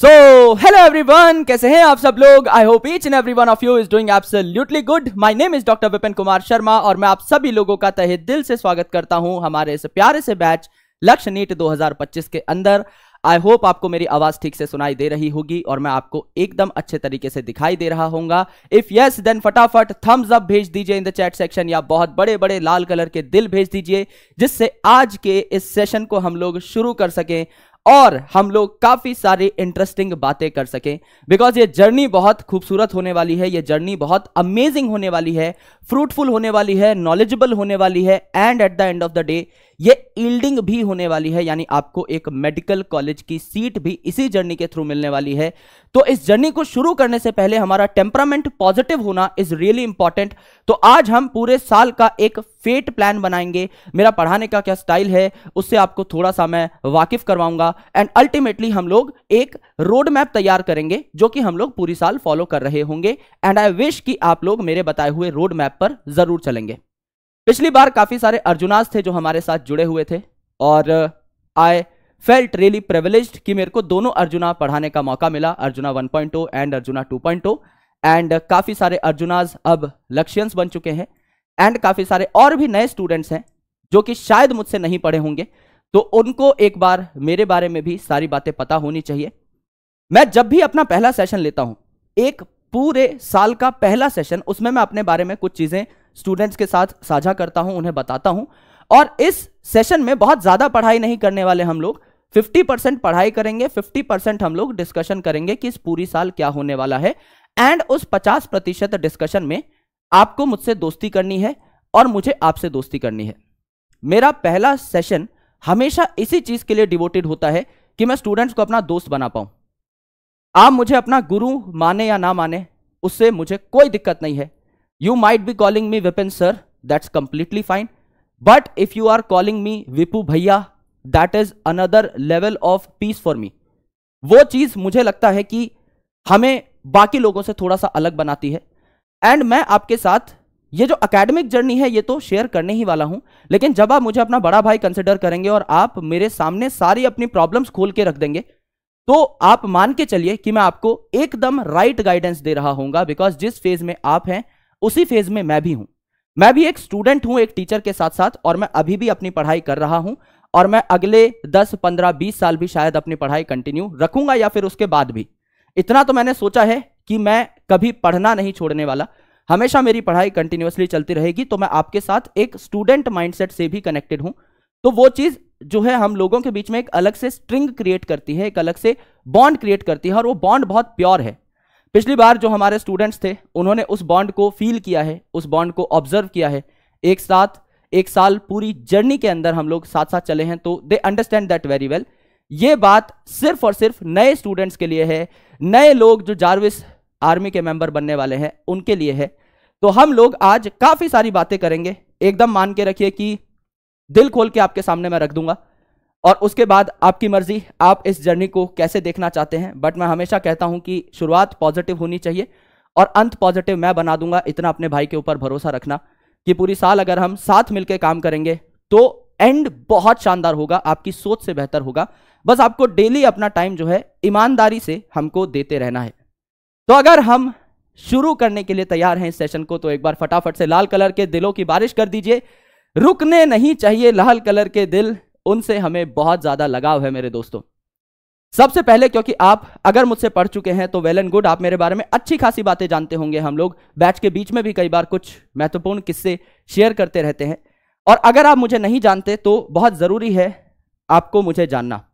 So hello everyone कैसे हैं आप सब लोग? I hope each and every one of you is doing absolutely good my name is doctor Vipin Kumar Sharma और मैं आप सभी लोगों का तहे दिल से स्वागत करता हूँ हमारे इस प्यारे से बैच लक्ष्य नीट 2025 के अंदर। आई होप आपको मेरी आवाज़ ठीक से सुनाई दे रही होगी और मैं आपको एकदम अच्छे तरीके से दिखाई दे रहा होगा इफ़ यस देन फटाफट थम्स अप भेज दीजिए इन द चैट सेक्शन या बहुत बड़े बड़े लाल कलर के दिल भेज दीजिए, जिससे आज के इस सेशन को हम लोग शुरू कर सकें। और हम लोग काफ़ी सारी इंटरेस्टिंग बातें कर सकें। बिकॉज़ ये जर्नी बहुत खूबसूरत होने वाली है, ये जर्नी बहुत अमेजिंग होने वाली है फ्रूटफुल होने वाली है नॉलेजेबल होने वाली है and at the end of the day ये ईल्डिंग भी होने वाली है, यानी आपको एक मेडिकल कॉलेज की सीट भी इसी जर्नी के थ्रू मिलने वाली है। तो इस जर्नी को शुरू करने से पहले हमारा टेम्परामेंट पॉजिटिव होना इज़ रियली इंपॉर्टेंट तो आज हम पूरे साल का एक फेट प्लान बनाएँगे। मेरा पढ़ाने का क्या स्टाइल है, उससे आपको थोड़ा सा मैं वाकिफ करवाऊँगा। एंड अल्टीमेटली हम लोग एक रोड मैप तैयार करेंगे, जो कि हम लोग पूरी साल फॉलो कर रहे होंगे। एंड आई विश कि आप लोग मेरे बताए हुए रोड मैप पर ज़रूर चलेंगे। पिछली बार काफ़ी सारे अर्जुनास थे जो हमारे साथ जुड़े हुए थे, और आई फेल्ट रियली प्रिविलेज्ड कि मेरे को दोनों अर्जुना पढ़ाने का मौका मिला, अर्जुना 1.0 एंड अर्जुना 2.0 एंड काफ़ी सारे अर्जुनाज अब लक्ष्यंस बन चुके हैं। एंड काफ़ी सारे और भी नए स्टूडेंट्स हैं, जो कि शायद मुझसे नहीं पढ़े होंगे। तो उनको एक बार मेरे बारे में भी सारी बातें पता होनी चाहिए। मैं जब भी अपना पहला सेशन लेता हूँ, एक पूरे साल का पहला सेशन उसमें मैं अपने बारे में कुछ चीज़ें स्टूडेंट्स के साथ साझा करता हूँ, उन्हें बताता हूँ। और इस सेशन में बहुत ज़्यादा पढ़ाई नहीं करने वाले हम लोग 50 परसेंट पढ़ाई करेंगे 50 परसेंट हम लोग डिस्कशन करेंगे कि इस पूरी साल क्या होने वाला है। एंड उस 50 प्रतिशत डिस्कशन में आपको मुझसे दोस्ती करनी है और मुझे आपसे दोस्ती करनी है। मेरा पहला सेशन हमेशा इसी चीज़ के लिए डिवोटेड होता है कि मैं स्टूडेंट्स को अपना दोस्त बना पाऊँ। आप मुझे अपना गुरु माने या ना माने, उससे मुझे कोई दिक्कत नहीं है। You might be calling me Vipin sir that's completely fine but if you are calling me Vipu भैया that is another level of peace for me वो चीज़ मुझे लगता है कि हमें बाकी लोगों से थोड़ा सा अलग बनाती है। एंड मैं आपके साथ ये जो अकेडमिक जर्नी है ये तो शेयर करने ही वाला हूँ। लेकिन जब आप मुझे अपना बड़ा भाई कंसिडर करेंगे और आप मेरे सामने सारी अपनी प्रॉब्लम्स खोल के रख देंगे तो आप मान के चलिए कि मैं आपको एकदम राइट गाइडेंस दे रहा हूँगा बिकॉज़ जिस फ़ेज़ में आप हैं उसी फ़ेज़ में मैं भी हूँ। मैं भी एक स्टूडेंट हूँ एक टीचर के साथ साथ और मैं अभी भी अपनी पढ़ाई कर रहा हूँ और मैं अगले 10, 15, 20 साल भी शायद अपनी पढ़ाई कंटिन्यू रखूँगा या फिर उसके बाद भी। इतना तो मैंने सोचा है कि मैं कभी पढ़ना नहीं छोड़ने वाला। हमेशा मेरी पढ़ाई कंटिन्यूसली चलती रहेगी तो मैं आपके साथ एक स्टूडेंट माइंडसेट से भी कनेक्टेड हूँ। तो वो चीज़ जो है हम लोगों के बीच में एक अलग से स्ट्रिंग क्रिएट करती है, एक अलग से बॉन्ड क्रिएट करती है, और वो बॉन्ड बहुत प्योर है। पिछली बार जो हमारे स्टूडेंट्स थे, उन्होंने उस बॉन्ड को फील किया है, उस बॉन्ड को ऑब्ज़र्व किया है। एक साथ, एक साल पूरी जर्नी के अंदर हम लोग साथ साथ चले हैं तो they understand that very well ये बात सिर्फ़ और सिर्फ़ नए स्टूडेंट्स के लिए है। नए लोग जो जारविस आर्मी के मेंबर बनने वाले हैं, उनके लिए है। तो हम लोग आज काफ़ी सारी बातें करेंगे। एकदम मान के रखिए कि दिल खोल के आपके सामने मैं रख दूँगा। और उसके बाद आपकी मर्ज़ी, आप इस जर्नी को कैसे देखना चाहते हैं। बट मैं हमेशा कहता हूँ कि शुरुआत पॉजिटिव होनी चाहिए और अंत पॉजिटिव मैं बना दूँगा। इतना अपने भाई के ऊपर भरोसा रखना कि पूरी साल अगर हम साथ मिलकर काम करेंगे तो एंड बहुत शानदार होगा, आपकी सोच से बेहतर होगा। बस आपको डेली अपना टाइम जो है, ईमानदारी से हमको देते रहना है। तो अगर हम शुरू करने के लिए तैयार हैं इस सेशन को तो एक बार फटाफट से लाल कलर के दिलों की बारिश कर दीजिए। रुकने नहीं चाहिए लाल कलर के दिल, उनसे हमें बहुत ज़्यादा लगाव है मेरे दोस्तों। सबसे पहले, क्योंकि आप अगर मुझसे पढ़ चुके हैं तो वेल एंड गुड आप मेरे बारे में अच्छी खासी बातें जानते होंगे हम लोग। बैच के बीच में भी कई बार कुछ महत्वपूर्ण किस्से शेयर करते रहते हैं। और अगर आप मुझे नहीं जानते तो बहुत ज़रूरी है आपको मुझे जानना।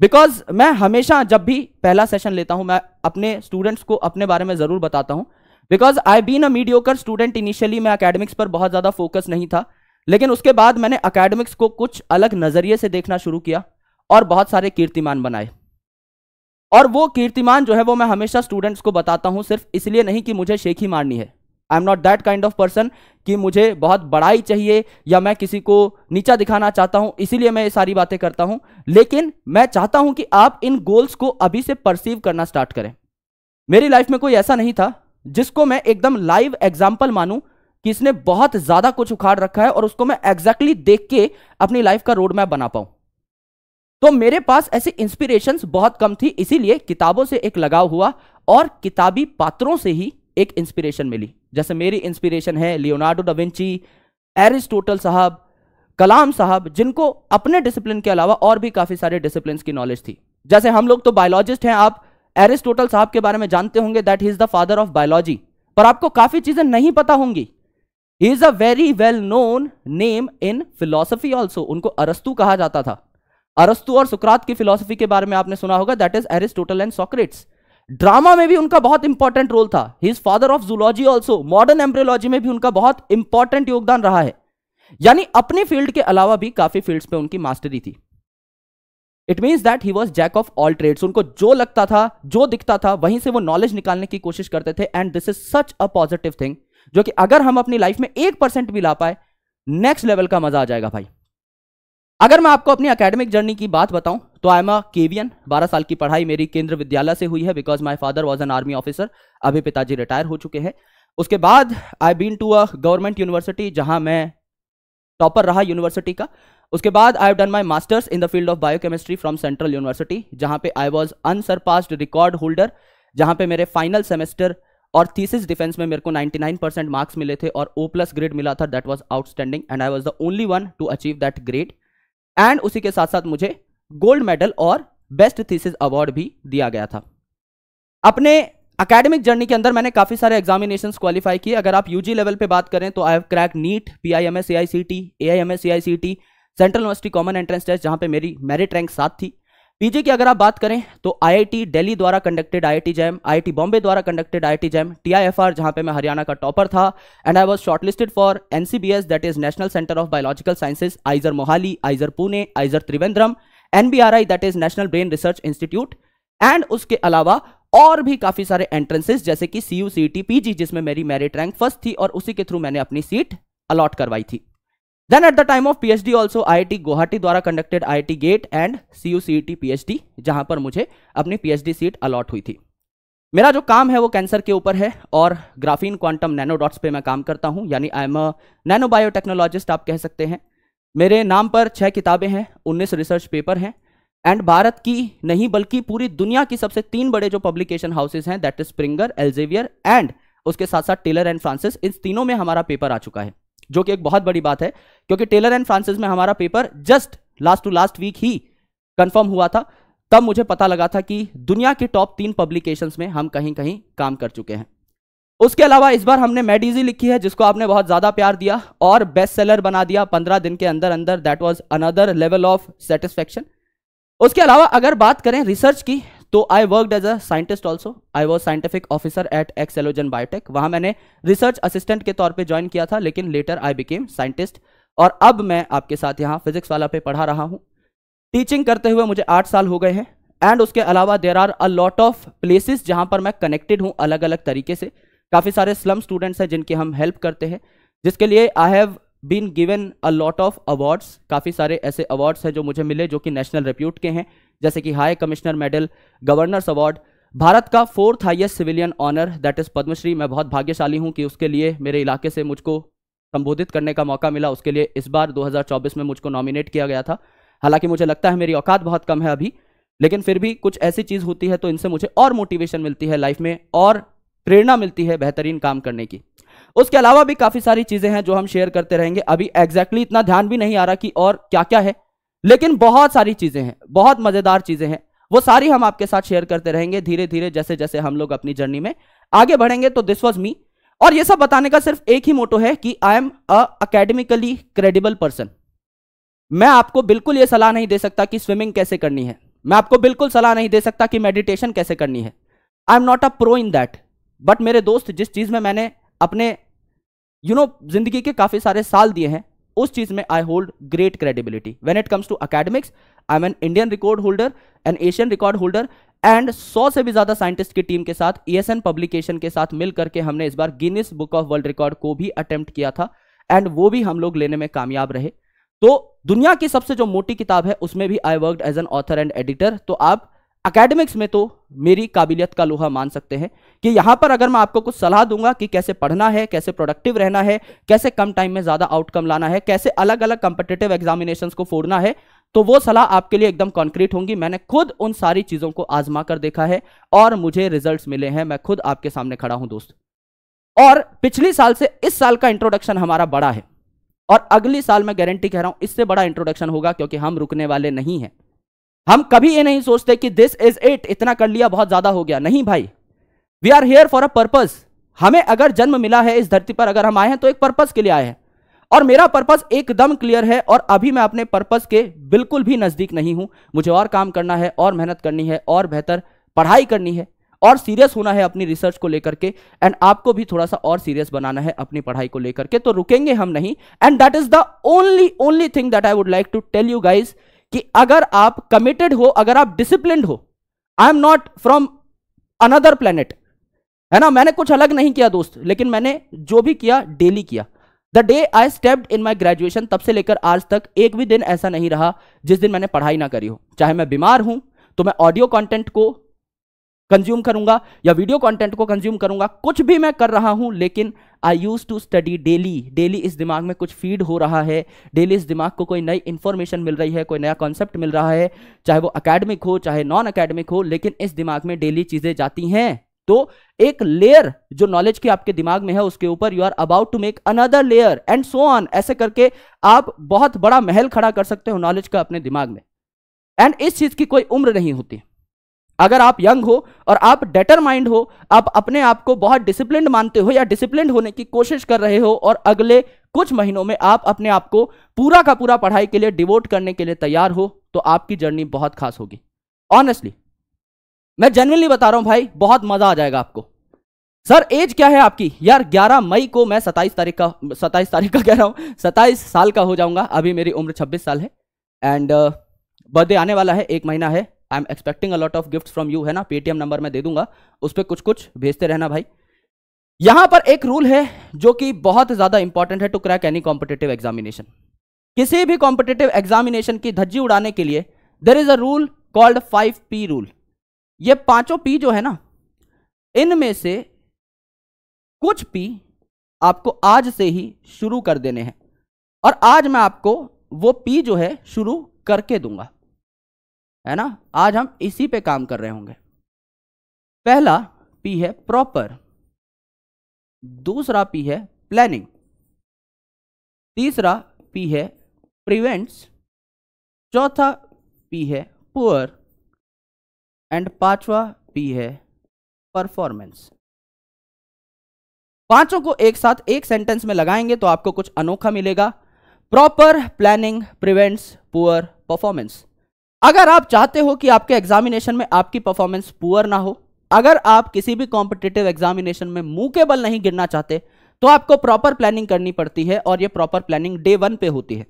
बिकॉज़ मैं हमेशा जब भी पहला सेशन लेता हूँ, मैं अपने स्टूडेंट्स को अपने बारे में ज़रूर बताता हूँ। Because I been a mediocre student initially मैं अकेडमिक्स पर बहुत ज़्यादा फोकस नहीं था। लेकिन उसके बाद मैंने अकेडमिक्स को कुछ अलग नज़रिए से देखना शुरू किया और बहुत सारे कीर्तिमान बनाए। और वो कीर्तिमान जो है, वो मैं हमेशा स्टूडेंट्स को बताता हूँ, सिर्फ़ इसलिए नहीं कि मुझे शेखी मारनी है। I am not that kind of person कि मुझे बहुत बड़ाई चाहिए या मैं किसी को नीचा दिखाना चाहता हूँ, इसीलिए मैं ये सारी बातें करता हूँ। लेकिन मैं चाहता हूँ कि आप इन गोल्स को अभी से परसीव करना स्टार्ट करें। मेरी लाइफ में कोई ऐसा नहीं था जिसको मैं एकदम लाइव एग्ज़ाम्पल मानूं कि इसने बहुत ज़्यादा कुछ उखाड़ रखा है और उसको मैं एग्जैक्टली exactly देख के अपनी लाइफ का रोड मैप बना पाऊँ। तो मेरे पास ऐसी इंस्पिरेशन बहुत कम थी, इसीलिए किताबों से एक लगाव हुआ और किताबी पात्रों से ही एक इंस्पिरेशन मिली। जैसे मेरी इंस्पिरेशन है लियोनार्डो डविंची एरिस्टोटल साहब, कलाम साहब, जिनको अपने डिसिप्लिन के अलावा और भी काफ़ी सारे डिसिप्लिन की नॉलेज थी। जैसे हम लोग तो बायोलॉजिस्ट हैं, आप एरिस्टोटल साहब के बारे में जानते होंगे that he is the father of biology पर आपको काफ़ी चीज़ें नहीं पता होंगी। He is a very well known name in philosophy also उनको अरस्तु कहा जाता था। अरस्तु और सुकरात की फिलोसफी के बारे में आपने सुना होगा that is Aristotle and Socrates drama में भी उनका बहुत इंपॉर्टेंट रोल था। His father of zoology also modern embryology में भी उनका बहुत इंपॉर्टेंट योगदान रहा है। यानी अपने फ़ील्ड के अलावा भी काफ़ी फील्ड्स पे उनकी मास्टरी थी। It means that he was jack of all trades उनको जो लगता था, जो दिखता था, वहीं से वो नॉलेज निकालने की कोशिश करते थे। And this is such a positive thing जो कि अगर हम अपनी लाइफ में एक परसेंट भी ला पाए नेक्स्ट लेवल का मज़ा आ जाएगा भाई। अगर मैं आपको अपनी अकेडमिक जर्नी की बात बताऊँ तो आई एम अ केवियन बारह साल की पढ़ाई मेरी केंद्र विद्यालय से हुई है because my father was an army officer अभी पिताजी रिटायर हो चुके हैं। उसके बाद I been to a government university जहाँ मैं टॉपर रहा यूनिवर्सिटी का। उसके बाद I have done my masters in the field of biochemistry from central university जहाँ पे I was unsurpassed record holder जहाँ पे मेरे फाइनल सेमेस्टर और थीसिस डिफेंस में मेरे को 99 परसेंट मार्क्स मिले थे और ओ प्लस ग्रेड मिला था that was outstanding and I was the only one to achieve that grade and उसी के साथ साथ मुझे गोल्ड मेडल और बेस्ट थीसिस अवार्ड भी दिया गया था। अपने अकेडमिक जर्नी के अंदर मैंने काफ़ी सारे एग्जामिनेशन क्वालिफाई किए। अगर आप यूजी लेवल पे बात करें तो I have crack NEET P I M S A I C T A I M S C I C T central university common entrance test जहाँ पे मेरी मेरिट रैंक सात थी। पीजी की अगर आप बात करें तो आईआईटी दिल्ली द्वारा conducted IIT JAM, IIT Bombay द्वारा कंडक्टेड आईआईटी जैम, टीआईएफआर, जहाँ पे मैं हरियाणा का टॉपर था and I was shortlisted for NCBS that is national centre of biological sciences IISER Mohali IISER Pune IISER Trivandrum NBRI that is national brain research institute and उसके अलावा और भी काफ़ी सारे एंट्रेंसेस जैसे कि C U C T PG जिसमें मेरी मेरिट रैंक फ़र्स्ट थी, और उसी के थ्रू मैंने अपनी सीट अलॉट करवाई थी। Then at the time of PhD also IIT Guwahati द्वारा GATE and C U C T PhD जहाँ पर मुझे अपनी पीएचडी सीट अलॉट हुई थी। मेरा जो काम है वो कैंसर के ऊपर है और ग्राफीन क्वांटम नैनो डॉट्स पे मैं काम करता हूँ, यानी I am a nano biotechnologist आप कह सकते हैं। मेरे नाम पर छः किताबें हैं, उन्नीस रिसर्च पेपर हैं एंड भारत की नहीं बल्कि पूरी दुनिया की सबसे तीन बड़े जो पब्लिकेशन हाउसेज हैं that is Springer Elsevier and उसके साथ साथ टेलर एंड फ्रांसिस इन तीनों में हमारा पेपर आ चुका है। जो कि एक बहुत बड़ी बात है, क्योंकि टेलर एंड फ्रांसिस में हमारा paper just last to last week he confirm हुआ था। तब मुझे पता लगा था कि दुनिया के टॉप तीन पब्लिकेशंस में हम कहीं कहीं काम कर चुके हैं। उसके अलावा इस बार हमने मेडिजी लिखी है, जिसको आपने बहुत ज़्यादा प्यार दिया, और बेस्ट सेलर बना दिया पंद्रह दिन के अंदर अंदर। That was another level of satisfaction उसके अलावा अगर बात करें रिसर्च की तो I work as a scientist also I was scientific officer at Excelogen biotech वहाँ मैंने रिसर्च असिस्टेंट के तौर पे ज्वाइन किया था, लेकिन लेटर आई बिकेम साइंटिस्ट और अब मैं आपके साथ यहाँ फिजिक्स वाला पे पढ़ा रहा हूँ। टीचिंग करते हुए मुझे आठ साल हो गए हैं। एंड उसके अलावा there are a lot of places जहाँ पर मैं कनेक्टेड हूँ अलग अलग तरीके से। काफ़ी सारे स्लम स्टूडेंट्स हैं जिनकी हम हेल्प करते हैं। जिसके लिए I have been given a lot of awards काफ़ी सारे ऐसे अवार्ड्स हैं जो मुझे मिले जो कि नेशनल रिप्यूट के हैं। जैसे कि high commissioner medal governors award Bharat का fourth highest civilian honour that is Padma Shri मैं बहुत भाग्यशाली हूँ कि उसके लिए मेरे इलाके से मुझको संबोधित करने का मौका मिला। उसके लिए इस बार 2024 में मुझको नॉमिनेट किया गया था। हालाँकि मुझे लगता है मेरी औकात बहुत कम है अभी, लेकिन फिर भी कुछ ऐसी चीज़ होती है तो इनसे मुझे और मोटिवेशन मिलती है लाइफ में और प्रेरणा मिलती है बेहतरीन काम करने की। उसके अलावा भी काफ़ी सारी चीज़ें हैं जो हम शेयर करते रहेंगे। अभी एग्जैक्टली exactly इतना ध्यान भी नहीं आ रहा कि और क्या क्या है, लेकिन बहुत सारी चीज़ें हैं, बहुत मज़ेदार चीज़ें हैं। वो सारी हम आपके साथ शेयर करते रहेंगे धीरे धीरे जैसे जैसे हम लोग अपनी जर्नी में आगे बढ़ेंगे। तो दिस वॉज़ मी और ये सब बताने का सिर्फ़ एक ही मोटो है कि I am academically credible person मैं आपको बिल्कुल ये सलाह नहीं दे सकता कि स्विमिंग कैसे करनी है। मैं आपको बिल्कुल सलाह नहीं दे सकता कि मेडिटेशन कैसे करनी है। I am not a pro in that but मेरे दोस्त, जिस चीज़ में मैंने अपने यू नो ज़िंदगी के काफ़ी सारे साल दिए हैं, उस चीज़ में I hold great credibility when it comes to academics I am an Indian record holder an Asian record holder and सौ से भी ज़्यादा साइंटिस्ट की टीम के साथ ईएसएन पब्लिकेशन के साथ मिल करके हमने इस बार Guinness book of world record को भी अटेम्प्ट किया था एंड वो भी हम लोग लेने में कामयाब रहे। तो दुनिया की सबसे जो मोटी किताब है, उसमें भी I work as an author and editor तो आप अकेडमिक्स में तो मेरी काबिलियत का लोहा मान सकते हैं कि यहाँ पर अगर मैं आपको कुछ सलाह दूँगा कि कैसे पढ़ना है, कैसे प्रोडक्टिव रहना है, कैसे कम टाइम में ज़्यादा आउटकम लाना है, कैसे अलग अलग कंपिटेटिव एग्जामिनेशन को फोड़ना है तो वो सलाह आपके लिए एकदम कॉन्क्रीट होंगी। मैंने खुद उन सारी चीज़ों को आजमा कर देखा है और मुझे रिज़ल्ट मिले हैं। मैं खुद आपके सामने खड़ा हूँ दोस्त। और पिछले साल से इस साल का इंट्रोडक्शन हमारा बड़ा है और अगली साल मैं गारंटी कह रहा हूँ इससे बड़ा इंट्रोडक्शन होगा क्योंकि हम रुकने वाले नहीं हैं। हम कभी ये नहीं सोचते कि दिस इज़ इट इतना कर लिया, बहुत ज़्यादा हो गया। नहीं भाई। We are here for a purpose हमें अगर जन्म मिला है इस धरती पर, अगर हम आए हैं तो एक पर्पज के लिए आए हैं। और मेरा पर्पज एकदम क्लियर है, और अभी मैं अपने पर्पज के बिल्कुल भी नज़दीक नहीं हूँ। मुझे और काम करना है, और मेहनत करनी है, और बेहतर पढ़ाई करनी है, और सीरियस होना है अपनी रिसर्च को लेकर के एंड आपको भी थोड़ा सा और सीरियस बनाना है अपनी पढ़ाई को लेकर के। तो रुकेंगे हम नहीं। And that is the only only thing that I would like to tell you guys कि अगर आप कमिटेड हो, अगर आप डिसिप्लिन हो I am not from another planet है ना? मैंने कुछ अलग नहीं किया दोस्त, लेकिन मैंने जो भी किया डेली किया. The day I stepped in my graduation तब से लेकर आज तक एक भी दिन ऐसा नहीं रहा जिस दिन मैंने पढ़ाई ना करी हो. चाहे मैं बीमार हूँ तो मैं ऑडियो कंटेंट को कंज्यूम करूँगा या वीडियो कंटेंट को कंज्यूम करूँगा, कुछ भी मैं कर रहा हूँ, लेकिन I use to study daily daily इस दिमाग में कुछ फ़ीड हो रहा है। डेली इस दिमाग को कोई नई इंफॉर्मेशन मिल रही है, कोई नया कॉन्सेप्ट मिल रहा है, चाहे वो अकेडमिक हो, चाहे नॉन अकेडमिक हो, लेकिन इस दिमाग में डेली चीज़ें जाती हैं। तो एक लेयर जो नॉलेज की आपके दिमाग में है, उसके ऊपर you are about to make another layer and so on ऐसे करके आप बहुत बड़ा महल खड़ा कर सकते हो नॉलेज का अपने दिमाग में। एंड इस चीज़ की कोई उम्र नहीं होती। अगर आप यंग हो और आप डेटरमाइंड हो आप अपने आप को बहुत डिसिप्लिन मानते हो या डिसिप्लिन होने की कोशिश कर रहे हो और अगले कुछ महीनों में आप अपने आप को पूरा का पूरा पढ़ाई के लिए डिवोट करने के लिए तैयार हो तो आपकी जर्नी बहुत खास होगी। ऑनेस्टली मैं जेनवनली बता रहा हूँ भाई बहुत मज़ा आ जाएगा आपको। सर एज क्या है आपकी? यार 11 मई को मैं 27 तारीख का 27 तारीख का कह रहा हूँ 27 साल का हो जाऊँगा। अभी मेरी उम्र 26 साल है। एंड बर्थडे uh, आने वाला है एक महीना है। I am expecting a lot of gift from you है ना? पेटीएम नंबर मैं दे दूँगा। उस पर कुछ कुछ भेजते रहना भाई। यहाँ पर एक रूल है जो कि बहुत ज़्यादा इंपॉर्टेंट है to crack any competitive examination किसी भी कॉम्पिटेटिव एग्जामिनेशन की धज्जी उड़ाने के लिए there is a rule called five P rule ये पाँचों पी जो है ना, इनमें से कुछ पी आपको आज से ही शुरू कर देने हैं। और आज मैं आपको वो पी जो है शुरू करके दूँगा। है ना? आज हम इसी पे काम कर रहे होंगे। पहला पी है प्रॉपर। दूसरा पी है प्लानिंग। तीसरा पी है प्रिवेंट्स। चौथा पी है पुअर। एंड पांचवा पी है परफॉर्मेंस। पाँचों को एक साथ एक सेंटेंस में लगाएँगे तो आपको कुछ अनोखा मिलेगा। Proper, planning, prevents, poor, performance. अगर आप चाहते हो कि आपके एग्जामिनेशन में आपकी परफॉर्मेंस पुअर ना हो, अगर आप किसी भी कॉम्पिटेटिव एग्जामिनेशन में मुँह के बल नहीं गिरना चाहते तो आपको प्रॉपर प्लानिंग करनी पड़ती है और ये प्रॉपर प्लानिंग डे वन पे होती है।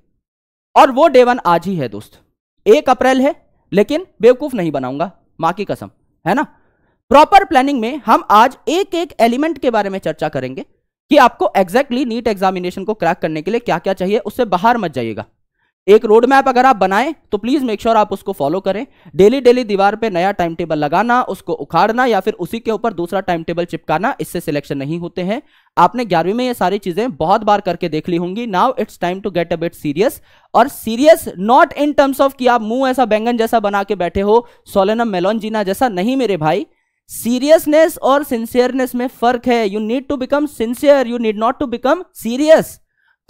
और वो डे वन आज ही है दोस्त। एक अप्रैल है, लेकिन बेवकूफ़ नहीं बनाऊँगा। माँ की कसम, है ना? प्रॉपर प्लानिंग में हम आज एक एक एलिमेंट के बारे में चर्चा करेंगे कि आपको एग्जैक्टली नीट एग्जामिनेशन को क्रैक करने के लिए क्या क्या चाहिए, उससे बाहर मत जाइएगा। एक रोड मैप अगर आप बनाएँ तो प्लीज़ मेक श्योर आप उसको फॉलो करें। डेली डेली दीवार पे नया टाइम टेबल लगाना, उसको उखाड़ना, या फिर उसी के ऊपर दूसरा टाइम टेबल चिपकाना, इससे सिलेक्शन नहीं होते हैं। आपने ग्यारहवीं में ये सारी चीज़ें बहुत बार करके देख ली होंगी। Now it's time to get a bit serious और serious not in terms of कि आप मुँह ऐसा बैंगन जैसा बना के बैठे हो सोलेनम मेलोन जीना जैसा नहीं मेरे भाई। सीरियसनेस और सिंसियरनेस में फ़र्क है। You need to become sincere you need not to become serious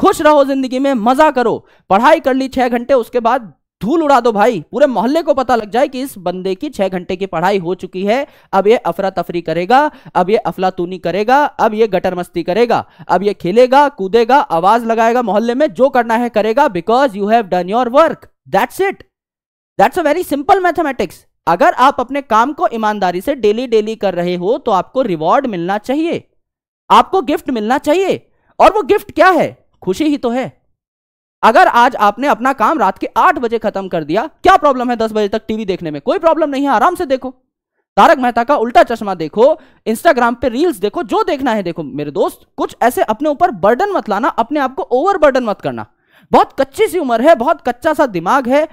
खुश रहो ज़िंदगी में, मज़ा करो। पढ़ाई कर ली छह घंटे, उसके बाद धूल उड़ा दो भाई। पूरे मोहल्ले को पता लग जाए कि इस बंदे की छह घंटे की पढ़ाई हो चुकी है। अब ये अफरा तफरी करेगा, अब ये अफलातूनी करेगा, अब ये गटर मस्ती करेगा, अब ये खेलेगा, कूदेगा, आवाज़ लगाएगा, मोहल्ले में जो करना है करेगा because you have done your work that's it that's a very simple mathematics अगर आप अपने काम को ईमानदारी से डेली डेली कर रहे हो तो आपको रिवॉर्ड मिलना चाहिए। आपको गिफ्ट मिलना चाहिए। और वो गिफ्ट क्या है? खुशी ही तो है। अगर आज आपने अपना काम रात के आठ बजे खत्म कर दिया, क्या प्रॉब्लम है दस बजे तक टीवी देखने में? कोई प्रॉब्लम नहीं है, आराम से देखो। तारक मेहता का उल्टा चश्मा देखो इंस्टाग्राम पे रील्स देखो, जो देखना है देखो। मेरे दोस्त, कुछ ऐसे अपने ऊपर बर्डन मत लाना, अपने आप को ओवर बर्डन मत करना। बहुत कच्ची सी उम्र है, बहुत कच्चा सा दिमाग है,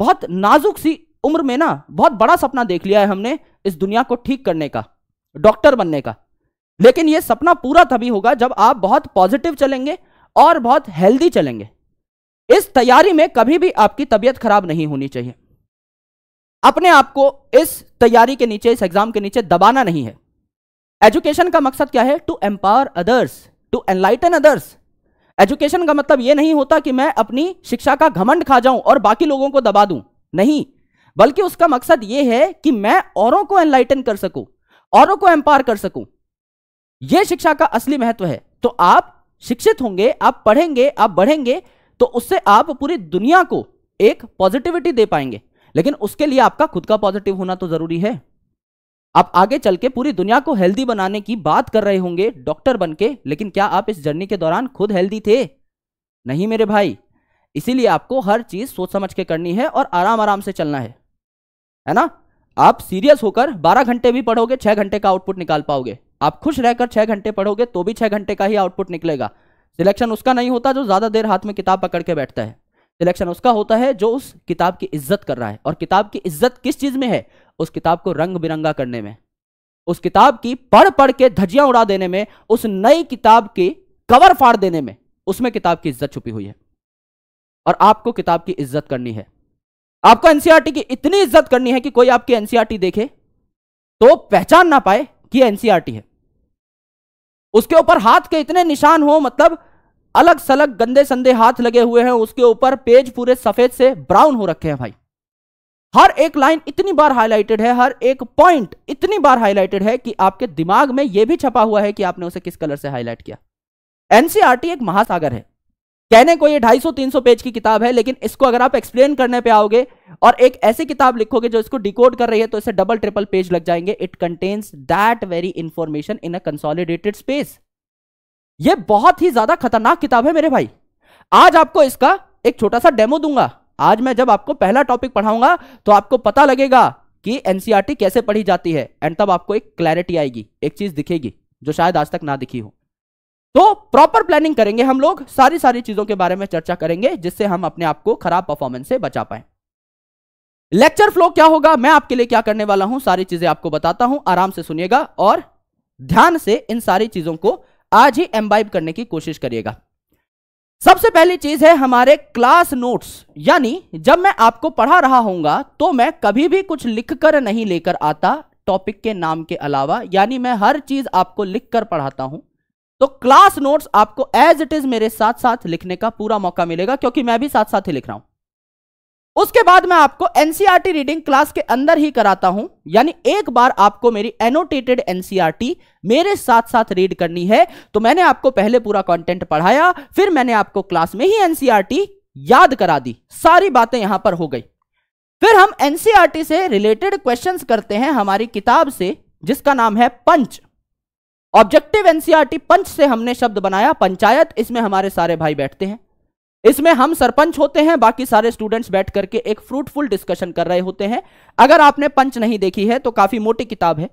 बहुत नाजुक सी उम्र में ना, बहुत बड़ा सपना देख लिया है हमने इस दुनिया को ठीक करने का डॉक्टर बनने का। लेकिन यह सपना पूरा तभी होगा जब आप बहुत पॉजिटिव चलेंगे और बहुत हेल्दी चलेंगे। इस तैयारी में कभी भी आपकी तबीयत खराब नहीं होनी चाहिए। अपने आप को इस तैयारी के नीचे, इस एग्ज़ाम के नीचे दबाना नहीं है। एजुकेशन का मकसद क्या है? To empower others to enlighten others education का मतलब यह नहीं होता कि मैं अपनी शिक्षा का घमंड खा जाऊँ और बाकी लोगों को दबा दूँ। नहीं, बल्कि उसका मकसद यह है कि मैं औरों को एनलाइटन कर सकूँ, औरों को एम्पावर कर सकूँ। यह शिक्षा का असली महत्व है। तो आप शिक्षित होंगे, आप पढ़ेंगे, आप बढ़ेंगे तो उससे आप पूरी दुनिया को एक पॉजिटिविटी दे पाएँगे। लेकिन उसके लिए आपका खुद का पॉजिटिव होना तो ज़रूरी है। आप आगे चल के पूरी दुनिया को हेल्दी बनाने की बात कर रहे होंगे डॉक्टर बन के, लेकिन क्या आप इस जर्नी के दौरान खुद हेल्दी थे? नहीं मेरे भाई। इसीलिए आपको हर चीज़ सोच समझ के करनी है और आराम आराम से चलना है। है ना? आप सीरियस होकर 12 घंटे भी पढ़ोगे 6 घंटे का आउटपुट निकाल पाओगे। आप खुश रहकर 6 घंटे पढ़ोगे तो भी 6 घंटे का ही आउटपुट निकलेगा। सिलेक्शन उसका नहीं होता जो ज़्यादा देर हाथ में किताब पकड़ के बैठता है। सिलेक्शन उसका होता है जो उस किताब की इज़्ज़त कर रहा है। और किताब की इज़्ज़त किस चीज़ में है? उस किताब को रंग बिरंगा करने में। उस किताब की पढ़ पढ़ के धजियाँ उड़ा देने में, उस नई किताब के कवर फाड़ देने में, उसमें किताब की इज़्ज़त छुपी हुई है। और आपको किताब की इज़्ज़त करनी है। आपको एनसीआरटी की इतनी इज़्ज़त करनी है कि कोई आपकी एनसीआरटी देखे तो पहचान ना पाए कि एनसीआरटी है। उसके ऊपर हाथ के इतने निशान हो मतलब अलग सलग गंदे संदे हाथ लगे हुए हैं, उसके ऊपर पेज पूरे सफ़ेद से ब्राउन हो रखे हैं भाई। हर एक लाइन इतनी बार हाईलाइटेड है, हर एक पॉइंट इतनी बार हाईलाइटेड है कि आपके दिमाग में यह भी छपा हुआ है कि आपने उसे किस कलर से हाईलाइट किया। एनसीआरटी एक महासागर है। कहने को ये 250-300 पेज की किताब है, लेकिन इसको अगर आप एक्सप्लेन करने पे आओगे और एक ऐसी किताब लिखोगे जो इसको डिकोड कर रही है तो इसे डबल ट्रिपल पेज लग जाएँगे। It contains that very information in a consolidated space ये बहुत ही ज़्यादा खतरनाक किताब है मेरे भाई। आज आपको इसका एक छोटा सा डेमो दूँगा। आज मैं जब आपको पहला टॉपिक पढ़ाऊँगा तो आपको पता लगेगा कि एनसीआरटी कैसे पढ़ी जाती है एंड तब आपको एक क्लैरिटी आएगी, एक चीज़ दिखेगी, जो शायद आज तक ना दिखी हो। तो प्रॉपर प्लानिंग करेंगे हम लोग, सारी सारी चीज़ों के बारे में चर्चा करेंगे, जिससे हम अपने आप को खराब परफॉर्मेंस से बचा पाए। लेक्चर फ्लो क्या होगा? मैं आपके लिए क्या करने वाला हूँ? सारी चीज़ें आपको बताता हूँ, आराम से सुनिएगा और ध्यान से इन सारी चीज़ों को आज ही एम्बाइब करने की कोशिश करिएगा। सबसे पहली चीज़ है हमारे क्लास नोट्स यानी जब मैं आपको पढ़ा रहा हूँगा तो मैं कभी भी कुछ लिखकर नहीं लेकर आता टॉपिक के नाम के अलावा, यानी मैं हर चीज़ आपको लिखकर पढ़ाता हूँ। तो क्लास नोट्स आपको एज इट इज़ मेरे साथ साथ लिखने का पूरा मौका मिलेगा, क्योंकि मैं भी साथ साथ ही लिख रहा हूँ। उसके बाद मैं आपको एनसीआरटी रीडिंग क्लास के अंदर ही कराता हूँ, यानी एक बार आपको मेरी एनोटेटेड एनसीआरटी मेरे साथ साथ रीड करनी है तो मैंने आपको पहले पूरा कंटेंट पढ़ाया, फिर मैंने आपको क्लास में ही एनसीआरटी याद करा दी। सारी बातें यहाँ पर हो गई। फिर हम एनसीआरटी से रिलेटेड क्वेश्चंस करते हैं हमारी किताब से, जिसका नाम है पंच। ऑब्जेक्टिव एनसीआरटी पंच से हमने शब्द बनाया, पंचायत, इसमें हमारे सारे भाई बैठते हैं। इसमें हम सरपंच होते हैं, बाकी सारे स्टूडेंट्स बैठ करके एक फ्रूटफुल डिस्कशन कर रहे होते हैं। अगर आपने पंच नहीं देखी है तो काफ़ी मोटी किताब है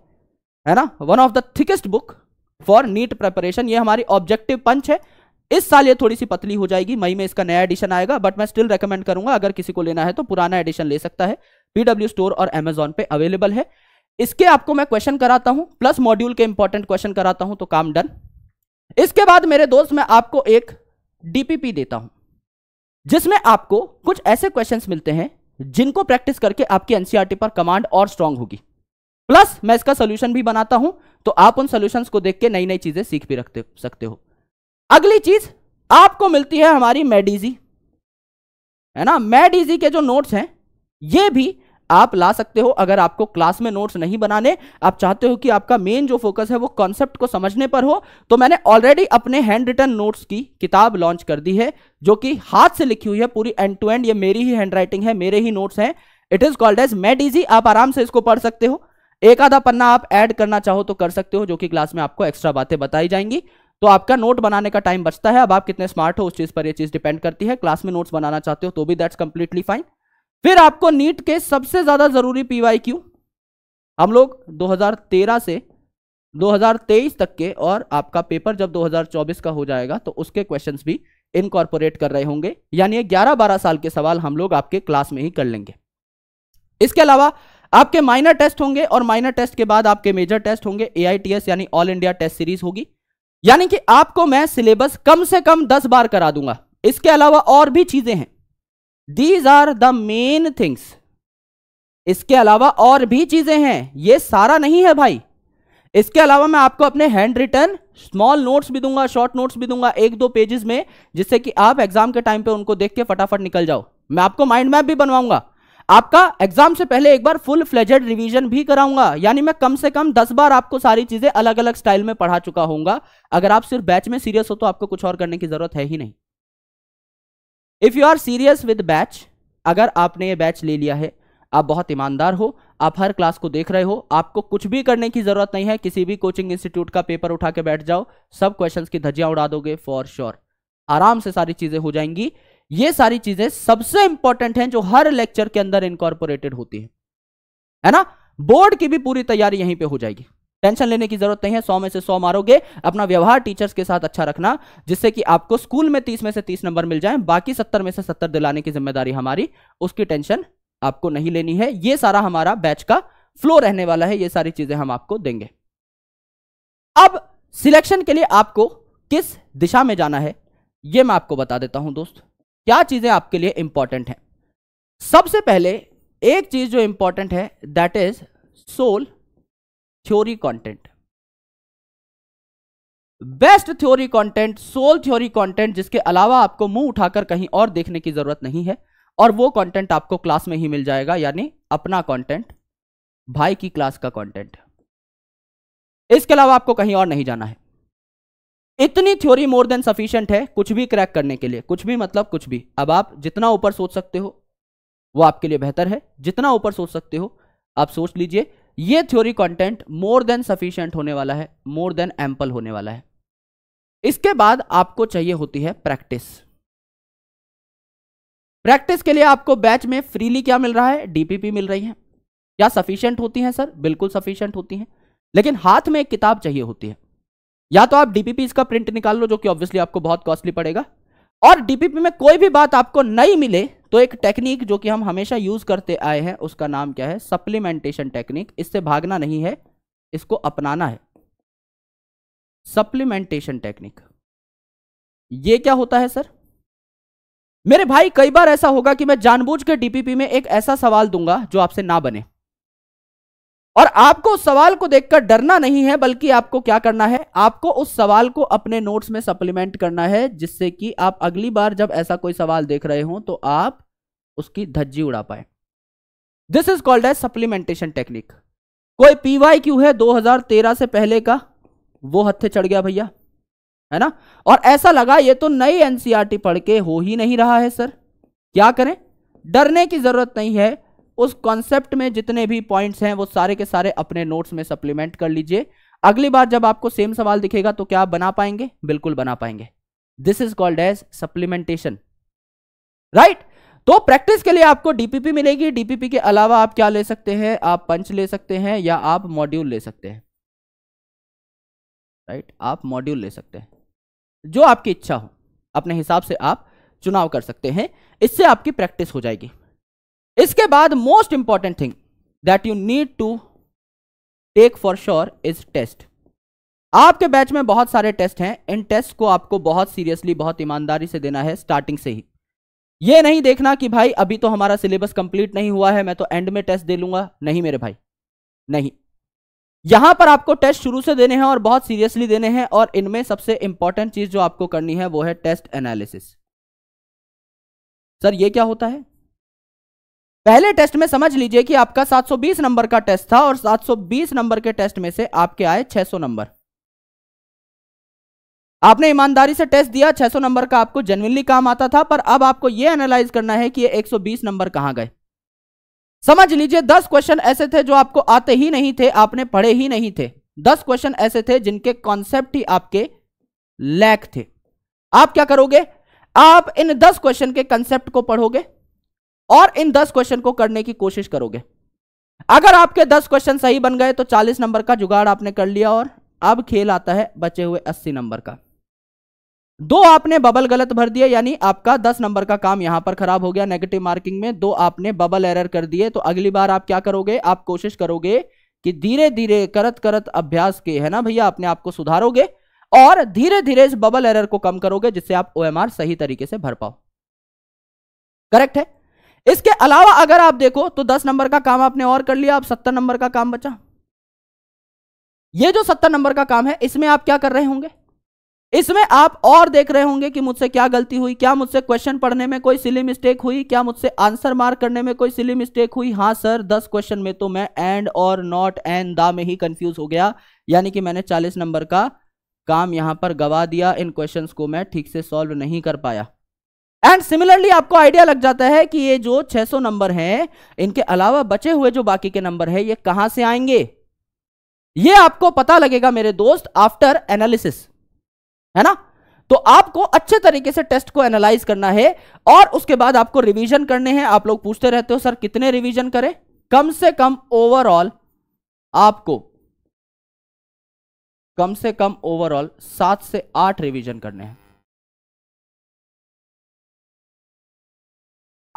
है ना? One of the thickest book for NEET preparation ये हमारी ऑब्जेक्टिव पंच है। इस साल ये थोड़ी सी पतली हो जाएगी, मई में इसका नया एडिशन आएगा बट मैं स्टिल रेकमेंड करूँगा, अगर किसी को लेना है तो पुराना एडिशन ले सकता है। पीडब्ल्यू स्टोर और एमेजॉन पे अवेलेबल है। इसके आपको मैं क्वेश्चन कराता हूँ प्लस मॉड्यूल के इंपॉर्टेंट क्वेश्चन कराता हूँ तो काम डन इसके बाद मेरे दोस्त, मैं आपको एक डीपीपी देता हूँ, जिसमें आपको कुछ ऐसे क्वेश्चंस मिलते हैं, जिनको प्रैक्टिस करके आपकी एनसीआरटी पर कमांड और स्ट्रांग होगी. प्लस मैं इसका सोल्यूशन भी बनाता हूँ तो आप उन सोल्यूशंस को देख के नई नई चीज़ें सीख भी रखते, सकते हो. अगली चीज़ आपको मिलती है हमारी मेडीजी है ना? मेडीजी के जो नोट्स हैं, ये भी आप ला सकते हो अगर आपको क्लास में नोट्स नहीं बनाने, आप चाहते हो कि आपका मेन जो फोकस है वो कॉन्सेप्ट को समझने पर हो तो मैंने ऑलरेडी अपने हैंड रिटन नोट्स की किताब लॉन्च कर दी है, जो कि हाथ से लिखी हुई है, पूरी एंड टू एंड ये मेरी ही हैंड राइटिंग है, मेरे ही नोट्स हैं। It is called as made easy आप आराम से इसको पढ़ सकते हो। एक आधा पन्ना आप ऐड करना चाहो तो कर सकते हो, जो कि क्लास में आपको एक्स्ट्रा बातें बताई जाएँगी। तो आपका नोट बनाने का टाइम बचता है, अब आप कितने स्मार्ट हो उस चीज़ पर ये चीज़ डिपेंड करती है। क्लास में नोट्स बनाना चाहते हो तो भी दैट्स कंप्लीटली फाइन फिर आपको नीट के सबसे ज़्यादा ज़रूरी पीवाई क्यू? हम लोग 2013 से 2023 तक के और आपका पेपर जब 2024 का हो जाएगा तो उसके क्वेश्चंस भी इनकॉर्पोरेट कर रहे होंगे। यानी 11-12 साल के सवाल हम लोग आपके क्लास में ही कर लेंगे। इसके अलावा आपके माइनर टेस्ट होंगे और माइनर टेस्ट के बाद आपके मेजर टेस्ट होंगे। एआईटीएस यानी ऑल इंडिया टेस्ट सीरीज़ होगी। यानी कि आपको मैं सिलेबस कम से कम दस बार करा दूँगा। इसके अलावा और भी चीज़ें हैं। These are the main things इसके अलावा और भी चीज़ें हैं। ये सारा नहीं है भाई। इसके अलावा मैं आपको अपने हैंड रिटर्न स्मॉल नोट्स भी दूँगा शॉर्ट नोट्स भी दूँगा, एक दो पेजेस में, जिससे कि आप एग्ज़ाम के टाइम पे उनको देख के फटाफट निकल जाओ। मैं आपको माइंड मैप भी बनवाऊँगा। आपका एग्ज़ाम से पहले एक बार फुल फ्लेजेड रिवीजन भी कराऊँगा। यानी मैं कम से कम दस बार आपको सारी चीज़ें अलग अलग स्टाइल में पढ़ा चुका हूँगा अगर आप सिर्फ़ बैच में सीरियस हो तो आपको कुछ और करने की ज़रूरत है ही नहीं। If you are serious with batch अगर आपने ये बैच ले लिया है, आप बहुत ईमानदार हो, आप हर क्लास को देख रहे हो, आपको कुछ भी करने की ज़रूरत नहीं है, किसी भी कोचिंग इंस्टीट्यूट का पेपर उठा के बैठ जाओ, सब क्वेश्चंस की धज्जियाँ उड़ा दोगे फॉर श्योर आराम से सारी चीज़ें हो जाएँगी। ये सारी चीज़ें सबसे इंपॉर्टेंट हैं जो हर लेक्चर के अंदर इनकॉर्पोरेटेड होती है। है ना? बोर्ड की भी पूरी तैयारी यहीं पे हो जाएगी। टेंशन लेने की ज़रूरत नहीं है, सौ में से सौ मारोगे। अपना व्यवहार टीचर्स के साथ अच्छा रखना, जिससे कि आपको स्कूल में तीस में से तीस नंबर मिल जाए, बाकी सत्तर में से सत्तर दिलाने की ज़िम्मेदारी हमारी, उसकी टेंशन आपको नहीं लेनी है। ये सारा हमारा बैच का फ्लो रहने वाला है, ये सारी चीज़ें हम आपको देंगे। अब सिलेक्शन के लिए आपको किस दिशा में जाना है, ये मैं आपको बता देता हूँ दोस्त। क्या चीज़ें आपके लिए इंपॉर्टेंट हैं? सबसे पहले एक चीज़ जो इंपॉर्टेंट है that is sole theory content best theory content sole theory content जिसके अलावा आपको मुँह उठाकर कहीं और देखने की ज़रूरत नहीं है, और वो कंटेंट आपको क्लास में ही मिल जाएगा, यानी अपना कंटेंट भाई की क्लास का कंटेंट इसके अलावा आपको कहीं और नहीं जाना है. इतनी थ्योरी मोर देन सफिशियंट है, कुछ भी क्रैक करने के लिए, कुछ भी मतलब कुछ भी. अब आप जितना ऊपर सोच सकते हो, वो आपके लिए बेहतर है. जितना ऊपर सोच सकते हो, आप सोच लीजिए ये theory content more than sufficient होने वाला है मोर देन एम्पल होने वाला है। इसके बाद आपको चाहिए होती है प्रैक्टिस प्रैक्टिस के लिए आपको बैच में फ्रीली क्या मिल रहा है? डीपीपी मिल रही है। क्या सफिशियंट होती है सर बिल्कुल सफिशियंट होती है। लेकिन हाथ में एक किताब चाहिए होती है। या तो आप डीपीपी इसका प्रिंट निकाल लो, जो कि ऑब्वियसली आपको बहुत कॉस्टली पड़ेगा। और डीपीपी में कोई भी बात आपको नहीं मिले तो एक टेक्निक जो कि हम हमेशा यूज़ करते आए हैं, उसका नाम क्या है? सप्लीमेंटेशन टेक्निक इससे भागना नहीं है, इसको अपनाना है। सप्लीमेंटेशन टेक्निक ये क्या होता है, सर? मेरे भाई, कई बार ऐसा होगा कि मैं जानबूझ के डीपीपी में एक ऐसा सवाल दूँगा जो आपसे ना बने। और आपको सवाल को देखकर डरना नहीं है, बल्कि आपको क्या करना है? आपको उस सवाल को अपने नोट्स में सप्लीमेंट करना है, जिससे कि आप अगली बार जब ऐसा कोई सवाल देख रहे हो तो आप उसकी धज्जी उड़ा पाए। This is called as supplementation technique कोई पीवाई क्यू है 2013 से पहले का, वो हत्थे चढ़ गया भैया, है ना? और ऐसा लगा, ये तो नई एनसीआरटी पढ़ के हो ही नहीं रहा है, सर। क्या करें? डरने की ज़रूरत नहीं है उस कॉन्सेप्ट में जितने भी पॉइंट्स हैं, वो सारे के सारे अपने नोट्स में सप्लीमेंट कर लीजिए। अगली बार जब आपको सेम सवाल दिखेगा तो क्या आप बना पाएँगे? बिल्कुल बना पाएँगे। This is called as supplementation right तो प्रैक्टिस के लिए आपको डीपीपी मिलेगी। डीपीपी के अलावा आप क्या ले सकते हैं? आप पंच ले सकते हैं या आप मॉड्यूल ले सकते हैं। राइट आप मॉड्यूल ले सकते हैं। जो आपकी इच्छा हो, अपने हिसाब से आप चुनाव कर सकते हैं। इससे आपकी प्रैक्टिस हो जाएगी। इसके बाद most important thing that you need to take for sure is test आपके बैच में बहुत सारे टेस्ट हैं। इन टेस्ट को आपको बहुत सीरियसली बहुत ईमानदारी से देना है स्टार्टिंग से ही। यह नहीं देखना कि भाई अभी तो हमारा सिलेबस कंप्लीट नहीं हुआ है, मैं तो एंड में टेस्ट दे लूँगा। नहीं मेरे भाई। नहीं। यहाँ पर आपको टेस्ट शुरू से देने हैं और बहुत सीरियसली देने हैं और इनमें सबसे इंपॉर्टेंट चीज़ जो आपको करनी है वो है टेस्ट एनालिसिस सर, ये क्या होता है? पहले टेस्ट में समझ लीजिए कि आपका 720 नंबर का टेस्ट था और 720 नंबर के टेस्ट में से आपके आए 600 नंबर। आपने ईमानदारी से टेस्ट दिया 600 नंबर का आपको जेनविनली काम आता था, पर अब आपको यह एनालाइज करना है कि ये 120 नंबर कहाँ गए। समझ लीजिए, दस क्वेश्चन ऐसे थे जो आपको आते ही नहीं थे, आपने पढ़े ही नहीं थे। दस क्वेश्चन ऐसे थे जिनके कॉन्सेप्ट ही आपके लैक थे। आप क्या करोगे? आप इन दस क्वेश्चन के कंसेप्ट को पढ़ोगे? और इन दस क्वेश्चन को करने की कोशिश करोगे। अगर आपके दस क्वेश्चन सही बन गए तो चालीस नंबर का जुगाड़ आपने कर लिया और अब खेल आता है बचे हुए अस्सी नंबर का। दो आपने बबल गलत भर दिए यानी आपका दस नंबर का काम यहाँ पर खराब हो गया नेगेटिव मार्किंग में। दो आपने बबल एरर कर दिए तो अगली बार आप क्या करोगे? आप कोशिश करोगे कि धीरे धीरे करत करत अभ्यास के, है ना भैया, अपने आप को सुधारोगे और धीरे धीरे इस बबल एरर को कम करोगे, जिससे आप ओएमआर सही तरीके से भर पाओ। करेक्ट है? इसके अलावा अगर आप देखो तो दस नंबर का काम आपने और कर लिया, अब सत्तर नंबर का काम बचा। ये जो सत्तर नंबर का काम है, इसमें आप क्या कर रहे होंगे? इसमें आप और देख रहे होंगे कि मुझसे क्या गलती हुई, क्या मुझसे क्वेश्चन पढ़ने में कोई सिली मिस्टेक हुई, क्या मुझसे आंसर मार्क करने में कोई सिली मिस्टेक हुई। हाँ सर दस क्वेश्चन में तो मैं एंड और नॉट एंड दा में ही कंफ्यूज हो गया। यानी कि मैंने चालीस नंबर का काम यहाँ पर गवा दिया, इन क्वेश्चंस को मैं ठीक से सॉल्व नहीं कर पाया। एंड सिमिलरली आपको आइडिया लग जाता है कि ये जो 600 नंबर हैं, इनके अलावा बचे हुए जो बाकी के नंबर है, ये कहाँ से आएँगे? ये आपको पता लगेगा मेरे दोस्त आफ्टर एनालिसिस है ना? तो आपको अच्छे तरीके से टेस्ट को एनालाइज करना है, और उसके बाद आपको रिवीजन करने हैं। आप लोग पूछते रहते हो, सर, कितने रिवीजन करें? कम से कम ओवरऑल आपको, कम से कम ओवरऑल सात से आठ रिवीजन करने हैं।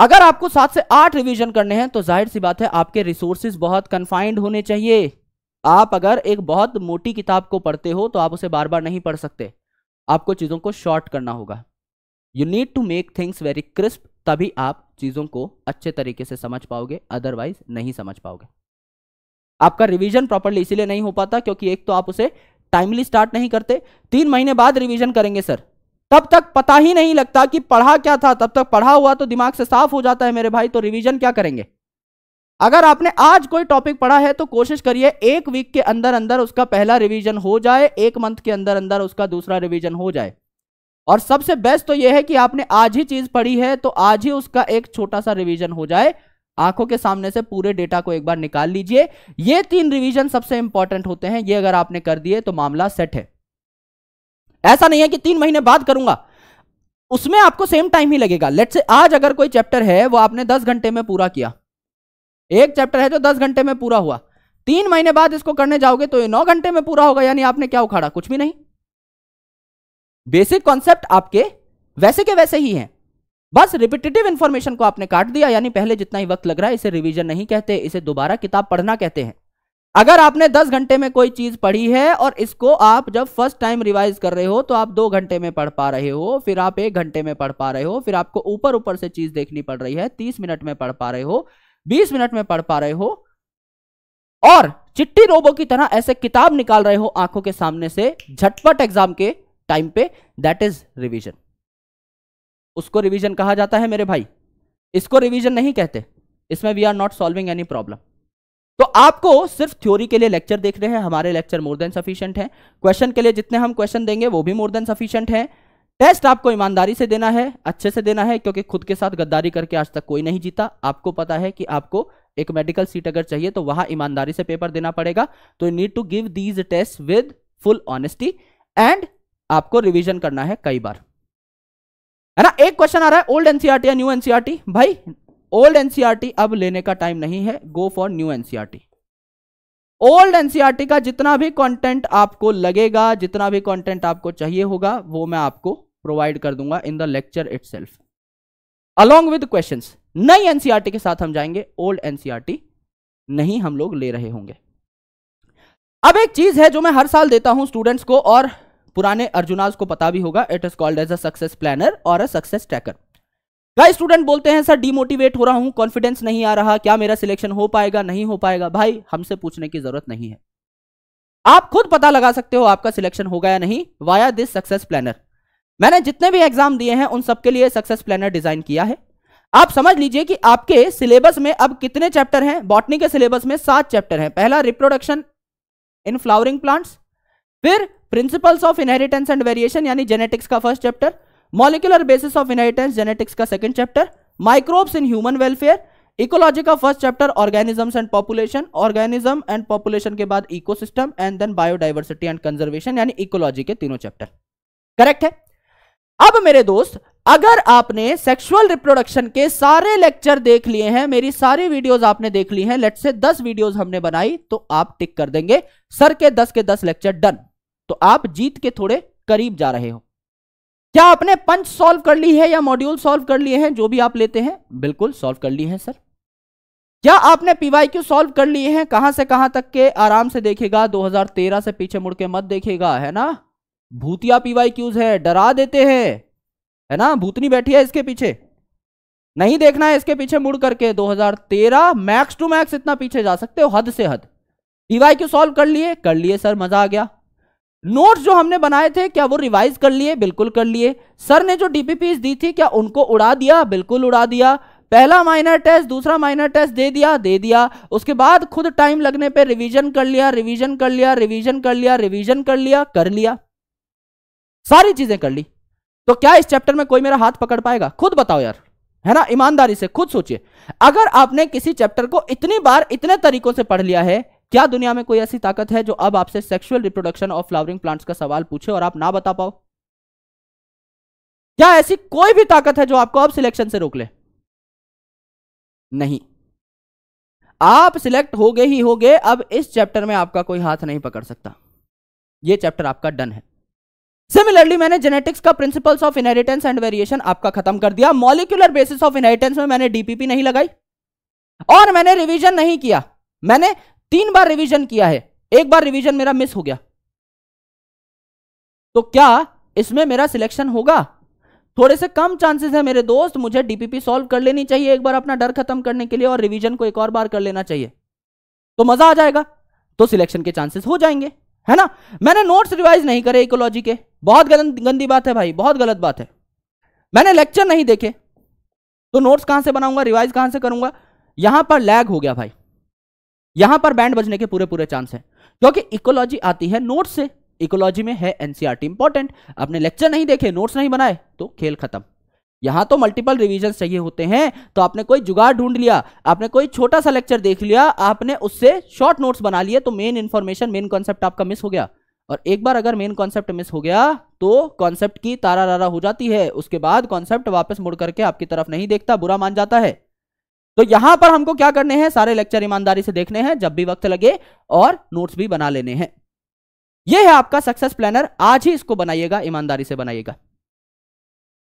अगर आपको सात से आठ रिवीजन करने हैं तो ज़ाहिर सी बात है आपके रिसोर्सेज बहुत कन्फाइंड होने चाहिए। आप अगर एक बहुत मोटी किताब को पढ़ते हो तो आप उसे बार बार नहीं पढ़ सकते। आपको चीज़ों को शॉर्ट करना होगा। You need to make things very crisp तभी आप चीज़ों को अच्छे तरीके से समझ पाओगे अदरवाइज़ नहीं समझ पाओगे। आपका रिवीजन प्रॉपरली इसीलिए नहीं हो पाता, क्योंकि एक तो आप उसे टाइमली स्टार्ट नहीं करते। तीन महीने बाद रिवीजन करेंगे सर तब तक पता ही नहीं लगता कि पढ़ा क्या था। तब तक पढ़ा हुआ तो दिमाग से साफ़ हो जाता है मेरे भाई तो रिवीजन क्या करेंगे? अगर आपने आज कोई टॉपिक पढ़ा है तो कोशिश करिए एक वीक के अंदर अंदर उसका पहला रिवीजन हो जाए, एक मंथ के अंदर अंदर उसका दूसरा रिवीजन हो जाए। और सबसे बेस्ट तो यह है कि आपने आज ही चीज़ पढ़ी है तो आज ही उसका एक छोटा सा रिवीजन हो जाए। आँखों के सामने से पूरे डेटा को एक बार निकाल लीजिए। ये तीन रिवीजन सबसे इंपॉर्टेंट होते हैं, ये अगर आपने कर दिए तो मामला सेट है। ऐसा नहीं है कि तीन महीने बाद करूँगा। उसमें आपको सेम टाइम ही लगेगा। लेट से आज अगर कोई चैप्टर है, वो आपने दस घंटे में पूरा किया। एक चैप्टर है जो दस घंटे में पूरा हुआ। तीन महीने बाद इसको करने जाओगे तो ये नौ घंटे में पूरा होगा, यानी आपने क्या उखाड़ा? कुछ भी नहीं। बेसिक कॉन्सेप्ट आपके वैसे के वैसे ही हैं। बस रिपीटेटिव इंफॉर्मेशन को आपने काट दिया, यानी पहले जितना ही वक्त लग रहा है, इसे रिवीजन नहीं कहते, इसे दोबारा किताब पढ़ना कहते हैं। अगर आपने 10 घंटे में कोई चीज़ पढ़ी है और इसको आप जब फ़र्स्ट टाइम रिवाइज कर रहे हो तो आप दो घंटे में पढ़ पा रहे हो, फिर आप एक घंटे में पढ़ पा रहे हो, फिर आपको ऊपर ऊपर से चीज़ देखनी पड़ रही है, तीस मिनट में पढ़ पा रहे हो, बीस मिनट में पढ़ पा रहे हो, और चिट्टी रोबो की तरह ऐसे किताब निकाल रहे हो आँखों के सामने से झटपट एग्ज़ाम के टाइम पे दैट इज़ रिविजन उसको रिविजन कहा जाता है मेरे भाई? इसको रिविजन नहीं कहते। इसमें we are not solving any problem तो आपको सिर्फ़ थ्योरी के लिए लेक्चर देख रहे हैं, हमारे लेक्चर मोर देन सफिशियंट है। क्वेश्चन के लिए जितने हम क्वेश्चन देंगे, वो भी मोर देन सफिशियंट है। टेस्ट आपको ईमानदारी से देना है, अच्छे से देना है, क्योंकि खुद के साथ गद्दारी करके आज तक कोई नहीं जीता। आपको पता है कि आपको एक मेडिकल सीट अगर चाहिए तो वहाँ ईमानदारी से पेपर देना पड़ेगा। तो you need to give these test with full honesty and आपको रिविजन करना है कई बार। है ना? एक क्वेश्चन आ रहा है ओल्ड एनसीआरटी या न्यू एनसीआरटी भाई ओल्ड एनसीआरटी अब लेने का टाइम नहीं है go for new NCERT old NCERT का जितना भी कंटेंट आपको लगेगा, जितना भी कंटेंट आपको चाहिए होगा, वो मैं आपको प्रोवाइड कर दूँगा in the lecture itself along with question नई एनसीआरटी के साथ हम जाएँगे ओल्ड एनसीआरटी नहीं हम लोग ले रहे होंगे। अब एक चीज़ है जो मैं हर साल देता हूँ स्टूडेंट्स को और पुराने अर्जुनाज को पता भी होगा it is called as a success planner और अ सक्सेस ट्रैकर कई स्टूडेंट बोलते हैं, सर डिमोटिवेट हो रहा हूँ कॉन्फिडेंस नहीं आ रहा, क्या मेरा सिलेक्शन हो पाएगा, नहीं हो पाएगा? भाई, हमसे पूछने की ज़रूरत नहीं है। आप खुद पता लगा सकते हो आपका सिलेक्शन होगा या नहीं वाया दिस सक्सेस प्लानर मैंने जितने भी एग्ज़ाम दिए हैं, उन सबके लिए सक्सेस प्लानर डिज़ाइन किया है। आप समझ लीजिए कि आपके सिलेबस में अब कितने चैप्टर हैं बॉटनी के सिलेबस में सात चैप्टर हैं। पहला रिप्रोडक्शन इन फ्लावरिंग प्लांट्स फिर principles of inheritance and variation यानी जेनेटिक्स का first chapter molecular basis of inheritance genetics का second chapter microbes in human welfare ecology का first chapter organisms and population organism and population के बाद ecosystem and then biodiversity and conservation यानी ecology के तीनों chapter correct है? अब मेरे दोस्त, अगर आपने सेक्सुअल रिप्रोडक्शन के सारे लेक्चर देख लिए हैं, मेरी सारी वीडियोस आपने देख ली हैं लेट से दस वीडियोस हमने बनाई तो आप टिक कर देंगे, सर के दस के दस लेक्चर डन तो आप जीत के थोड़े करीब जा रहे हो। क्या आपने पंच सॉल्व कर ली है या मॉड्यूल सॉल्व कर लिए हैं? जो भी आप लेते हैं। बिल्कुल, सॉल्व कर लिए हैं, सर। क्या आपने पीवाई क्यू सॉल्व कर लिए हैं? कहाँ से कहाँ तक के? आराम से देखेगा 2013 से पीछे मुड़ के मत देखेगा, है ना? भूतिया पीवाई क्यूज है, डरा देते हैं, है ना? भूतनी बैठी है इसके पीछे। नहीं देखना है इसके पीछे मुड़ करके 2013 मैक्स टू मैक्स इतना पीछे जा सकते हो, हद से हद। पीवाई क्यू सॉल्व कर लिए? कर लिए, सर, मज़ा आ गया। नोट्स जो हमने बनाए थे, क्या वो रिवाइज कर लिए? बिल्कुल कर लिए। सर ने जो डीपीपीस दी थी, क्या उनको उड़ा दिया? बिल्कुल उड़ा दिया। पहला माइनर टेस्ट दूसरा माइनर टेस्ट दे दिया दे दिया। उसके बाद खुद टाइम लगने पे रिवीजन कर लिया रिवीजन कर लिया रिवीजन कर लिया रिवीजन कर लिया कर लिया। सारी चीज़ें कर ली। तो क्या इस चैप्टर में कोई मेरा हाथ पकड़ पाएगा? खुद बताओ यार। है ना? ईमानदारी से खुद सोचिए। अगर आपने किसी चैप्टर को इतनी बार इतने तरीकों से पढ़ लिया है क्या दुनिया में कोई ऐसी ताकत है जो अब आपसे sexual reproduction of flowering plants का सवाल पूछे और आप ना बता पाओ? क्या ऐसी कोई भी ताकत है जो आपको अब सिलेक्शन से रोक ले? नहीं। आप सिलेक्ट हो गए ही हो गए अब इस चैप्टर में आपका कोई हाथ नहीं पकड़ सकता। यह चैप्टर आपका डन है। सिमिलरली मैंने जेनेटिक्स का principles of inheritance and variation आपका खत्म कर दिया। मॉलिक्यूलर बेसिस ऑफ़ इनहेरिटेंस में मैंने डीपीपी नहीं लगाई। और मैंने रिवीजन नहीं किया। मैंने तीन बार रिवीजन किया है। एक बार रिवीजन मेरा मिस हो गया। तो क्या इसमें मेरा सिलेक्शन होगा? थोड़े से कम चांसेस है मेरे दोस्त, मुझे डीपीपी सॉल्व कर लेनी चाहिए एक बार अपना डर खत्म करने के लिए और रिवीजन को एक और बार कर लेना चाहिए। तो मज़ा आ जाएगा। तो सिलेक्शन के चांसेस हो जाएँगे। है ना? मैंने नोट्स रिवाइज नहीं करे इकोलॉजी के। बहुत गंदी बात है भाई, बहुत गलत बात है। मैंने लेक्चर नहीं देखे। तो नोट्स कहाँ से बनाऊँगा? रिवाइज कहाँ से करूँगा? यहाँ पर लैग हो गया भाई। यहाँ पर बैंड बजने के पूरे पूरे चांस है। क्योंकि इकोलॉजी आती है नोट से। इकोलॉजी में है एनसीआरटी इंपॉर्टेंट आपने लेक्चर नहीं देखे नोट्स नहीं बनाए तो खेल खत्म। यहाँ तो मल्टीपल रिवीजन चाहिए होते हैं तो आपने कोई जुगाड़ ढूंढ लिया, आपने कोई छोटा सा लेक्चर देख लिया, आपने उससे शॉर्ट नोट्स बना लिए तो मेन इंफॉर्मेशन मेन कॉन्सेप्ट आपका मिस हो गया। और एक बार अगर मेन कॉन्सेप्ट मिस हो गया तो कॉन्सेप्ट की तारा रारा हो जाती है। उसके बाद कॉन्सेप्ट वापस मुड़ करके आपकी तरफ़ नहीं देखता, बुरा मान जाता है। तो यहाँ पर हमको क्या करने हैं? सारे लेक्चर ईमानदारी से देखने हैं, जब भी वक्त लगे और नोट्स भी बना लेने हैं। यह है आपका सक्सेस प्लानर आज ही इसको बनाइएगा, ईमानदारी से बनाइएगा।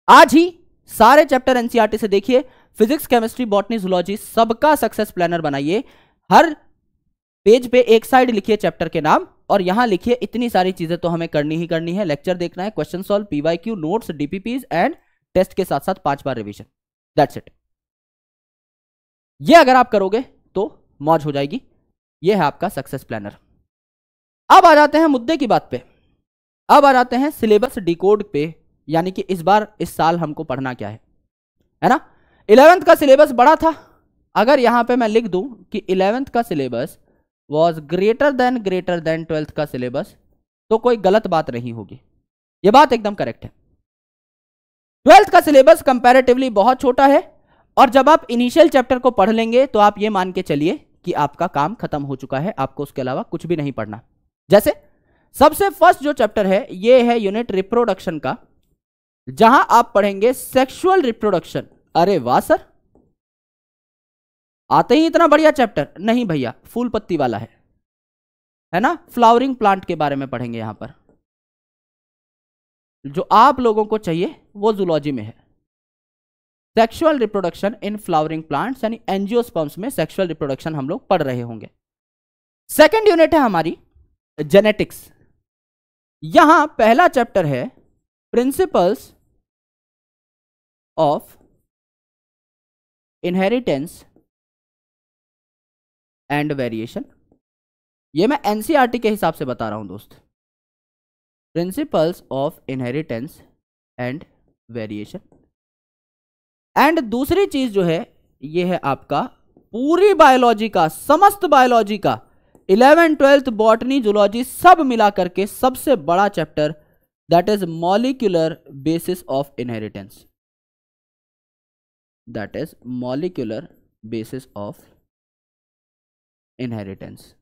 आज ही सारे चैप्टर एनसीआरटी से देखिए फिजिक्स केमिस्ट्री बॉटनी जूलॉजी सबका सक्सेस प्लानर बनाइए। हर पेज पे एक साइड लिखिए चैप्टर के नाम और यहाँ लिखिए इतनी सारी चीज़ें तो हमें करनी ही करनी है। लेक्चर देखना है question solve PY Q notes DPPs and test के साथ साथ पाँच बार रिविजन दैट्स इट ये अगर आप करोगे तो मौज हो जाएगी। ये है आपका सक्सेस प्लानर अब आ जाते हैं मुद्दे की बात पे। अब आ जाते हैं सिलेबस डिकोड पे, यानी कि इस बार, इस साल हमको पढ़ना क्या है। है ना? इलेवेंथ का सिलेबस बड़ा था। अगर यहाँ पे मैं लिख दूँ कि इलेवेंथ का syllabus was greater than greater than twelfth का सिलेबस तो कोई गलत बात नहीं होगी। यह बात एकदम करेक्ट है। ट्वेल्थ का सिलेबस कंपैरेटिवली बहुत छोटा है। और जब आप इनिशियल चैप्टर को पढ़ लेंगे तो आप ये मान के चलिए कि आपका काम खत्म हो चुका है, आपको उसके अलावा कुछ भी नहीं पढ़ना। जैसे, सबसे फ़र्स्ट जो चैप्टर है, ये है यूनिट रिप्रोडक्शन का, जहाँ आप पढ़ेंगे सेक्सुअल रिप्रोडक्शन अरे वाह सर आते ही इतना बढ़िया चैप्टर नहीं भैया, फूल पत्ती वाला है। है ना? फ्लावरिंग प्लांट के बारे में पढ़ेंगे यहाँ पर। जो आप लोगों को चाहिए, वो जूलॉजी में है। Sexual reproduction in flowering plants यानी एनजियोस्पर्म्स में सेक्सुअल रिप्रोडक्शन हम लोग पढ़ रहे होंगे। सेकेंड यूनिट है हमारी जेनेटिक्स यहाँ पहला चैप्टर है principles of inheritance and variation ये मैं एनसीईआरटी के हिसाब से बता रहा हूँ दोस्त। Principles of inheritance and variation and दूसरी चीज़ जो है, ये है आपका पूरी बायोलॉजी का, समस्त बायोलॉजी का इलेवन ट्वेल्थ बॉटनी जूलॉजी सब मिला करके सबसे बड़ा chapter that is molecular basis of inheritance that is molecular basis of inheritance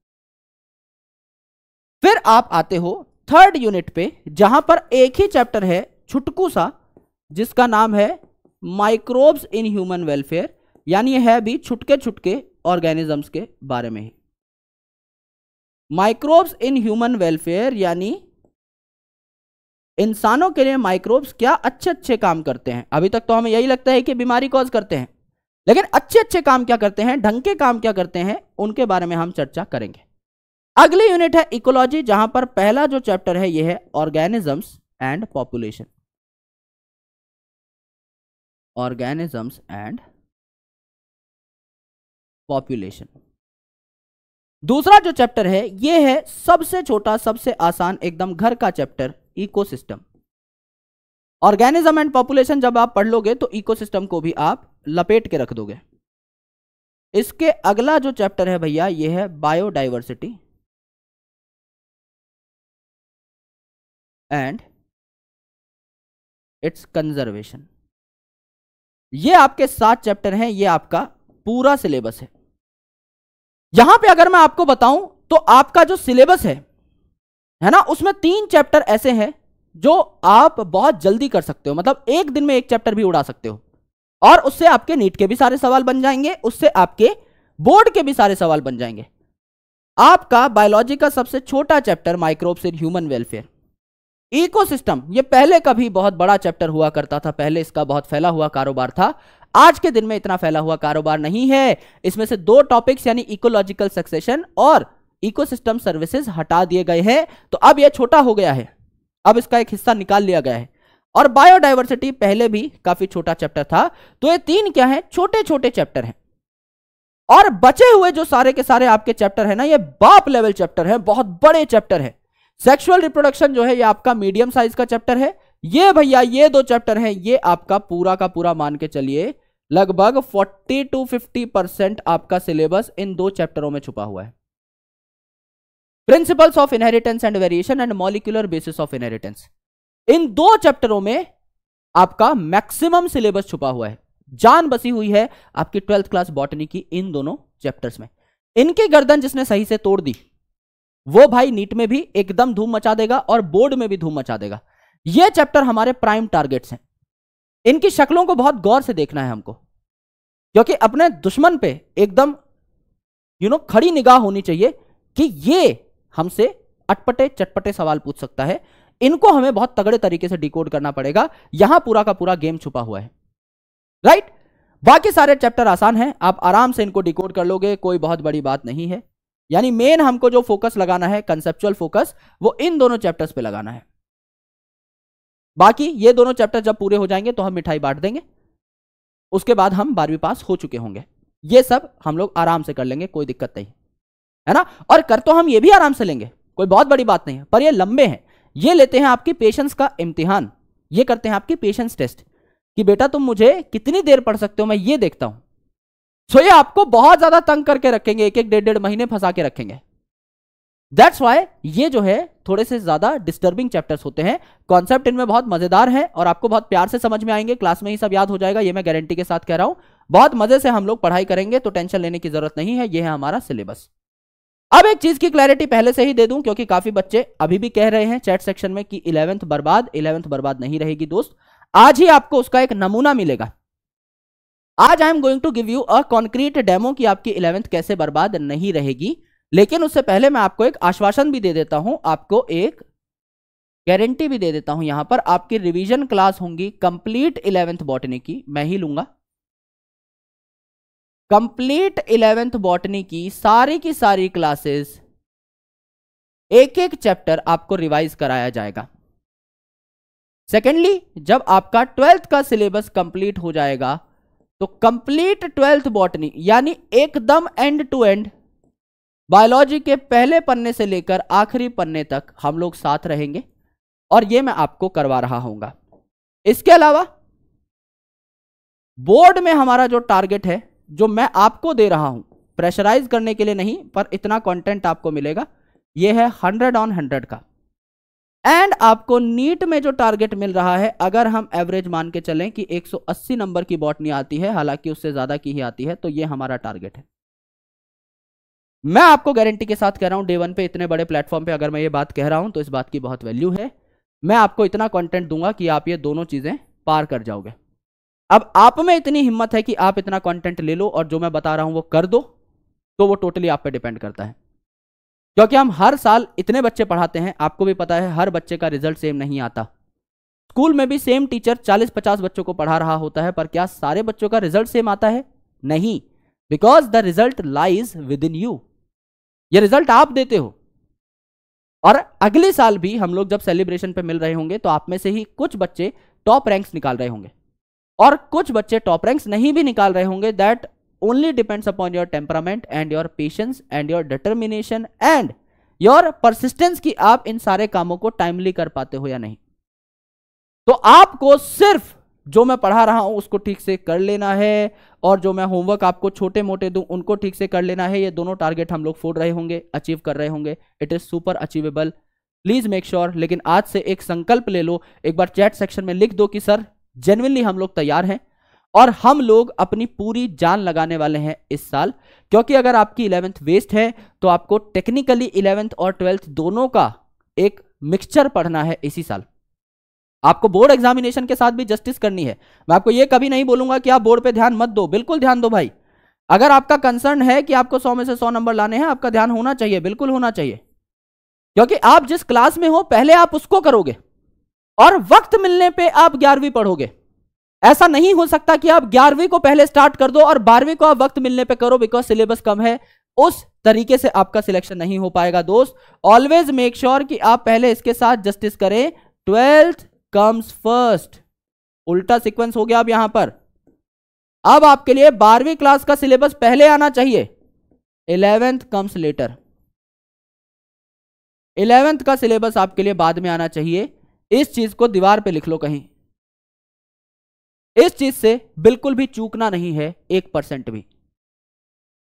फिर आप आते हो थर्ड यूनिट पे, जहाँ पर एक ही चैप्टर है, छुटकू सा, जिसका नाम है माइक्रोब्स इन ह्यूमन वेलफेयर यानी है भी छुटके छुटके ऑर्गेनिजम्स के बारे में ही। माइक्रोब्स इन ह्यूमन वेलफेयर यानी इंसानों के लिए माइक्रोब्स क्या अच्छे अच्छे काम करते हैं? अभी तक तो हमें यही लगता है कि बीमारी कॉज करते हैं। लेकिन अच्छे अच्छे काम क्या करते हैं, ढंग के काम क्या करते हैं, उनके बारे में हम चर्चा करेंगे। अगली यूनिट है इकोलॉजी जहाँ पर पहला जो चैप्टर है यह है organisms and population organisms and population दूसरा जो चैप्टर है यह है सबसे छोटा, सबसे आसान, एकदम घर का chapter ecosystem organism and population जब आप पढ़ लोगे तो इकोसिस्टम को भी आप लपेट के रख दोगे. इसके अगला जो चैप्टर है भैया, ये है बायोडाइवर्सिटी एंड इट्स कंजर्वेशन ये आपके सात चैप्टर हैं, ये आपका पूरा सिलेबस है। यहाँ पे अगर मैं आपको बताऊँ तो आपका जो सिलेबस है है ना, उसमें तीन चैप्टर ऐसे हैं, जो आप बहुत जल्दी कर सकते हो। मतलब एक दिन में एक चैप्टर भी उड़ा सकते हो। और उससे आपके नीट के भी सारे सवाल बन जाएँगे, उससे आपके बोर्ड के भी सारे सवाल बन जाएँगे। आपका बायोलॉजी का सबसे छोटा chapter, microbes in human welfare. Ecosystem ये पहले कभी बहुत बड़ा चैप्टर हुआ करता था, पहले इसका बहुत फैला हुआ कारोबार था। आज के दिन में इतना फैला हुआ कारोबार नहीं है। इसमें से दो टॉपिक्स यानी इकोलॉजिकल सक्सेशन और इकोसिस्टम सर्विसेज़ हटा दिए गए हैं। तो अब यह छोटा हो गया है। अब इसका एक हिस्सा निकाल लिया गया है। और बायोडाइवर्सिटी पहले भी काफ़ी छोटा चैप्टर था। तो ये तीन क्या है? छोटे छोटे चैप्टर हैं। और बचे हुए जो सारे के सारे आपके चैप्टर है ना, ये बाप लेवल चैप्टर है, बहुत बड़े चैप्टर है। सेक्सुअल रिप्रोडक्शन जो है, ये आपका मीडियम साइज़ का चैप्टर है। ये भैया, ये दो चैप्टर हैं, ये आपका पूरा का पूरा मान के चलिए, लगभग 40 टू 50 परसेंट आपका सिलेबस इन दो चैप्टरों में छुपा हुआ है। Principles of inheritance and variation and molecular basis of inheritance इन दो चैप्टरों में आपका मैक्सिमम सिलेबस छुपा हुआ है। जान बसी हुई है आपकी ट्वेल्थ क्लास बॉटनी की इन दोनों चैप्टर्स में। इनकी गर्दन जिसने सही से तोड़ दी वो भाई नीट में भी एकदम धूम मचा देगा और बोर्ड में भी धूम मचा देगा। ये चैप्टर हमारे प्राइम टारगेट्स हैं। इनकी शक्लों को बहुत गौर से देखना है हमको। क्योंकि अपने दुश्मन पे एकदम यू नो खड़ी निगाह होनी चाहिए कि ये हमसे अटपटे चटपटे सवाल पूछ सकता है। इनको हमें बहुत तगड़े तरीके से डिकोड करना पड़ेगा। यहाँ पूरा का पूरा गेम छुपा हुआ है। राइट बाकी सारे चैप्टर आसान हैं। आप आराम से इनको डिकोड कर लोगे, कोई बहुत बड़ी बात नहीं है। यानी मेन हमको जो फोकस लगाना है कंसेप्चुअल फोकस वो इन दोनों चैप्टर्स पे लगाना है। बाकी ये दोनों चैप्टर जब पूरे हो जाएँगे तो हम मिठाई बांट देंगे। उसके बाद हम बारहवीं पास हो चुके होंगे। ये सब हम लोग आराम से कर लेंगे, कोई दिक्कत नहीं। है ना? और कर तो हम ये भी आराम से लेंगे, कोई बहुत बड़ी बात नहीं है, पर ये लंबे हैं। ये लेते हैं आपकी पेशेंस का इम्तिहान। ये करते हैं आपकी पेशेंस टेस्ट कि बेटा तुम मुझे कितनी देर पढ़ सकते हो, मैं ये देखता हूँ। सो ये आपको बहुत ज़्यादा तंग करके रखेंगे एक एक डेढ़ डेढ़ महीने फंसा के रखेंगे। दैट्स वाई ये जो है, थोड़े से ज़्यादा डिस्टर्बिंग चैप्टर्स होते हैं। कॉन्सेप्ट इनमें बहुत मज़ेदार है और आपको बहुत प्यार से समझ में आएँगे। क्लास में ही सब याद हो जाएगा, ये मैं गारंटी के साथ कह रहा हूँ। बहुत मज़े से हम लोग पढ़ाई करेंगे तो टेंशन लेने की ज़रूरत नहीं है, ये है हमारा सिलेबस अब एक चीज़ की क्लैरिटी पहले से ही दे दूँ, क्योंकि काफ़ी बच्चे अभी भी कह रहे हैं चैट सेक्शन में कि इलेवेंथ बर्बाद इलेवेंथ बर्बाद नहीं रहेगी दोस्त। आज ही आपको उसका एक नमूना मिलेगा। आज I am going to give you a concrete demo की आपकी इलेवेंथ कैसे बर्बाद नहीं रहेगी। लेकिन उससे पहले मैं आपको एक आश्वासन भी दे देता हूँ, आपको एक गारंटी भी दे देता हूँ यहाँ पर। आपकी रिवीजन क्लास होंगी कंप्लीट इलेवेंथ बॉटनी की। मैं ही लूँगा। कंप्लीट इलेवेंथ बॉटनी की सारी की सारी क्लासेस एक एक चैप्टर आपको रिवाइज कराया जाएगा। सेकेंडली जब आपका ट्वेल्थ का सिलेबस कंप्लीट हो जाएगा तो कंप्लीट ट्वेल्थ बॉटनी यानी एकदम एंड टू एंड बायोलॉजी के पहले पन्ने से लेकर आखिरी पन्ने तक हम लोग साथ रहेंगे। और ये मैं आपको करवा रहा हूँगा। इसके अलावा बोर्ड में हमारा जो टारगेट है, जो मैं आपको दे रहा हूँ प्रेशराइज करने के लिए नहीं, पर इतना कंटेंट आपको मिलेगा, ये है हंड्रेड ऑन हंड्रेड का। एंड आपको नीट में जो टारगेट मिल रहा है, अगर हम एवरेज मान के चलें कि 180 नंबर की बॉटनी आती है, हालाँकि उससे ज़्यादा की ही आती है तो ये हमारा टारगेट है। मैं आपको गारंटी के साथ कह रहा हूँ डे वन पे इतने बड़े प्लेटफॉर्म पे अगर मैं ये बात कह रहा हूँ तो इस बात की बहुत वैल्यू है। मैं आपको इतना कंटेंट दूँगा कि आप ये दोनों चीज़ें पार कर जाओगे। अब आप में इतनी हिम्मत है कि आप इतना कंटेंट ले लो और जो मैं बता रहा हूँ वो कर दो तो वो टोटली आप पे डिपेंड करता है। क्योंकि हम हर साल इतने बच्चे पढ़ाते हैं, आपको भी पता है, हर बच्चे का रिज़ल्ट सेम नहीं आता। स्कूल में भी सेम टीचर 40-50 बच्चों को पढ़ा रहा होता है, पर क्या सारे बच्चों का रिज़ल्ट सेम आता है? नहीं because the result lies within you ये रिज़ल्ट आप देते हो। और अगले साल भी हम लोग जब सेलिब्रेशन पे मिल रहे होंगे तो आप में से ही कुछ बच्चे टॉप रैंक्स निकाल रहे होंगे। और कुछ बच्चे टॉप रैंक्स नहीं भी निकाल रहे होंगे that only depends upon your temperament and your patience and your determination and your persistence की आप इन सारे कामों को टाइमली कर पाते हो या नहीं। तो आपको सिर्फ़ जो मैं पढ़ा रहा हूँ, उसको ठीक से कर लेना है और जो मैं होमवर्क आपको छोटे मोटे दूँ, उनको ठीक से कर लेना है। ये दोनों टारगेट हम लोग फोड़ रहे होंगे अचीव कर रहे होंगे। It is super achievable please make sure लेकिन आज से एक संकल्प ले लो। एक बार चैट सेक्शन में लिख दो कि, सर जेनविनली हम लोग तैयार हैं? और हम लोग अपनी पूरी जान लगाने वाले हैं इस साल, क्योंकि अगर आपकी इलेवेंथ वेस्ट है तो आपको टेक्निकली इलेवेंथ और ट्वेल्थ दोनों का एक मिक्सचर पढ़ना है इसी साल। आपको बोर्ड एग्जामिनेशन के साथ भी जस्टिस करनी है। मैं आपको यह कभी नहीं बोलूँगा कि आप बोर्ड पे ध्यान मत दो। बिल्कुल ध्यान दो भाई। अगर आपका कंसर्न है कि आपको सौ में से सौ नंबर लाने हैं, आपका ध्यान होना चाहिए, बिल्कुल होना चाहिए। क्योंकि आप जिस क्लास में हो, पहले आप उसको करोगे और वक्त मिलने पे आप ग्यारहवीं पढ़ोगे। ऐसा नहीं हो सकता कि आप ग्यारहवीं को पहले स्टार्ट कर दो और बारहवीं को आप वक्त मिलने पे करो बिकॉज़ सिलेबस कम है। उस तरीके से आपका सिलेक्शन नहीं हो पाएगा दोस्त। ऑलवेज मेक श्योर कि आप पहले इसके साथ जस्टिस करें। ट्वेल्थ कम्स फ़र्स्ट उल्टा सीक्वेंस हो गया अब यहाँ पर। अब आपके लिए बारहवीं क्लास का सिलेबस पहले आना चाहिए। इलेवेंथ कम्स लेटर इलेवेंथ का सिलेबस आपके लिए बाद में आना चाहिए। इस चीज़ को दीवार पे लिख लो कहीं। इस चीज़ से बिल्कुल भी चूकना नहीं है एक परसेंट भी।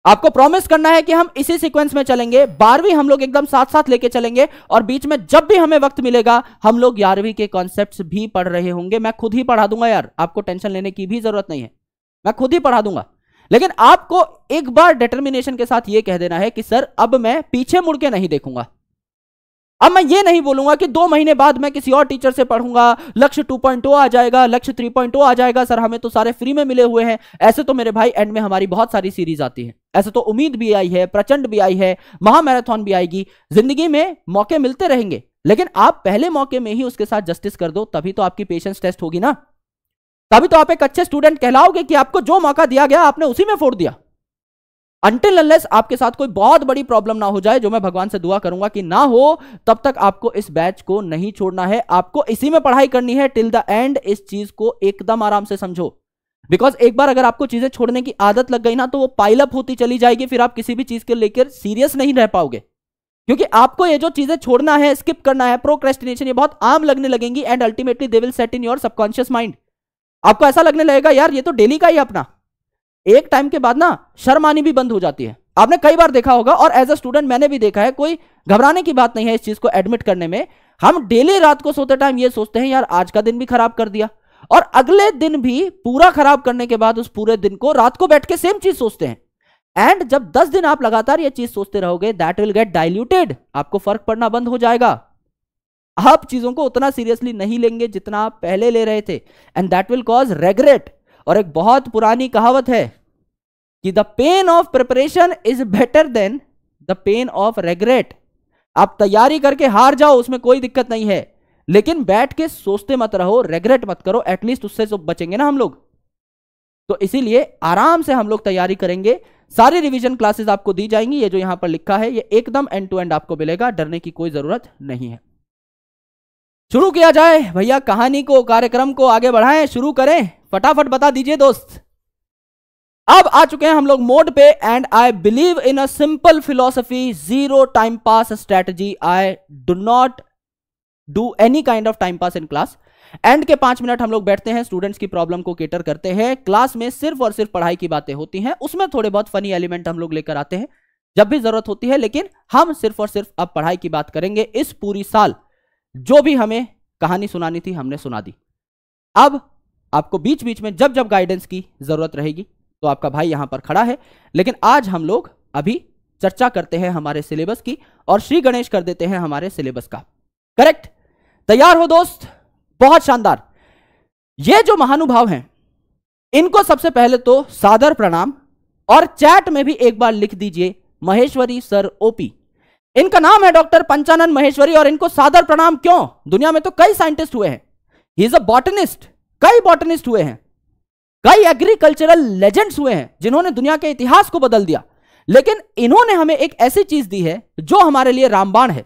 आपको प्रॉमिस करना है कि हम इसी सीक्वेंस में चलेंगे, बारहवीं हम लोग एकदम साथ साथ लेके चलेंगे और बीच में जब भी हमें वक्त मिलेगा, हम लोग ग्यारहवीं के कॉन्सेप्ट्स भी पढ़ रहे होंगे। मैं खुद ही पढ़ा दूँगा यार, आपको टेंशन लेने की भी ज़रूरत नहीं है। मैं खुद ही पढ़ा दूँगा। लेकिन आपको एक बार डिटर्मिनेशन के साथ यह कह देना है कि, सर, अब मैं पीछे मुड़ के नहीं देखूँगा। अब मैं ये नहीं बोलूँगा कि दो महीने बाद मैं किसी और टीचर से पढ़ूँगा, लक्ष्य 2.0 आ जाएगा, लक्ष्य 3.0 आ जाएगा, सर हमें तो सारे फ्री में मिले हुए हैं। ऐसे तो मेरे भाई एंड में हमारी बहुत सारी सीरीज़ आती है। ऐसे तो उम्मीद भी आई है, प्रचंड भी आई है, महामैराथन भी आएगी। ज़िंदगी में मौके मिलते रहेंगे, लेकिन आप पहले मौके में ही उसके साथ जस्टिस कर दो, तभी तो आपकी पेशेंस टेस्ट होगी ना। तभी तो आप एक अच्छे स्टूडेंट कहलाओगे कि आपको जो मौका दिया गया, आपने उसी में फोड़ दिया। अंटिल अनलेस आपके साथ कोई बहुत बड़ी प्रॉब्लम ना हो जाए, जो मैं भगवान से दुआ करूँगा कि ना हो, तब तक आपको इस बैच को नहीं छोड़ना है। आपको इसी में पढ़ाई करनी है। टिल द एंड इस चीज़ को एकदम आराम से समझो। बिकॉज़ एक बार अगर आपको चीज़ें छोड़ने की आदत लग गई ना तो वो पाइलअप होती चली जाएगी, फिर आप किसी भी चीज़ के लेकर सीरियस नहीं रह पाओगे। क्योंकि आपको ये जो चीज़ें छोड़ना है स्किप करना है प्रोक्रेस्टिनेशन ये बहुत आम लगने लगेंगी and ultimately they will set in your subconscious mind आपको ऐसा लगने लगेगा, यार, ये तो डेली का ही अपना। एक टाइम के बाद ना शर्म आनी भी बंद हो जाती है। आपने कई बार देखा होगा और एज अ स्टूडेंट मैंने भी देखा है, कोई घबराने की बात नहीं है इस चीज़ को एडमिट करने में। हम डेली रात को सोते टाइम ये सोचते हैं, यार, आज का दिन भी खराब कर दिया। और अगले दिन भी पूरा खराब करने के बाद उस पूरे दिन को रात को बैठ के सेम चीज़ सोचते हैं। एंड जब दस दिन आप लगातार ये चीज़ सोचते रहोगे दैट विल गेट डाइल्यूटेड आपको फ़र्क पड़ना बंद हो जाएगा। आप चीज़ों को उतना सीरियसली नहीं लेंगे जितना आप पहले ले रहे थे। And that will cause regret और एक बहुत पुरानी कहावत है कि the pain of preparation is better than the pain of regret. आप तैयारी करके हार जाओ, उसमें कोई दिक्कत नहीं है। लेकिन बैठ के सोचते मत रहो रेग्रेट मत करो एटलीस्ट उससे तो बचेंगे ना हम लोग। तो इसीलिए आराम से हम लोग तैयारी करेंगे। सारी रिवीजन क्लासेस आपको दी जाएँगी, ये जो यहाँ पर लिखा है, ये एकदम एंड टू एंड आपको मिलेगा, डरने की कोई ज़रूरत नहीं है। शुरू किया जाए। भैया, कहानी को, कार्यक्रम को आगे बढ़ाएँ, शुरू करें। फटाफट बता दीजिए, दोस्त। अब आ चुके हैं हम लोग मोड पे and I believe in a simple philosophy zero time pass strategy I do not do any kind of time pass in class and के पाँच मिनट हम लोग बैठते हैं स्टूडेंट्स की प्रॉब्लम को केटर करते हैं। क्लास में सिर्फ़ और सिर्फ़ पढ़ाई की बातें होती हैं, उसमें थोड़े बहुत फनी एलिमेंट हम लोग लेकर आते हैं, जब भी ज़रूरत होती है, लेकिन हम सिर्फ़ और सिर्फ़ अब पढ़ाई की बात करेंगे इस पूरी साल। जो भी हमें कहानी सुनानी थी, हमने सुना दी। अब आपको बीच बीच में जब जब गाइडेंस की ज़रूरत रहेगी तो आपका भाई यहाँ पर खड़ा है। लेकिन आज हम लोग अभी चर्चा करते हैं हमारे सिलेबस की और श्री गणेश कर देते हैं हमारे सिलेबस का। करेक्ट तैयार हो दोस्त? बहुत शानदार। ये जो महानुभाव हैं, इनको सबसे पहले तो सादर प्रणाम और चैट में भी एक बार लिख दीजिए महेश्वरी सर ओपी। इनका नाम है डॉक्टर पंचानंद महेश्वरी और इनको सादर प्रणाम क्यों? दुनिया में तो कई साइंटिस्ट हुए हैं। ही इज़ अ बॉटनिस्ट कई बॉटनिस्ट हुए हैं। कई एग्रीकल्चरल लेजेंड्स हुए हैं, जिन्होंने दुनिया के इतिहास को बदल दिया। लेकिन इन्होंने हमें एक ऐसी चीज़ दी है, जो हमारे लिए रामबाण है।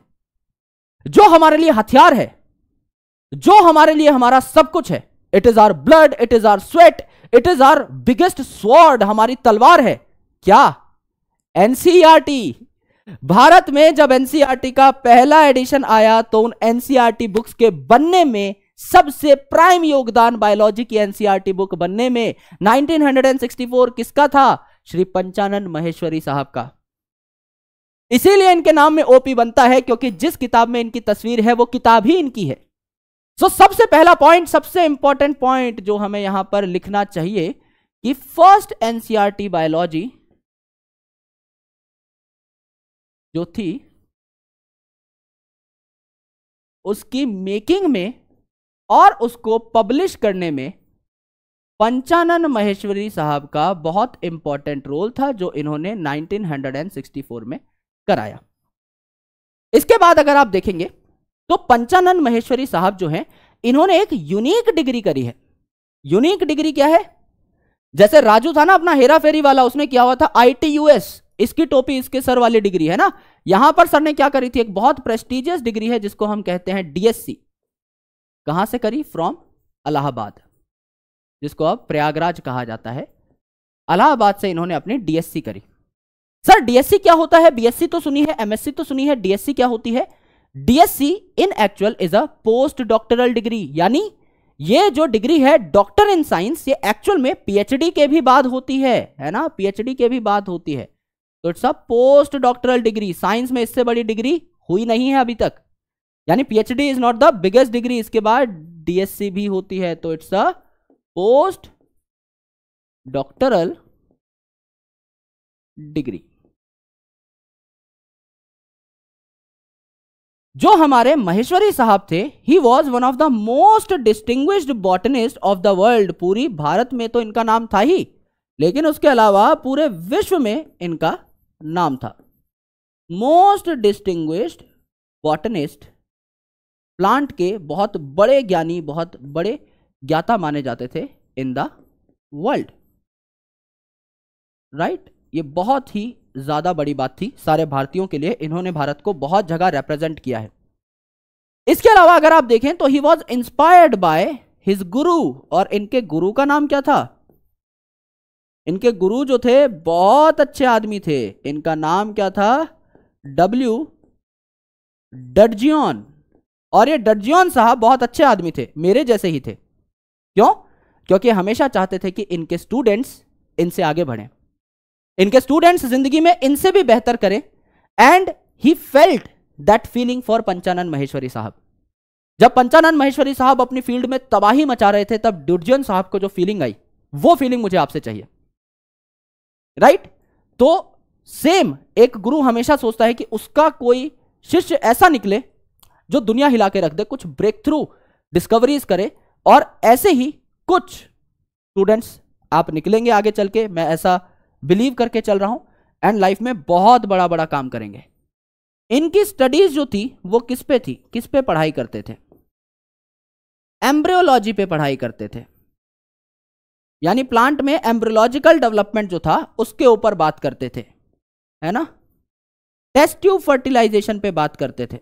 जो हमारे लिए हथियार है। जो हमारे लिए हमारा सब कुछ है। It is our blood it is our sweat it is our biggest sword हमारी तलवार है। क्या? एनसीआरटी भारत में जब एनसीआरटी का पहला एडिशन आया तो उन एनसीआरटी बुक्स के बनने में सबसे प्राइम योगदान बायोलॉजी की एनसीआरटी बुक बनने में 1964 किसका था? श्री पंचानंद महेश्वरी साहब का। इसीलिए इनके नाम में ओपी बनता है क्योंकि जिस किताब में इनकी तस्वीर है वो किताब ही इनकी है। सो so, सबसे पहला पॉइंट सबसे इंपॉर्टेंट पॉइंट जो हमें यहाँ पर लिखना चाहिए कि फ़र्स्ट एनसीआरटी बायोलॉजी जो थी, उसकी मेकिंग में और उसको पब्लिश करने में पंचानन महेश्वरी साहब का बहुत इंपॉर्टेंट रोल था जो इन्होंने 1964 में कराया। इसके बाद अगर आप देखेंगे तो पंचानंद महेश्वरी साहब जो हैं, इन्होंने एक यूनिक डिग्री करी है। यूनिक डिग्री क्या है? जैसे राजू था ना अपना हेरा फेरी वाला उसने किया हुआ था? आईटीयूएस इसकी टोपी इसके सर वाली डिग्री है ना? यहाँ पर सर ने क्या करी थी? एक बहुत प्रेस्टिजियस डिग्री है जिसको हम कहते हैं डीएससी कहाँ से करी? फ्रॉम अलाहाबाद जिसको अब प्रयागराज कहा जाता है। अलाहाबाद से इन्होंने अपनी डीएससी करी। सर डीएससी क्या होता है? बीएससी तो सुनी है एमएससी तो सुनी है डीएससी क्या होती है? DSc in actual is a post doctoral degree यानी ये जो डिग्री है डॉक्टर इन साइंस ये एक्चुअल में पीएचडी के भी बाद होती है है ना? पीएचडी के भी बाद होती है। तो it's a post doctoral degree science में इससे बड़ी डिग्री हुई नहीं है अभी तक। यानी PhD is not the biggest degree इसके बाद डीएससी भी होती है तो it's a post doctoral degree जो हमारे महेश्वरी साहब थे he was one of the most distinguished botanist of the world पूरी भारत में तो इनका नाम था ही, लेकिन उसके अलावा पूरे विश्व में इनका नाम था। मोस्ट डिस्टिंग्विश्ड बॉटनिस्ट प्लांट के बहुत बड़े ज्ञानी, बहुत बड़े ज्ञाता माने जाते थे इन द वर्ल्ड राइट ये बहुत ही ज़्यादा बड़ी बात थी सारे भारतीयों के लिए। इन्होंने भारत को बहुत जगह रिप्रेजेंट किया है। इसके अलावा अगर आप देखें तो he was inspired by his guru और इनके गुरु का नाम क्या था? इनके गुरु जो थे, बहुत अच्छे आदमी थे। इनका नाम क्या था? डब्ल्यू डर्जियन और ये डर्जियन साहब बहुत अच्छे आदमी थे, मेरे जैसे ही थे। क्यों? क्योंकि हमेशा चाहते थे कि इनके स्टूडेंट्स इनसे आगे बढ़ें। इनके स्टूडेंट्स ज़िंदगी में इनसे भी बेहतर करें। And he felt that feeling for Panchanand Maheshwari साहब। जब पंचानंद महेश्वरी साहब अपनी फ़ील्ड में तबाही मचा रहे थे, तब डुर्जन साहब को जो फीलिंग आई, वो फीलिंग मुझे आपसे चाहिए। राइट तो सेम एक गुरु हमेशा सोचता है कि उसका कोई शिष्य ऐसा निकले जो दुनिया हिला के रख दे, कुछ ब्रेक थ्रू डिस्कवरीज करे और ऐसे ही कुछ स्टूडेंट्स आप निकलेंगे आगे चल के। मैं ऐसा बिलीव करके चल रहा हूँ एंड लाइफ में बहुत बड़ा बड़ा काम करेंगे। इनकी स्टडीज़ जो थी, वो किस पे थी? किस पे पढ़ाई करते थे? एम्ब्रियोलॉजी पे पढ़ाई करते थे। यानी प्लांट में एम्ब्रोलॉजिकल डेवलपमेंट जो था, उसके ऊपर बात करते थे, है ना? टेस्ट ट्यूब फर्टिलाइजेशन पे बात करते थे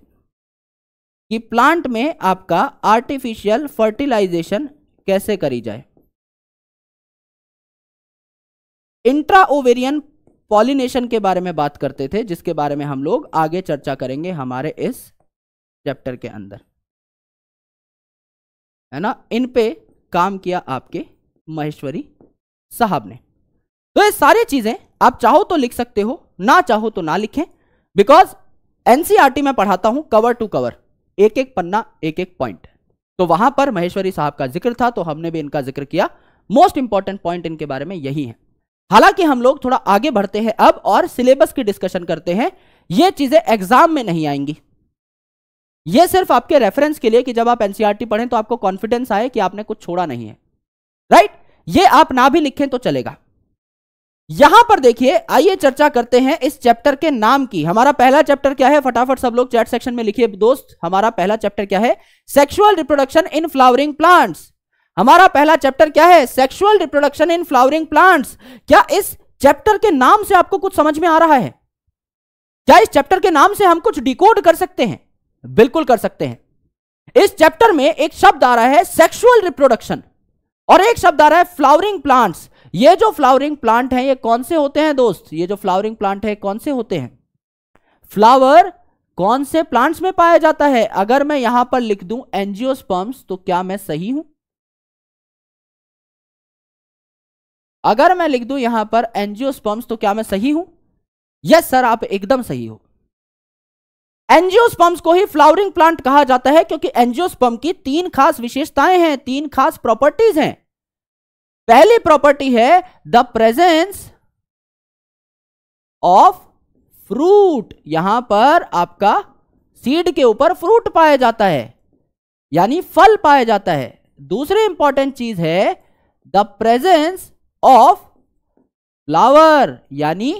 कि प्लांट में आपका आर्टिफिशियल फर्टिलाइजेशन कैसे करी जाए। इंट्रा ओवेरियन पॉलिनेशन के बारे में बात करते थे, जिसके बारे में हम लोग आगे चर्चा करेंगे हमारे इस चैप्टर के अंदर। है ना? इन पे काम किया आपके महेश्वरी साहब ने। तो ये सारी चीज़ें आप चाहो तो लिख सकते हो, ना चाहो तो ना लिखें बिकॉज़ एनसीआरटी में पढ़ाता हूँ कवर टू कवर एक एक पन्ना एक एक पॉइंट तो वहाँ पर महेश्वरी साहब का ज़िक्र था तो हमने भी इनका ज़िक्र किया। मोस्ट इंपॉर्टेंट पॉइंट इनके बारे में यही है। हालाँकि हम लोग थोड़ा आगे बढ़ते हैं अब और सिलेबस की डिस्कशन करते हैं, ये चीज़ें एग्ज़ाम में नहीं आएँगी। ये सिर्फ़ आपके रेफरेंस के लिए कि जब आप एनसीआरटी e पढ़ें तो आपको कॉन्फिडेंस आए कि आपने कुछ छोड़ा नहीं है। राइट? ये आप ना भी लिखें तो चलेगा। यहाँ पर देखिए, आइए चर्चा करते हैं इस चैप्टर के नाम की। हमारा पहला चैप्टर क्या है? फटाफट सब लोग चैट सेक्शन में लिखिए। दोस्त, हमारा पहला चैप्टर क्या है? Sexual reproduction in flowering plants. हमारा पहला चैप्टर क्या है? Sexual reproduction in flowering plants. क्या इस चैप्टर के नाम से आपको कुछ समझ में आ रहा है? क्या इस चैप्टर के नाम से हम कुछ डिकोड कर सकते हैं? बिल्कुल कर सकते हैं। इस चैप्टर में एक शब्द आ रहा है, सेक्सुअल रिप्रोडक्शन। और एक शब्द आ रहा है फ्लावरिंग प्लांट्स ये जो फ्लावरिंग प्लांट है, ये कौन से होते हैं दोस्त? ये जो फ्लावरिंग प्लांट है कौन से होते हैं? फ्लावर कौन से प्लांट्स में पाया जाता है? अगर मैं यहाँ पर लिख दूँ एंजियोस्पर्म्स तो क्या मैं सही हूँ? अगर मैं लिख दूँ यहाँ पर एंजियोस्पर्म्स तो क्या मैं सही हूँ? यस सर आप एकदम सही हो। एंजियोस्पर्म्स को ही फ्लावरिंग प्लांट कहा जाता है, क्योंकि एंजियोस्पर्म की तीन खास विशेषताएँ हैं, तीन खास प्रॉपर्टीज़ हैं। पहली प्रॉपर्टी है द प्रेजेंस ऑफ़ फ्रूट। यहाँ पर आपका सीड के ऊपर फ्रूट पाया जाता है, यानी फल पाया जाता है। दूसरी इंपॉर्टेंट चीज़ है द प्रेजेंस ऑफ़ फ्लावर, यानी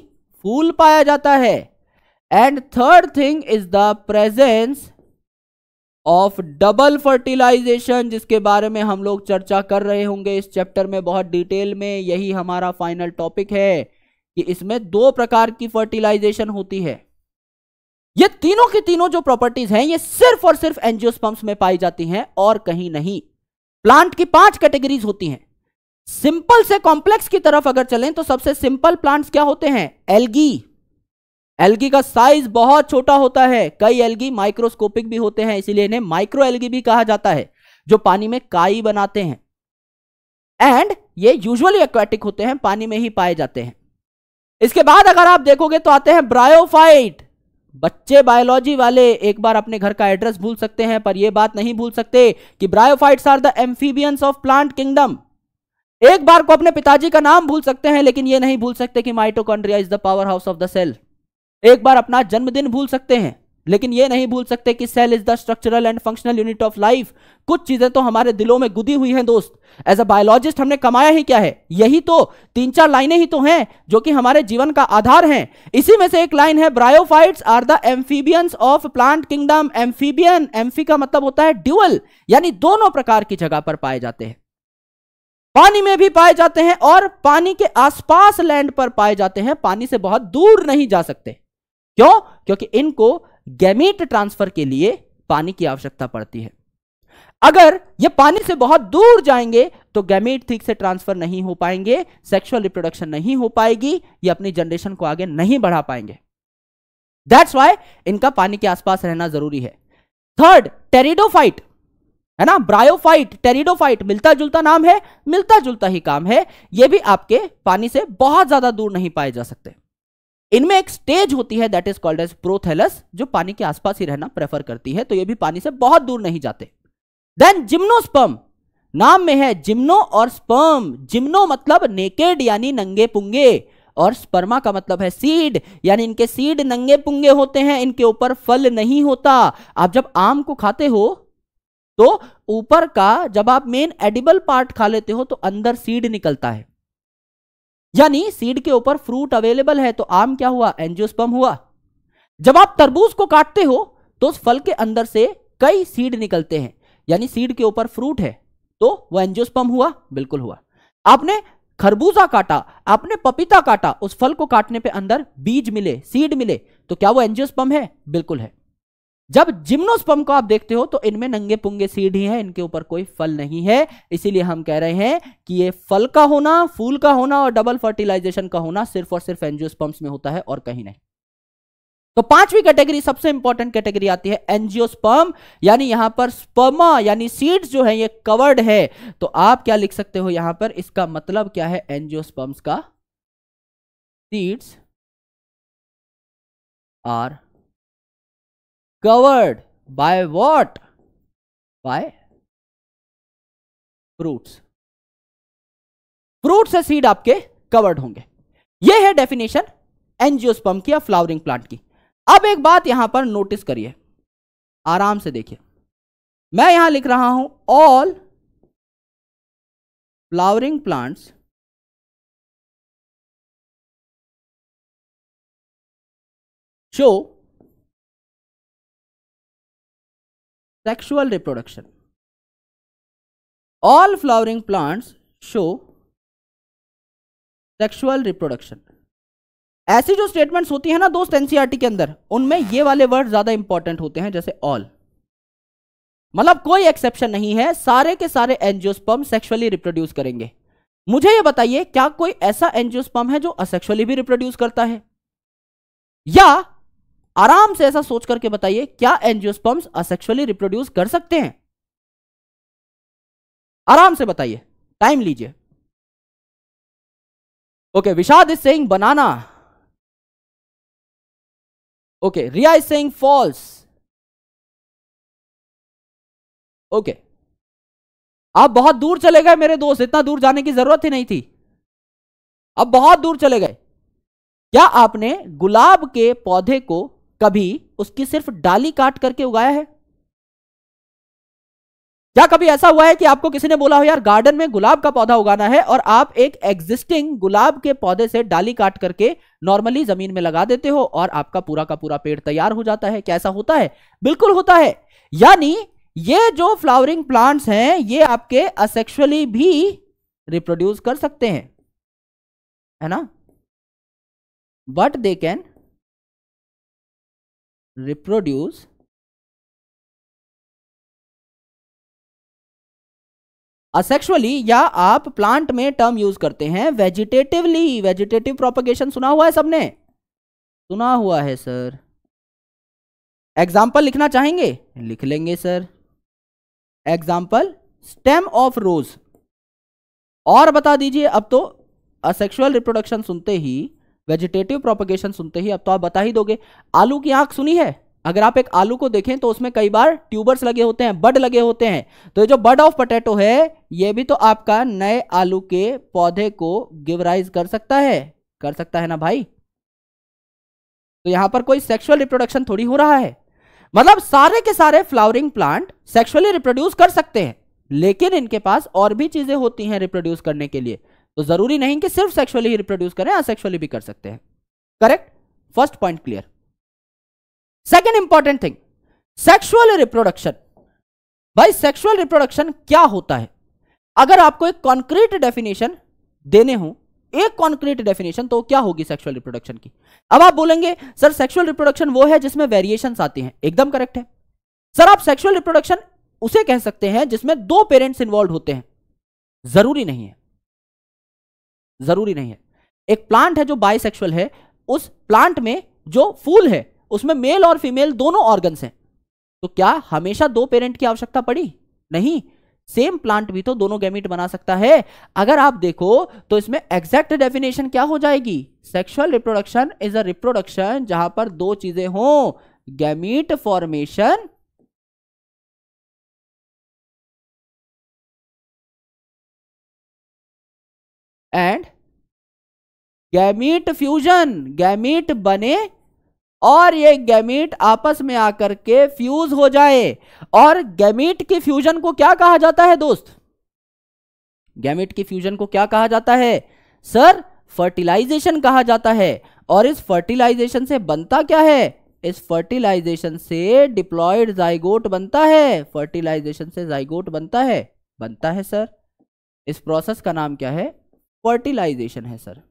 फूल पाया जाता है। And third thing is the presence of double fertilization जिसके बारे में हम लोग चर्चा कर रहे होंगे इस चैप्टर में बहुत डिटेल में। यही हमारा फाइनल टॉपिक है कि इसमें दो प्रकार की फर्टिलाइजेशन होती है। ये तीनों की तीनों जो प्रॉपर्टीज़ हैं, ये सिर्फ़ और सिर्फ़ एंजियोस्पम्स में पाई जाती हैं और कहीं नहीं। प्लांट की पाँच कैटेगरीज होती हैं। सिंपल से कॉम्प्लेक्स की तरफ़ अगर चलें तो सबसे सिंपल प्लांट्स क्या होते हैं? एल्गी एल्गी का साइज़ बहुत छोटा होता है। कई एल्गी माइक्रोस्कोपिक भी होते हैं, इसीलिए इन्हें माइक्रो एल्गी भी कहा जाता है, जो पानी में काई बनाते हैं। एंड ये यूजुअली एक्वेटिक होते हैं, पानी में ही पाए जाते हैं। इसके बाद अगर आप देखोगे तो आते हैं ब्रायोफाइट बच्चे बायोलॉजी वाले एक बार अपने घर का एड्रेस भूल सकते हैं, पर यह बात नहीं भूल सकते कि bryophytes are the amphibians of plant kingdom एक बार को अपने पिताजी का नाम भूल सकते हैं, लेकिन यह नहीं भूल सकते कि mitochondria is the power house of the cell एक बार अपना जन्मदिन भूल सकते हैं, लेकिन यह नहीं भूल सकते कि cell is the structural and functional unit of life कुछ चीज़ें तो हमारे दिलों में गुदी हुई हैं दोस्त। एज अ बायोलॉजिस्ट हमने कमाया ही क्या है? यही तो तीन चार लाइनें ही तो हैं, जो कि हमारे जीवन का आधार हैं। इसी में से एक लाइन है bryophytes are the amphibians of plant kingdom amphibian amphi का मतलब होता है ड्यूअल यानी दोनों प्रकार की जगह पर पाए जाते हैं। पानी में भी पाए जाते हैं और पानी के आसपास लैंड पर पाए जाते हैं। पानी से बहुत दूर नहीं जा सकते। क्यों? क्योंकि इनको गैमीट ट्रांसफ़र के लिए पानी की आवश्यकता पड़ती है। अगर ये पानी से बहुत दूर जाएँगे तो गैमीट ठीक से ट्रांसफ़र नहीं हो पाएँगे सेक्सुअल रिप्रोडक्शन नहीं हो पाएगी, ये अपनी जनरेशन को आगे नहीं बढ़ा पाएँगे। दैट्स वाई इनका पानी के आसपास रहना ज़रूरी है। थर्ड टेरिडोफाइट है ना? ब्रायोफाइट टेरिडोफाइट मिलता जुलता नाम है मिलता जुलता ही काम है यह भी आपके पानी से बहुत ज़्यादा दूर नहीं पाए जा सकते। इनमें एक स्टेज होती है that is called as prothallus जो पानी के आसपास ही रहना प्रेफर करती है तो ये भी पानी से बहुत दूर नहीं जाते। देन जिम्नोस्पर्म नाम में है जिम्नो और स्पर्म जिम्नो मतलब नेकेड यानी नंगे पुंगे, और स्पर्मा का मतलब है सीड यानी इनके सीड नंगे पुंगे होते हैं, इनके ऊपर फल नहीं होता। आप जब आम को खाते हो तो ऊपर का, जब आप मेन एडिबल पार्ट खा लेते हो तो अंदर सीड निकलता है। यानी सीड के ऊपर फ्रूट अवेलेबल है तो आम क्या हुआ? एंजियोस्पम हुआ। जब आप तरबूज को काटते हो तो उस फल के अंदर से कई सीड निकलते हैं। यानी सीड के ऊपर फ्रूट है तो वह एंजियोस्पम हुआ। बिल्कुल हुआ। आपने खरबूजा काटा, आपने पपीता काटा, उस फल को काटने पे अंदर बीज मिले सीड मिले तो क्या वो एंजियोस्पम है? बिल्कुल है। जब जिम्नोस्पम को आप देखते हो तो इनमें नंगे पुंगे सीड ही है इनके ऊपर कोई फल नहीं है। इसीलिए हम कह रहे हैं कि ये फल का होना, फूल का होना और डबल फर्टिलाइजेशन का होना सिर्फ़ और सिर्फ़ एंजियोस्पम्स में होता है और कहीं नहीं। तो पांचवी कैटेगरी सबसे इंपॉर्टेंट कैटेगरी आती है एंजियोस्पर्म यानी यहाँ पर स्पर्मा यानी सीड्स जो है, ये कवर्ड है। तो आप क्या लिख सकते हो यहाँ पर? इसका मतलब क्या है एंजियोस्पर्म्स का? Seeds are covered by what? By fruits. Fruit से सीड आपके कवर्ड होंगे। ये है डेफिनेशन एनजियोस्पम की या फ्लावरिंग प्लांट की। अब एक बात यहाँ पर नोटिस करिए। आराम से देखिए। मैं यहाँ लिख रहा हूँ all flowering plants show sexual reproduction all flowering plants show sexual reproduction ऐसी जो स्टेटमेंट्स होती है ना दोस्त एनसीआरटी के अंदर, उनमें ये वाले वर्ड ज़्यादा इंपॉर्टेंट होते हैं, जैसे ऑल मतलब कोई एक्सेप्शन नहीं है, सारे के सारे एंजियोस्पर्म सेक्सुअली रिप्रोड्यूस करेंगे। मुझे ये बताइए, क्या कोई ऐसा एंजियोस्पर्म है जो असेक्सुअली भी रिप्रोड्यूस करता है? या आराम से ऐसा सोच करके बताइए, क्या एंजियोस्पर्म्स असेक्सुअली रिप्रोड्यूस कर सकते हैं? आराम से बताइए टाइम लीजिए। Okay Vishad is saying banana okay Riya is saying false okay आप बहुत दूर चले गए मेरे दोस्त, इतना दूर जाने की ज़रूरत ही नहीं थी। अब बहुत दूर चले गए। क्या आपने गुलाब के पौधे को कभी उसकी सिर्फ़ डाली काट करके उगाया है? क्या कभी ऐसा हुआ है कि आपको किसी ने बोला हो, यार, गार्डन में गुलाब का पौधा उगाना है और आप एक एग्जिस्टिंग गुलाब के पौधे से डाली काट करके नॉर्मली ज़मीन में लगा देते हो और आपका पूरा का पूरा पेड़ तैयार हो जाता है? क्या ऐसा होता है? बिल्कुल होता है। यानी ये जो फ्लावरिंग प्लांट्स हैं, ये आपके असेक्सुअली भी रिप्रोड्यूस कर सकते हैं। है ना? But they can reproduce asexually या आप प्लांट में टर्म यूज़ करते हैं वेजिटेटिवली वेजिटेटिव प्रोपगेशन सुना हुआ है सबने? सुना हुआ है सर एग्ज़ाम्पल लिखना चाहेंगे? लिख लेंगे sir example stem of rose और बता दीजिए, अब तो असेक्सुअल रिप्रोडक्शन सुनते ही वेजिटेटिव प्रोपोगेशन सुनते ही, अब तो आप बता ही दोगे। आलू की आँख सुनी है? अगर आप एक आलू को देखें तो उसमें कई बार ट्यूबर्स लगे होते हैं, बड लगे होते हैं। तो ये जो बड ऑफ़ पोटैटो है, ये भी तो आपका नए आलू के पौधे को गिवराइज कर सकता है। कर सकता है ना भाई? तो यहाँ पर कोई सेक्सुअल रिप्रोडक्शन थोड़ी हो रहा है। मतलब सारे के सारे फ्लावरिंग प्लांट सेक्सुअली रिप्रोड्यूस कर सकते हैं, लेकिन इनके पास और भी चीज़ें होती हैं रिप्रोड्यूस करने के लिए। तो ज़रूरी नहीं कि सिर्फ़ सेक्सुअली ही रिप्रोड्यूस करें असेक्सुअली भी कर सकते हैं। Correct first point clear second important thing sexual reproduction भाई सेक्सुअल रिप्रोडक्शन क्या होता है? अगर आपको एक कॉन्क्रीट डेफिनेशन देने हो, एक कॉन्क्रीट डेफिनेशन तो क्या होगी सेक्सुअल रिप्रोडक्शन की? अब आप बोलेंगे, सर सेक्सुअल रिप्रोडक्शन वो है जिसमें वेरिएशन आती हैं। एकदम करेक्ट है। सर, आप सेक्सुअल रिप्रोडक्शन उसे कह सकते हैं जिसमें दो पेरेंट्स इन्वॉल्व होते हैं। ज़रूरी नहीं है। ज़रूरी नहीं है। एक प्लांट है जो बाइसेक्सुअल है, उस प्लांट में जो फूल है, उसमें मेल और फीमेल दोनों ऑर्गन्स हैं। तो क्या हमेशा दो पेरेंट की आवश्यकता पड़ी? नहीं। सेम प्लांट भी तो दोनों गैमीट बना सकता है। अगर आप देखो तो इसमें एग्जैक्ट डेफिनेशन क्या हो जाएगी? Sexual reproduction is a reproduction जहाँ पर दो चीज़ें हो gamete formation and gamete fusion gamete बने और ये गैमीट आपस में आकर के फ्यूज हो जाए। और गैमीट के फ्यूजन को क्या कहा जाता है दोस्त? गैमीट की फ्यूजन को क्या कहा जाता है? सर फर्टिलाइजेशन कहा जाता है। और इस फर्टिलाइजेशन से बनता क्या है? इस फर्टिलाइजेशन से डिप्लॉयड जाइगोट बनता है। फर्टिलाइजेशन से जाइगोट बनता है। बनता है सर इस प्रोसेस का नाम क्या है? फर्टिलाइजेशन है सर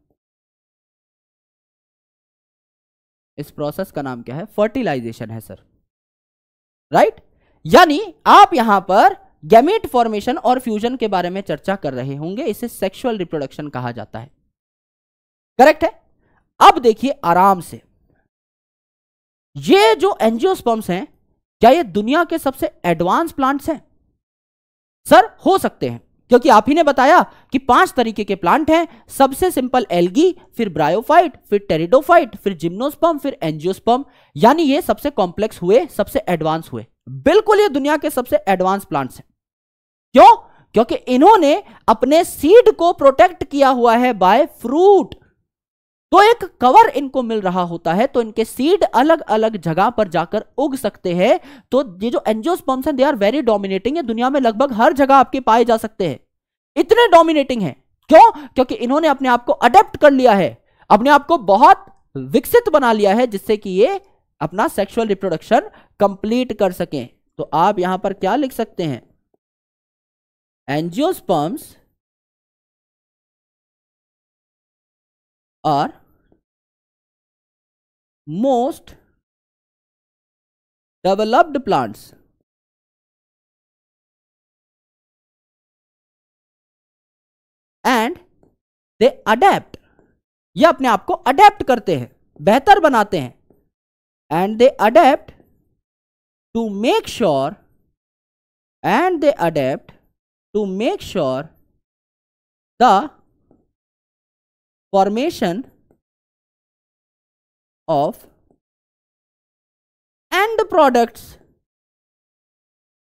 इस प्रोसेस का नाम क्या है? फर्टिलाइजेशन है सर राइट यानी आप यहाँ पर गैमेट फॉर्मेशन और फ्यूजन के बारे में चर्चा कर रहे होंगे, इसे सेक्सुअल रिप्रोडक्शन कहा जाता है। करेक्ट है? अब देखिए आराम से। ये जो एंजियोस्पर्म्स हैं, क्या ये दुनिया के सबसे एडवांस प्लांट्स हैं? सर हो सकते हैं। क्योंकि आप ही ने बताया कि पाँच तरीके के प्लांट हैं। सबसे सिंपल एल्गी, फिर ब्रायोफाइट, फिर टेरिडोफाइट, फिर जिम्नोस्पम फिर एंजियोस्पम यानी ये सबसे कॉम्प्लेक्स हुए, सबसे एडवांस हुए। बिल्कुल ये दुनिया के सबसे एडवांस प्लांट्स हैं। क्यों? क्योंकि इन्होंने अपने सीड को प्रोटेक्ट किया हुआ है बाय फ्रूट। तो एक कवर इनको मिल रहा होता है तो इनके सीड अलग अलग जगह पर जाकर उग सकते हैं। तो ये जो एंजियोस्पर्म्स हैं दे आर वेरी डोमिनेटिंग है। दुनिया में लगभग हर जगह आपके पाए जा सकते हैं। इतने डोमिनेटिंग है। क्यों? क्योंकि इन्होंने अपने आप को अडेप्ट कर लिया है। अपने आप को बहुत विकसित बना लिया है, जिससे कि ये अपना सेक्सुअल रिप्रोडक्शन कंप्लीट कर सकें। तो आप यहाँ पर क्या लिख सकते हैं? Angiosperms are most developed plants and they adapt ये अपने आप को अडेप्ट करते हैं, बेहतर बनाते हैं. And they adapt to make sure and they adapt to make sure the formation of end products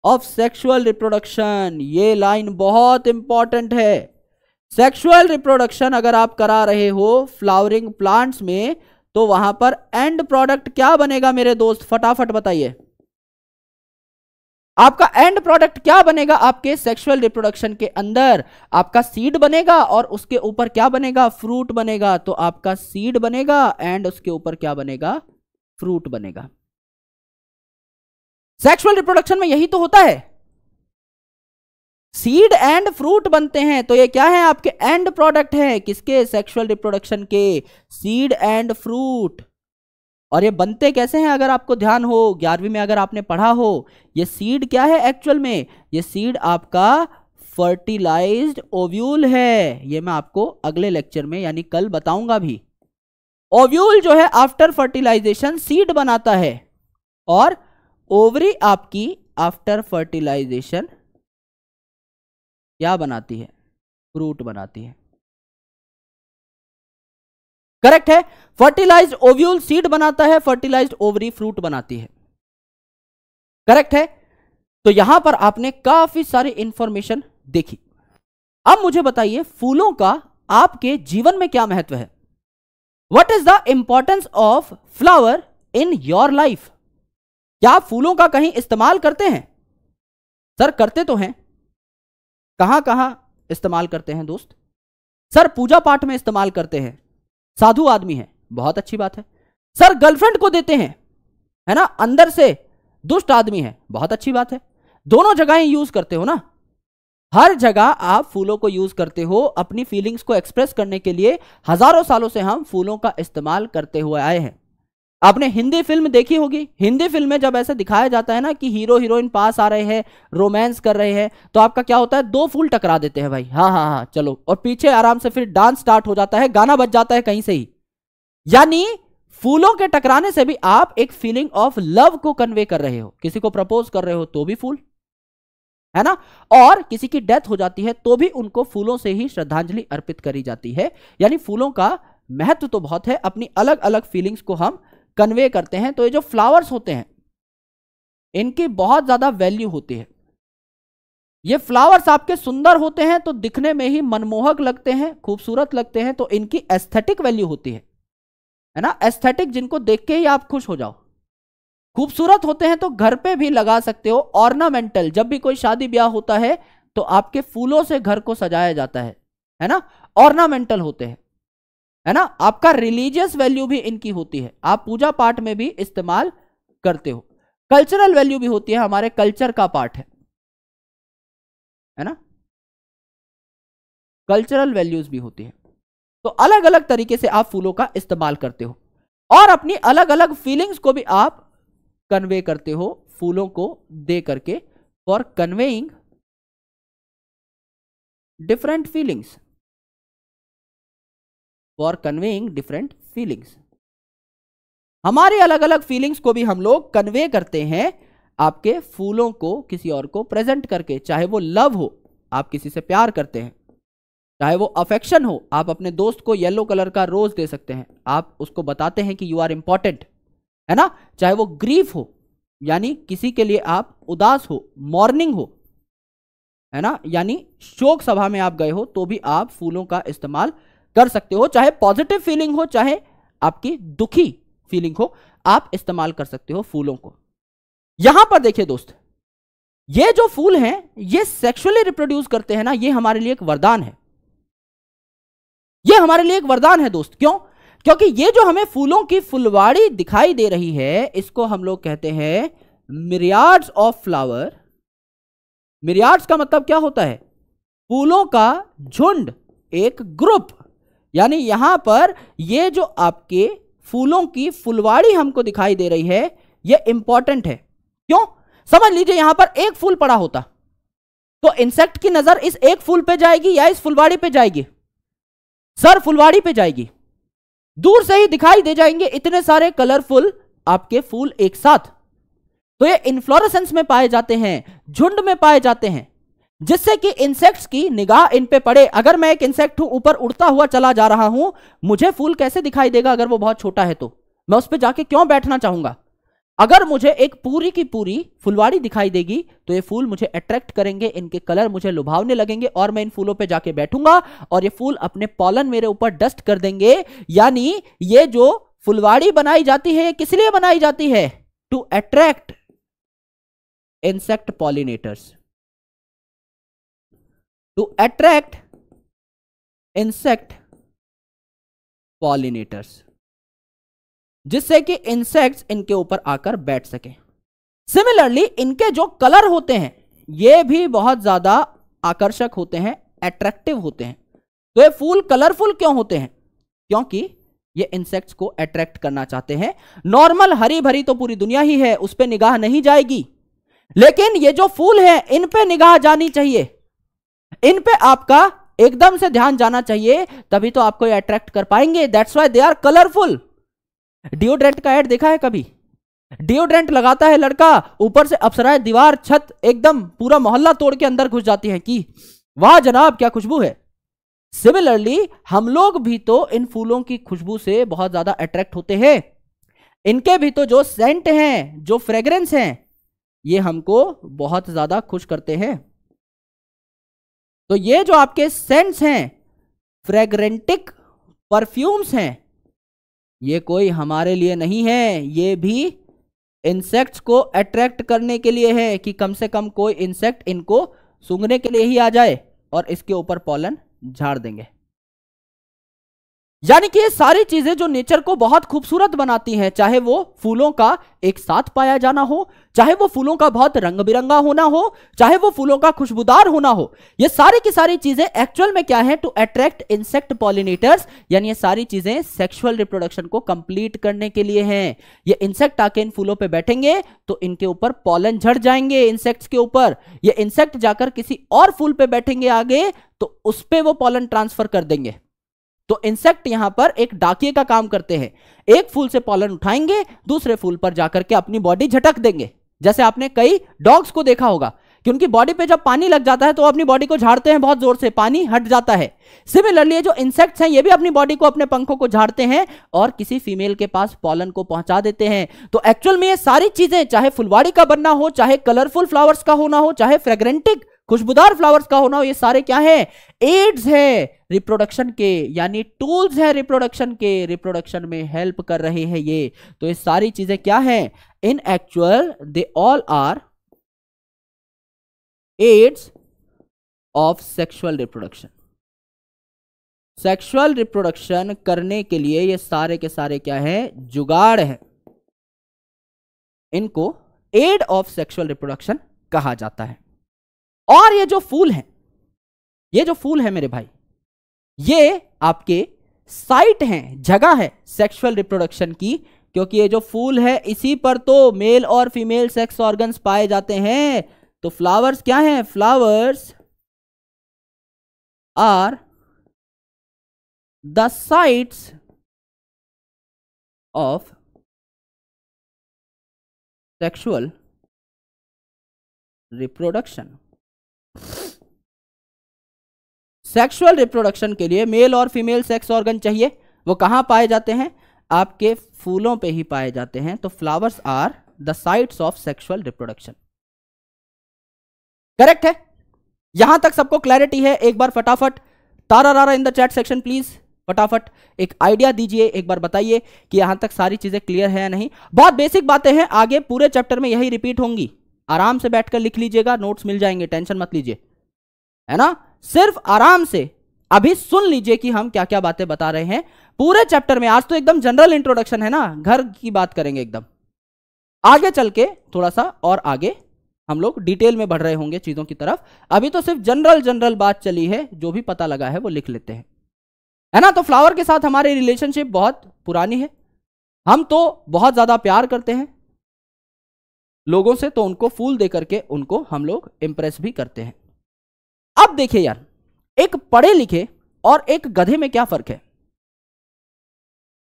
of sexual reproduction ये लाइन बहुत इंपॉर्टेंट है। सेक्सुअल रिप्रोडक्शन अगर आप करा रहे हो फ्लावरिंग प्लांट्स में तो वहाँ पर एंड प्रोडक्ट क्या बनेगा मेरे दोस्त? फटाफट बताइए। आपका एंड प्रोडक्ट क्या बनेगा आपके सेक्सुअल रिप्रोडक्शन के अंदर? आपका सीड बनेगा और उसके ऊपर क्या बनेगा? फ्रूट बनेगा। तो आपका सीड बनेगा एंड उसके ऊपर क्या बनेगा? फ्रूट बनेगा। सेक्सुअल रिप्रोडक्शन में यही तो होता है। सीड एंड फ्रूट बनते हैं। तो ये क्या है? आपके एंड प्रोडक्ट है। किसके? सेक्सुअल रिप्रोडक्शन के। सीड एंड फ्रूट और ये बनते कैसे हैं अगर आपको ध्यान हो? ग्यारहवीं में अगर आपने पढ़ा हो, ये सीड क्या है एक्चुअल में? ये सीड आपका फर्टिलाइज्ड ओव्यूल है। ये मैं आपको अगले लेक्चर में, यानी कल बताऊँगा भी। ओव्यूल जो है आफ्टर फर्टिलाइजेशन सीड बनाता है। और ओवरी आपकी आफ्टर फर्टिलाइजेशन क्या बनाती है? फ्रूट बनाती है। करेक्ट है? फर्टिलाइज्ड ओव्यूल सीड बनाता है, फर्टिलाइज्ड ओवरी फ्रूट बनाती है। करेक्ट है? तो यहाँ पर आपने काफ़ी सारी इंफॉर्मेशन देखी। अब मुझे बताइए, फूलों का आपके जीवन में क्या महत्व है? What is the importance of flower in your life क्या आप फूलों का कहीं इस्तेमाल करते हैं? सर, करते तो हैं। कहाँ कहाँ इस्तेमाल करते हैं दोस्त? सर, पूजा पाठ में इस्तेमाल करते हैं। साधु आदमी है। बहुत अच्छी बात है। सर गर्लफ्रेंड को देते हैं, है ना? अंदर से दुष्ट आदमी है। बहुत अच्छी बात है। दोनों जगह यूज़ करते हो ना? हर जगह आप फूलों को यूज़ करते हो, अपनी फीलिंग्स को एक्सप्रेस करने के लिए हज़ारों सालों से हम फूलों का इस्तेमाल करते हुए आए हैं। आपने हिंदी फ़िल्म देखी होगी। हिंदी फ़िल्म में जब ऐसा दिखाया जाता है ना कि हीरो, हीरोइन पास आ रहे हैं, रोमांस कर रहे हैं तो आपका क्या होता है? दो फूल टकरा देते हैं भाई। हाँ हाँ हाँ चलो। और पीछे आराम से फिर डांस स्टार्ट हो जाता है, गाना बज जाता है कहीं से ही। यानी फूलों के टकराने से भी आप एक फीलिंग ऑफ़ लव को कन्वे कर रहे हो। किसी को प्रपोज कर रहे हो तो भी फूल, है ना? और किसी की डेथ हो जाती है तो भी उनको फूलों से ही श्रद्धांजलि अर्पित करी जाती है। यानी फूलों का महत्व तो बहुत है, अपनी अलग अलग फीलिंग्स को हम कन्वे करते हैं तो ये जो फ्लावर्स होते हैं, इनकी बहुत ज़्यादा वैल्यू होती है। ये फ्लावर्स आपके सुंदर होते हैं तो दिखने में ही मनमोहक लगते हैं, खूबसूरत लगते हैं तो इनकी एस्थेटिक वैल्यू होती है। है ना? एस्थेटिक जिनको देख के ही आप खुश हो जाओ। खूबसूरत होते हैं तो घर पे भी लगा सकते हो ऑर्नामेंटल जब भी कोई शादी ब्याह होता है तो आपके फूलों से घर को सजाया जाता है। है ना? ऑर्नामेंटल होते हैं। है ना? आपका रिलीजियस वैल्यू भी इनकी होती है। आप पूजा पाठ में भी इस्तेमाल करते हो। कल्चरल वैल्यू भी होती है, हमारे कल्चर का पार्ट है। है ना? कल्चरल वैल्यूज़ भी होती है। तो अलग अलग तरीके से आप फूलों का इस्तेमाल करते हो। और अपनी अलग अलग फीलिंग्स को भी आप कन्वे करते हो, फूलों को दे करके। For conveying different feelings for conveying different feelings हमारे अलग अलग फीलिंग्स को भी हम लोग कन्वे करते हैं आपके फूलों को किसी और को प्रेजेंट करके, चाहे वो लव हो, आप किसी से प्यार करते हैं, चाहे वो अफेक्शन हो, आप अपने दोस्त को येलो कलर का रोज दे सकते हैं, आप उसको बताते हैं कि यू आर इंपॉर्टेंट है ना? चाहे वो ग्रीफ हो, यानी किसी के लिए आप उदास हो मॉर्निंग हो, है ना? यानी शोक सभा में आप गए हो तो भी आप फूलों का इस्तेमाल कर सकते हो, चाहे पॉजिटिव फीलिंग हो, चाहे आपकी दुखी फीलिंग हो, आप इस्तेमाल कर सकते हो फूलों को। यहाँ पर देखिए दोस्त, ये जो फूल हैं, ये सेक्सुअली रिप्रोड्यूस करते हैं ना, ये हमारे लिए एक वरदान है। ये हमारे लिए एक वरदान है दोस्त, क्यों? क्योंकि ये जो हमें फूलों की फुलवाड़ी दिखाई दे रही है, इसको हम लोग कहते हैं मिरियाड्स ऑफ़ फ्लावर मिरियाड्स का मतलब क्या होता है? फूलों का झुंड, एक ग्रुप यानी यहाँ पर ये जो आपके फूलों की फुलवाड़ी हमको दिखाई दे रही है, ये इंपॉर्टेंट है। क्यों? समझ लीजिए यहाँ पर एक फूल पड़ा होता। तो इंसेक्ट की नज़र इस एक फूल पे जाएगी या इस फुलवाड़ी पे जाएगी? सर, फुलवाड़ी पे जाएगी। दूर से ही दिखाई दे जाएँगे इतने सारे कलरफुल आपके फूल एक साथ। तो ये इन्फ्लोरेसेंस में पाए जाते हैं, झुंड में पाए जाते हैं। जिससे कि इंसेक्ट्स की निगाह इन पे पड़े। अगर मैं एक इंसेक्ट हूँ, ऊपर उड़ता हुआ चला जा रहा हूँ, मुझे फूल कैसे दिखाई देगा अगर वो बहुत छोटा है तो? मैं उस पर जाके क्यों बैठना चाहूँगा? अगर मुझे एक पूरी की पूरी फुलवाड़ी दिखाई देगी तो ये फूल मुझे अट्रैक्ट करेंगे, इनके कलर मुझे लुभावने लगेंगे और मैं इन फूलों पे जाके बैठूँगा और ये फूल अपने पॉलन मेरे ऊपर डस्ट कर देंगे। यानी ये जो फुलवाड़ी बनाई जाती है, ये किस लिए बनाई जाती है? To attract insect pollinators to attract insect pollinators, जिससे कि इंसेक्ट्स इनके ऊपर आकर बैठ सके। सिमिलरली इनके जो कलर होते हैं, ये भी बहुत ज़्यादा आकर्षक होते हैं अट्रैक्टिव होते हैं। तो ये फूल कलरफुल क्यों होते हैं? क्योंकि ये इंसेक्ट्स को अट्रैक्ट करना चाहते हैं। नॉर्मल हरी भरी तो पूरी दुनिया ही है, उस पर निगाह नहीं जाएगी। लेकिन ये जो फूल है, इन पे निगाह जानी चाहिए। इन पे आपका एकदम से ध्यान जाना चाहिए, तभी तो आपको ये अट्रैक्ट कर पाएँगे। That's why they are colourful deodorant का एड देखा है कभी? डिओड्रेंट लगाता है लड़का, ऊपर से अप्सराए दीवार, छत, एकदम पूरा मोहल्ला तोड़ के अंदर घुस जाती है कि, वाह जनाब, क्या खुशबू है. सिमिलरली हम लोग भी तो इन फूलों की खुशबू से बहुत ज़्यादा अट्रैक्ट होते हैं। इनके भी तो जो सेंट हैं, जो फ्रेग्रेंस हैं, ये हमको बहुत ज़्यादा खुश करते हैं। तो ये जो आपके सेंस हैं फ्रेग्रेंटिक परफ्यूम्स हैं, ये कोई हमारे लिए नहीं है, ये भी इंसेक्ट्स को अट्रैक्ट करने के लिए है कि कम से कम कोई इंसेक्ट इनको सूंघने के लिए ही आ जाए और इसके ऊपर पॉलन झाड़ देंगे। यानी कि ये सारी चीज़ें जो नेचर को बहुत खूबसूरत बनाती हैं, चाहे वो फूलों का एक साथ पाया जाना हो, चाहे वो फूलों का बहुत रंग बिरंगा होना हो, चाहे वो फूलों का खुशबूदार होना हो, ये सारी की सारी चीज़ें एक्चुअल में क्या है टू अट्रैक्ट इंसेक्ट पॉलिनेटर्स यानी ये सारी चीज़ें सेक्सुअल रिप्रोडक्शन को कंप्लीट करने के लिए हैं। ये इंसेक्ट आके इन फूलों पे बैठेंगे तो इनके ऊपर पॉलन झड़ जाएँगे इंसेक्ट्स के ऊपर। ये इंसेक्ट जाकर किसी और फूल पे बैठेंगे आगे तो उस पर वो पॉलन ट्रांसफ़र कर देंगे। तो इंसेक्ट यहाँ पर एक डाकिए का काम करते हैं। एक फूल से पॉलन उठाएँगे, दूसरे फूल पर जाकर के अपनी बॉडी झटक देंगे। जैसे आपने कई डॉग्स को देखा होगा कि उनकी बॉडी पे जब पानी लग जाता है तो अपनी बॉडी को झाड़ते हैं बहुत ज़ोर से, पानी हट जाता है। सिमिलरली जो इंसेक्ट्स हैं, ये भी अपनी बॉडी को, अपने पंखों को झाड़ते हैं और किसी फीमेल के पास पॉलन को पहुँचा देते हैं। तो एक्चुअल में ये सारी चीज़ें, चाहे फुलवाड़ी का बनना हो, चाहे कलरफुल फ्लावर्स का होना हो, चाहे फ्रेग्रेंटिक खुशबूदार फ्लावर्स का होना, ये सारे क्या है? एड्स है रिप्रोडक्शन के, यानी टूल्स है रिप्रोडक्शन के, रिप्रोडक्शन में हेल्प कर रहे हैं ये। तो ये सारी चीज़ें क्या है? In actual, they all are aids of sexual reproduction. Sexual reproduction करने के लिए ये सारे के सारे क्या है? जुगाड़ है। इनको एड ऑफ़ सेक्सुअल रिप्रोडक्शन कहा जाता है। और ये जो फूल है, ये जो फूल है मेरे भाई, ये आपके साइट हैं, जगह है सेक्सुअल रिप्रोडक्शन की, क्योंकि ये जो फूल है, इसी पर तो मेल और फीमेल सेक्स ऑर्गन्स पाए जाते हैं। तो फ्लावर्स क्या हैं? Flowers are the sites of sexual reproduction sexual reproduction के लिए मेल और फीमेल सेक्स ऑर्गन चाहिए। वो कहाँ पाए जाते हैं? आपके फूलों पे ही पाए जाते हैं। तो flowers are the sites of sexual reproduction correct है? यहाँ तक सबको क्लैरिटी है। एक बार फटाफट। तारा रारा in the chat section please फटाफट। एक आइडिया दीजिए। एक बार बताइए कि यहाँ तक सारी चीज़ें क्लियर है या नहीं। बहुत बेसिक बातें हैं। आगे पूरे चैप्टर में यही रिपीट होंगी। आराम से बैठकर लिख लीजिएगा। नोट्स मिल जाएँगे। टेंशन मत लीजिए। है ना? सिर्फ़ आराम से। अभी सुन लीजिए कि हम क्या क्या बातें बता रहे हैं। पूरे चैप्टर में, आज तो एकदम जनरल इंट्रोडक्शन है ना, घर की बात करेंगे एकदम। आगे चल के थोड़ा सा और आगे हम लोग डिटेल में बढ़ रहे होंगे चीज़ों की तरफ़। अभी तो सिर्फ़ जनरल जनरल बात चली है, जो भी पता लगा है वो लिख लेते हैं। है ना? तो फ्लावर के साथ हमारी रिलेशनशिप बहुत पुरानी है। हम तो बहुत ज़्यादा प्यार करते हैं। लोगों से तो उनको, फूल दे करके उनको हम लोग इंप्रेस भी करते हैं। अब देखिए यार, एक पढ़े लिखे और एक गधे में क्या फ़र्क है?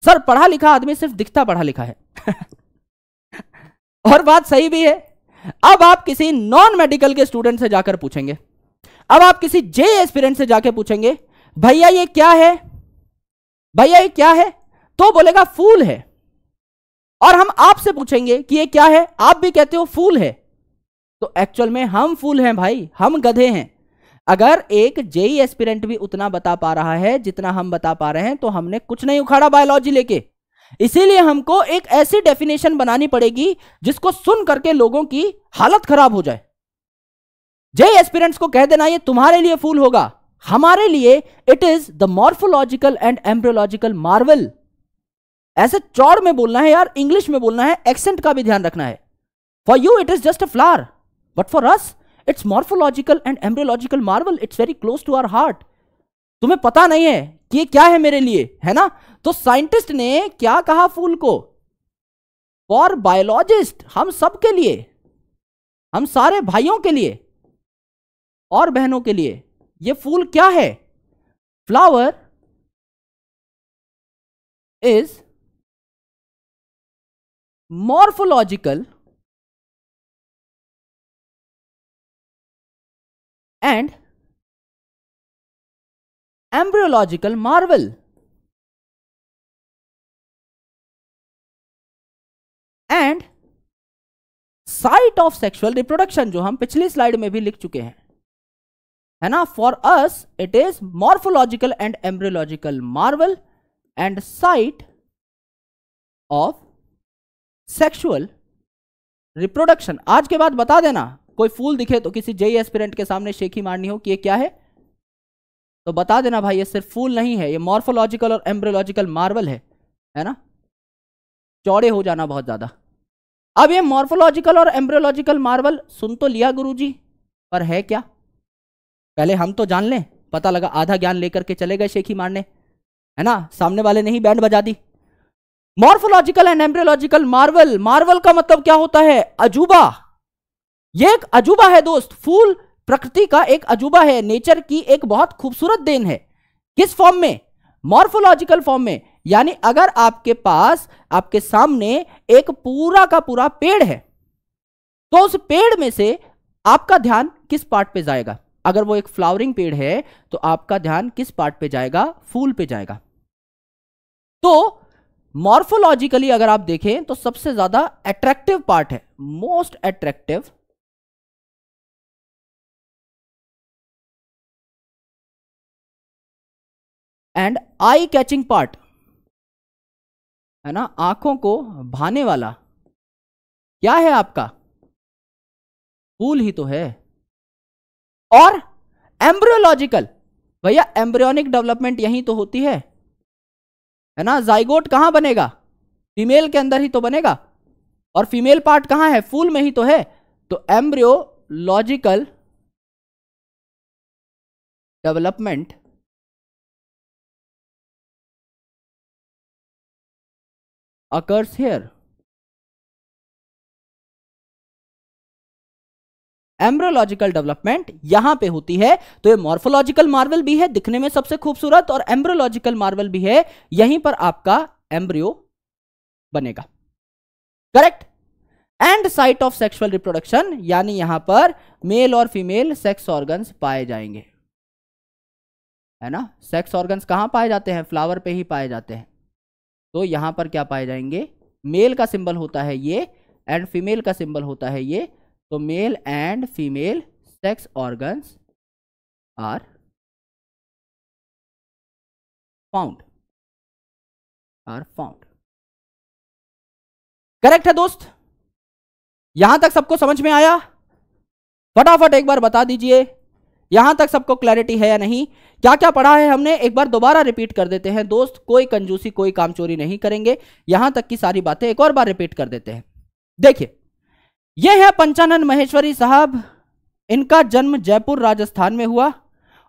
सर, पढ़ा लिखा आदमी सिर्फ़ दिखता पढ़ा लिखा है। और बात सही भी है, अब आप किसी नॉन मेडिकल के स्टूडेंट से जाकर पूछेंगे। अब आप किसी जे एस्पिरेंट से जाकर पूछेंगे, भैया, ये क्या है? भैया, ये क्या है? तो बोलेगा, फूल है। और हम आपसे पूछेंगे कि ये क्या है? आप भी कहते हो, फूल है। तो एक्चुअल में हम फूल हैं भाई, हम गधे हैं। अगर एक जेई एस्पिरेंट भी उतना बता पा रहा है जितना हम बता पा रहे हैं तो हमने कुछ नहीं उखाड़ा बायोलॉजी लेके। इसीलिए हमको एक ऐसी डेफिनेशन बनानी पड़ेगी जिसको सुन करके लोगों की हालत खराब हो जाए। जेई एस्पिरेंट्स को कह देना, ये तुम्हारे लिए फूल होगा। हमारे लिए it is the morphological and embryological marvel. ऐसे चौड़ में बोलना है यार, इंग्लिश में बोलना है, एक्सेंट का भी ध्यान रखना है। For you it is just a flower but for us it's morphological and embryological marvel it's very close to our heart तुम्हें पता नहीं है कि ये क्या है मेरे लिए, है ना? तो साइंटिस्ट ने क्या कहा फूल को? फॉर बायोलॉजिस्ट हम सब के लिए, हम सारे भाइयों के लिए, और बहनों के लिए, ये फूल क्या है? Flower is morphological and embryological marvel. And site of sexual reproduction जो हम पिछली स्लाइड में भी लिख चुके हैं। है ना? For us it is morphological and embryological marvel and site of sexual reproduction आज के बाद बता देना कोई फूल दिखे तो किसी जेई एस्पिरेंट के सामने शेखी मारनी हो कि ये क्या है? तो बता देना भाई, ये सिर्फ़ फूल नहीं है, ये मॉर्फोलॉजिकल और एम्ब्रियोलॉजिकल मार्वल है है ना? चौड़े हो जाना बहुत ज़्यादा। अब ये मॉर्फोलॉजिकल और एम्ब्रियोलॉजिकल मार्वल सुन तो लिया गुरुजी, पर है क्या? पहले हम तो जान लें, पता लगा आधा ज्ञान लेकर के चले गए शेखी मारने, है ना? सामने वाले ने ही बैंड बजा दी। Morphological and embryological marvel marvel का मतलब क्या होता है? अजूबा। ये एक अजूबा है दोस्त। फूल प्रकृति का एक अजूबा है। नेचर की एक बहुत खूबसूरत देन है। किस फॉर्म में? मॉर्फोलॉजिकल फॉर्म में। यानी अगर आपके पास, आपके सामने एक पूरा का पूरा पेड़ है तो उस पेड़ में से आपका ध्यान किस पार्ट पे जाएगा? अगर वो एक फ्लावरिंग पेड़ है तो आपका ध्यान किस पार्ट पे जाएगा? फूल पे जाएगा। तो मॉर्फोलॉजिकली अगर आप देखें तो सबसे ज़्यादा अट्रैक्टिव पार्ट है। Most attractive and eye catching part है ना? आँखों को भाने वाला। क्या है आपका? फूल ही तो है। और एम्ब्रियोलॉजिकल भैया एम्ब्रियोनिक डेवलपमेंट यही तो होती है। है ना? जाइगोट कहाँ बनेगा? फीमेल के अंदर ही तो बनेगा। और फीमेल पार्ट कहाँ है? फूल में ही तो है। तो embryological development occurs here embryological development यहाँ पे होती है तो ये मॉर्फोलॉजिकल मार्वल भी है, दिखने में सबसे खूबसूरत, और एम्ब्रोलॉजिकल मार्वल भी है, यहीं पर आपका एम्ब्रियो बनेगा। Correct and site of sexual reproduction यानी यहाँ पर मेल और फीमेल सेक्स ऑर्गन्स पाए जाएँगे। है ना? सेक्स ऑर्गन्स कहाँ पाए जाते हैं? फ्लावर पे ही पाए जाते हैं। तो यहाँ पर क्या पाए जाएँगे? मेल का सिंबल होता है ये एंड फीमेल का सिंबल होता है ये। तो male and female sex organs are found are found correct है दोस्त? यहाँ तक सबको समझ में आया? फटाफट एक बार बता दीजिए। यहाँ तक सबको क्लैरिटी है या नहीं? क्या क्या पढ़ा है हमने? एक बार दोबारा रिपीट कर देते हैं। दोस्त, कोई कंजूसी, कोई काम चोरी नहीं करेंगे। यहाँ तक की सारी बातें एक और बार रिपीट कर देते हैं। देखिए यह है पंचानंद महेश्वरी साहब। इनका जन्म जयपुर, राजस्थान में हुआ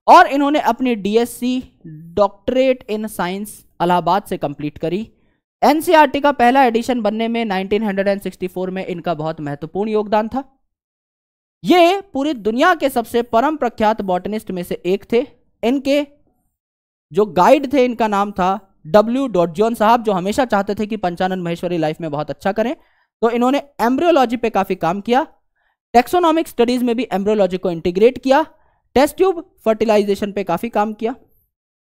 और इन्होंने अपनी DSc doctorate in science Allahabad से कंप्लीट करी। एनसीईआरटी का पहला एडिशन बनने में 1964 में इनका बहुत महत्वपूर्ण योगदान था। ये पूरी दुनिया के सबसे परम प्रख्यात बॉटनिस्ट में से एक थे। इनके जो गाइड थे, इनका नाम था डब्ल्यू डॉट जॉन साहब, जो हमेशा चाहते थे कि पंचानंद महेश्वरी लाइफ में बहुत अच्छा करें। तो इन्होंने एम्ब्रियोलॉजी पे काफ़ी काम किया। टेक्सोनॉमिक स्टडीज़ में भी एम्ब्रियोलॉजी को इंटीग्रेट किया। टेस्ट ट्यूब फर्टिलाइजेशन पे काफ़ी काम किया,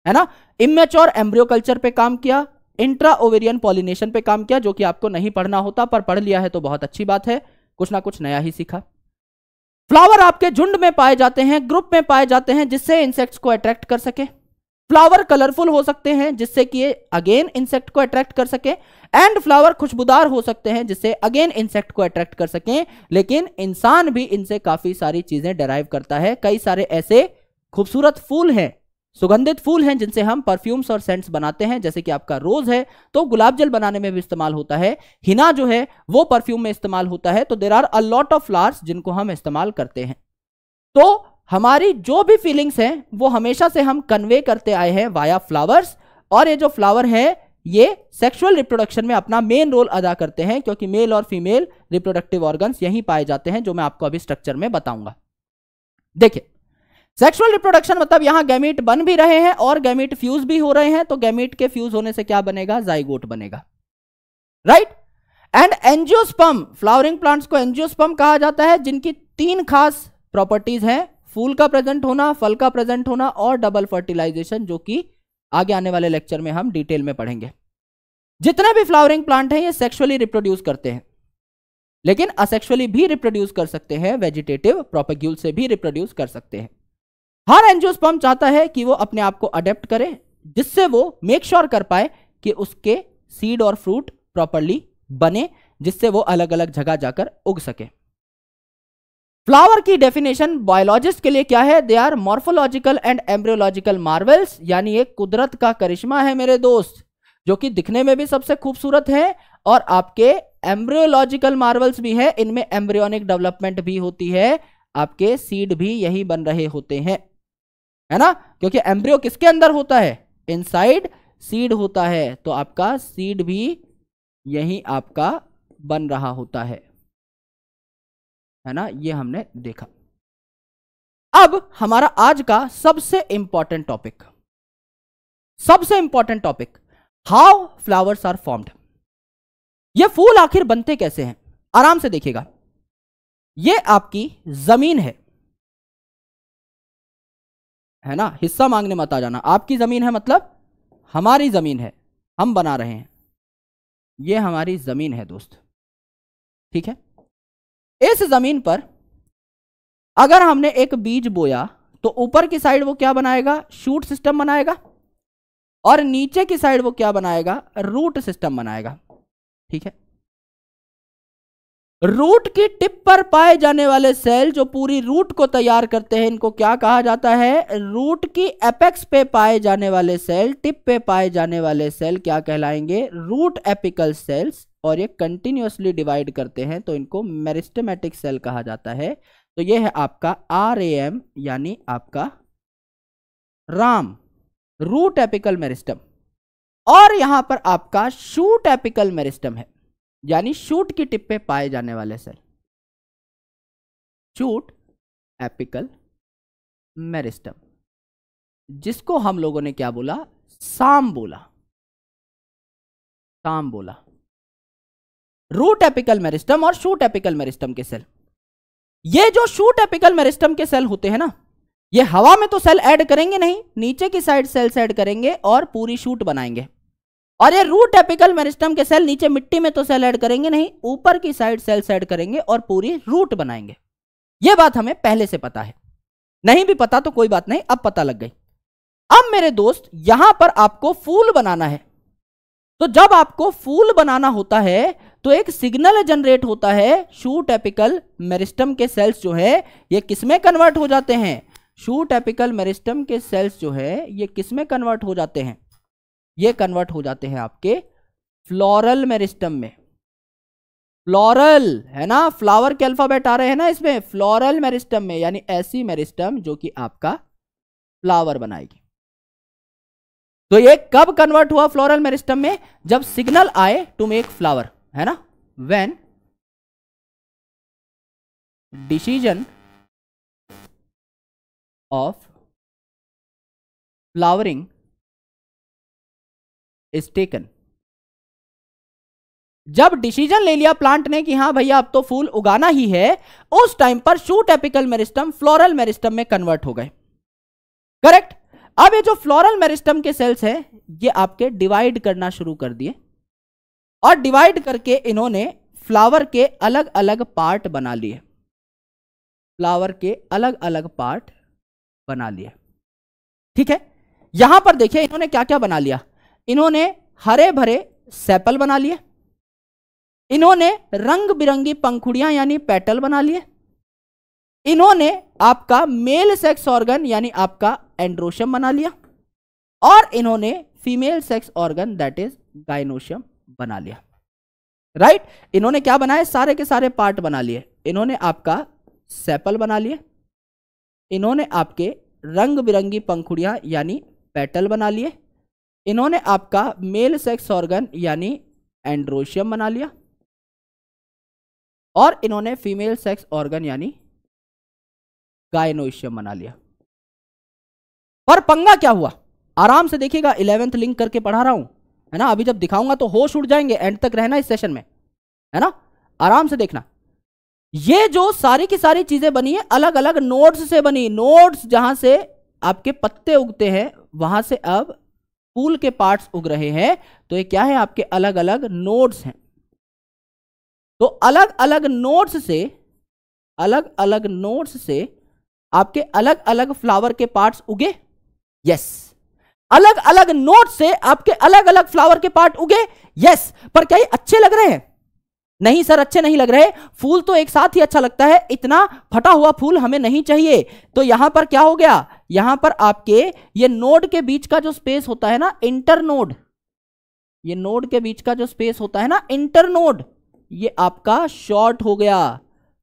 है ना? इमेच्योर एम्ब्रियो कल्चर पे काम किया। इंट्रा ओवेरियन पॉलिनेशन पे काम किया, जो कि आपको नहीं पढ़ना होता, पर पढ़ लिया है तो बहुत अच्छी बात है। कुछ ना कुछ नया ही सीखा। फ्लावर आपके झुंड में पाए जाते हैं, ग्रुप में पाए जाते हैं, जिससे इंसेक्ट्स को अट्रैक्ट कर सके। फ्लावर कलरफुल हो सकते हैं, जिससे कि अगेन इंसेक्ट को अट्रैक्ट कर सके। एंड फ्लावर खुशबूदार हो सकते हैं, जिससे अगेन इंसेक्ट को अट्रैक्ट कर सके। लेकिन इंसान भी इनसे काफ़ी सारी चीज़ें डराइव करता है। कई सारे ऐसे खूबसूरत फूल हैं सुगंधित फूल हैं जिनसे हम परफ्यूम्स और सेंट्स बनाते हैं, जैसे कि आपका रोज है तो गुलाब जल बनाने में भी इस्तेमाल होता है। हिना जो है, वो परफ्यूम में इस्तेमाल होता है। तो there are a lot of flowers जिनको हम इस्तेमाल करते हैं। तो हमारी जो भी फीलिंग्स हैं, वो हमेशा से हम कन्वे करते आए हैं वाया फ्लावर्स और ये जो फ्लावर है, ये सेक्सुअल रिप्रोडक्शन में अपना मेन रोल अदा करते हैं, क्योंकि मेल और फीमेल रिप्रोडक्टिव ऑर्गन्स यहीं पाए जाते हैं, जो मैं आपको अभी स्ट्रक्चर में बताऊँगा। देखिए सेक्सुअल रिप्रोडक्शन मतलब यहाँ गैमीट बन भी रहे हैं और गैमीट फ्यूज भी हो रहे हैं तो गैमीट के फ्यूज होने से क्या बनेगा? जाइगोट बनेगा। Right and angiosperm flowering plants को एंजियोस्पम कहा जाता है, जिनकी तीन खास प्रॉपर्टीज़ हैं, फूल का प्रेजेंट होना, फल का प्रेजेंट होना और डबल फर्टिलाइजेशन जो कि आगे आने वाले लेक्चर में हम डिटेल में पढ़ेंगे। जितने भी फ्लावरिंग प्लांट हैं, ये सेक्सुअली रिप्रोड्यूस करते हैं। लेकिन असेक्सुअली भी रिप्रोड्यूस कर सकते हैं वेजिटेटिव प्रोपेग्यूल से भी रिप्रोड्यूस कर सकते हैं। हर एंजियोस्पर्म चाहता है कि वो अपने आप को अडेप्ट करे, जिससे वो मेक श्योर sure कर पाए कि उसके सीड और फ्रूट प्रॉपरली बने, जिससे वो अलग अलग जगह जाकर उग सके। फ्लावर की डेफिनेशन बायोलॉजिस्ट के लिए क्या है? They are morphological and embryological marvels यानी एक कुदरत का करिश्मा है मेरे दोस्त, जो कि दिखने में भी सबसे खूबसूरत है और आपके एम्ब्रियोलॉजिकल मार्वल्स भी है, इनमें एम्ब्रियोनिक डेवलपमेंट भी होती है, आपके सीड भी यही बन रहे होते हैं। है ना? क्योंकि एम्ब्रियो किसके अंदर होता है? इनसाइड सीड होता है। तो आपका सीड भी यही आपका बन रहा होता है। है ना? ये हमने देखा। अब हमारा आज का सबसे इंपॉर्टेंट टॉपिक सबसे important topic how flowers are formed ये फूल आखिर बनते कैसे हैं? आराम से देखिएगा। ये आपकी ज़मीन है। है ना? हिस्सा मांगने मत आ जाना। आपकी ज़मीन है मतलब हमारी ज़मीन है। हम बना रहे हैं। ये हमारी ज़मीन है दोस्त। ठीक है? इस ज़मीन पर अगर हमने एक बीज बोया तो ऊपर की साइड वो क्या बनाएगा? शूट सिस्टम बनाएगा। और नीचे की साइड वो क्या बनाएगा? रूट सिस्टम बनाएगा। ठीक है? रूट की टिप पर पाए जाने वाले सेल जो पूरी रूट को तैयार करते हैं, इनको क्या कहा जाता है? रूट की एपेक्स पे पाए जाने वाले सेल, टिप पे पाए जाने वाले सेल क्या कहलाएँगे? रूट एपिकल सेल्स, और ये कंटिन्यूसली डिवाइड करते हैं तो इनको मेरिस्टमेटिक सेल कहा जाता है। तो ये है आपका आर यानी आपका राम, रूट एपिकल मेरिस्टम। और यहाँ पर आपका शूट एपिकल मेरिस्टम है। यानी शूट की टिप पे पाए जाने वाले सेल शूट एपिकल मेरिस्टम जिसको हम लोगों ने क्या बोला? साम बोला। साम बोला। रूट एपिकल मेरिस्टम और शूट एपिकल मेरिस्टम के सेल ये जो शूट एपिकल मेरिस्टम के सेल होते हैं ना, ये हवा में तो सेल ऐड करेंगे नहीं, नीचे की साइड सेल्स ऐड करेंगे और पूरी शूट बनाएँगे। और ये रूट एपिकल मेरिस्टम के सेल नीचे मिट्टी में तो सेल ऐड करेंगे नहीं, ऊपर की साइड सेल्स ऐड करेंगे और पूरी रूट बनाएँगे। ये बात हमें पहले से पता है। नहीं भी पता तो कोई बात नहीं, अब पता लग गई। अब मेरे दोस्त, यहाँ पर आपको फूल बनाना है। तो जब आपको फूल बनाना होता है तो एक सिग्नल जनरेट होता है शूट एपिकल मेरिस्टम के सेल्स जो है, ये किसमें कन्वर्ट हो जाते हैं? शूट एपिकल मेरिस्टम के सेल्स जो है, ये किसमें कन्वर्ट हो जाते हैं? ये कन्वर्ट हो जाते हैं आपके फ्लोरल मेरिस्टम में। फ्लोरल है ना? फ्लावर के अल्फ़ाबेट आ रहे हैं ना इसमें। फ्लोरल मेरिस्टम में, यानी ऐसी मेरिस्टम जो कि आपका फ्लावर बनाएगी। तो ये कब कन्वर्ट हुआ फ्लोरल मेरिस्टम में? जब सिग्नल आए टू मेक फ्लावर है ना? When decision of flowering is taken जब डिसीज़न ले लिया प्लांट ने कि हाँ भैया अब तो फूल उगाना ही है, उस टाइम पर shoot apical meristem floral meristem में कन्वर्ट हो गए। करेक्ट अब ये जो फ्लोरल मेरिस्टम के सेल्स है, ये आपके डिवाइड करना शुरू कर दिए। और डिवाइड करके इन्होंने फ्लावर के अलग अलग पार्ट बना लिए। फ्लावर के अलग अलग पार्ट बना लिए। ठीक है? यहाँ पर देखिए इन्होंने क्या क्या बना लिया। इन्होंने हरे भरे सेपल बना लिए। इन्होंने रंग बिरंगी पंखुड़ियाँ यानी पेटल बना लिए। इन्होंने आपका मेल सेक्स ऑर्गन यानी आपका एंड्रोशम बना लिया। और इन्होंने female sex organ that is gynoecium बना लिया। Right right? इन्होंने क्या बनाया सारे के सारे पार्ट बना लिए। इन्होंने आपका सेपल बना लिए। इन्होंने आपके रंग बिरंगी पंखुड़ियाँ यानी पेटल बना लिए। इन्होंने आपका मेल सेक्स ऑर्गन यानी एंड्रोशियम बना लिया। और इन्होंने फीमेल सेक्स ऑर्गन यानी गायनोशियम बना लिया। पर पंगा क्या हुआ? आराम से देखिएगा, इलेवेंथ लिंक करके पढ़ा रहा हूँ, है ना? अभी जब दिखाऊँगा तो होश उड़ जाएँगे, एंड तक रहना इस सेशन में, है ना? आराम से देखना। ये जो सारी की सारी चीज़ें बनी है अलग अलग नोड्स से बनी। नोड्स जहाँ से आपके पत्ते उगते हैं, वहाँ से अब फूल के पार्ट्स उग रहे हैं तो ये क्या है आपके अलग अलग नोड्स हैं। तो अलग अलग नोड्स से अलग अलग नोड्स से आपके अलग अलग फ्लावर के पार्ट्स उगे? यस। अलग अलग नोट से आपके अलग अलग फ्लावर के पार्ट उगे? यस। पर क्या ये अच्छे लग रहे हैं? नहीं सर, अच्छे नहीं लग रहे। फूल तो एक साथ ही अच्छा लगता है। इतना फटा हुआ फूल हमें नहीं चाहिए। तो यहाँ पर क्या हो गया? यहाँ पर आपके ये नोड के बीच का जो स्पेस होता है ना इंटर नोड ये नोड के बीच का जो स्पेस होता है ना इंटर नोड ये आपका शॉर्ट हो गया।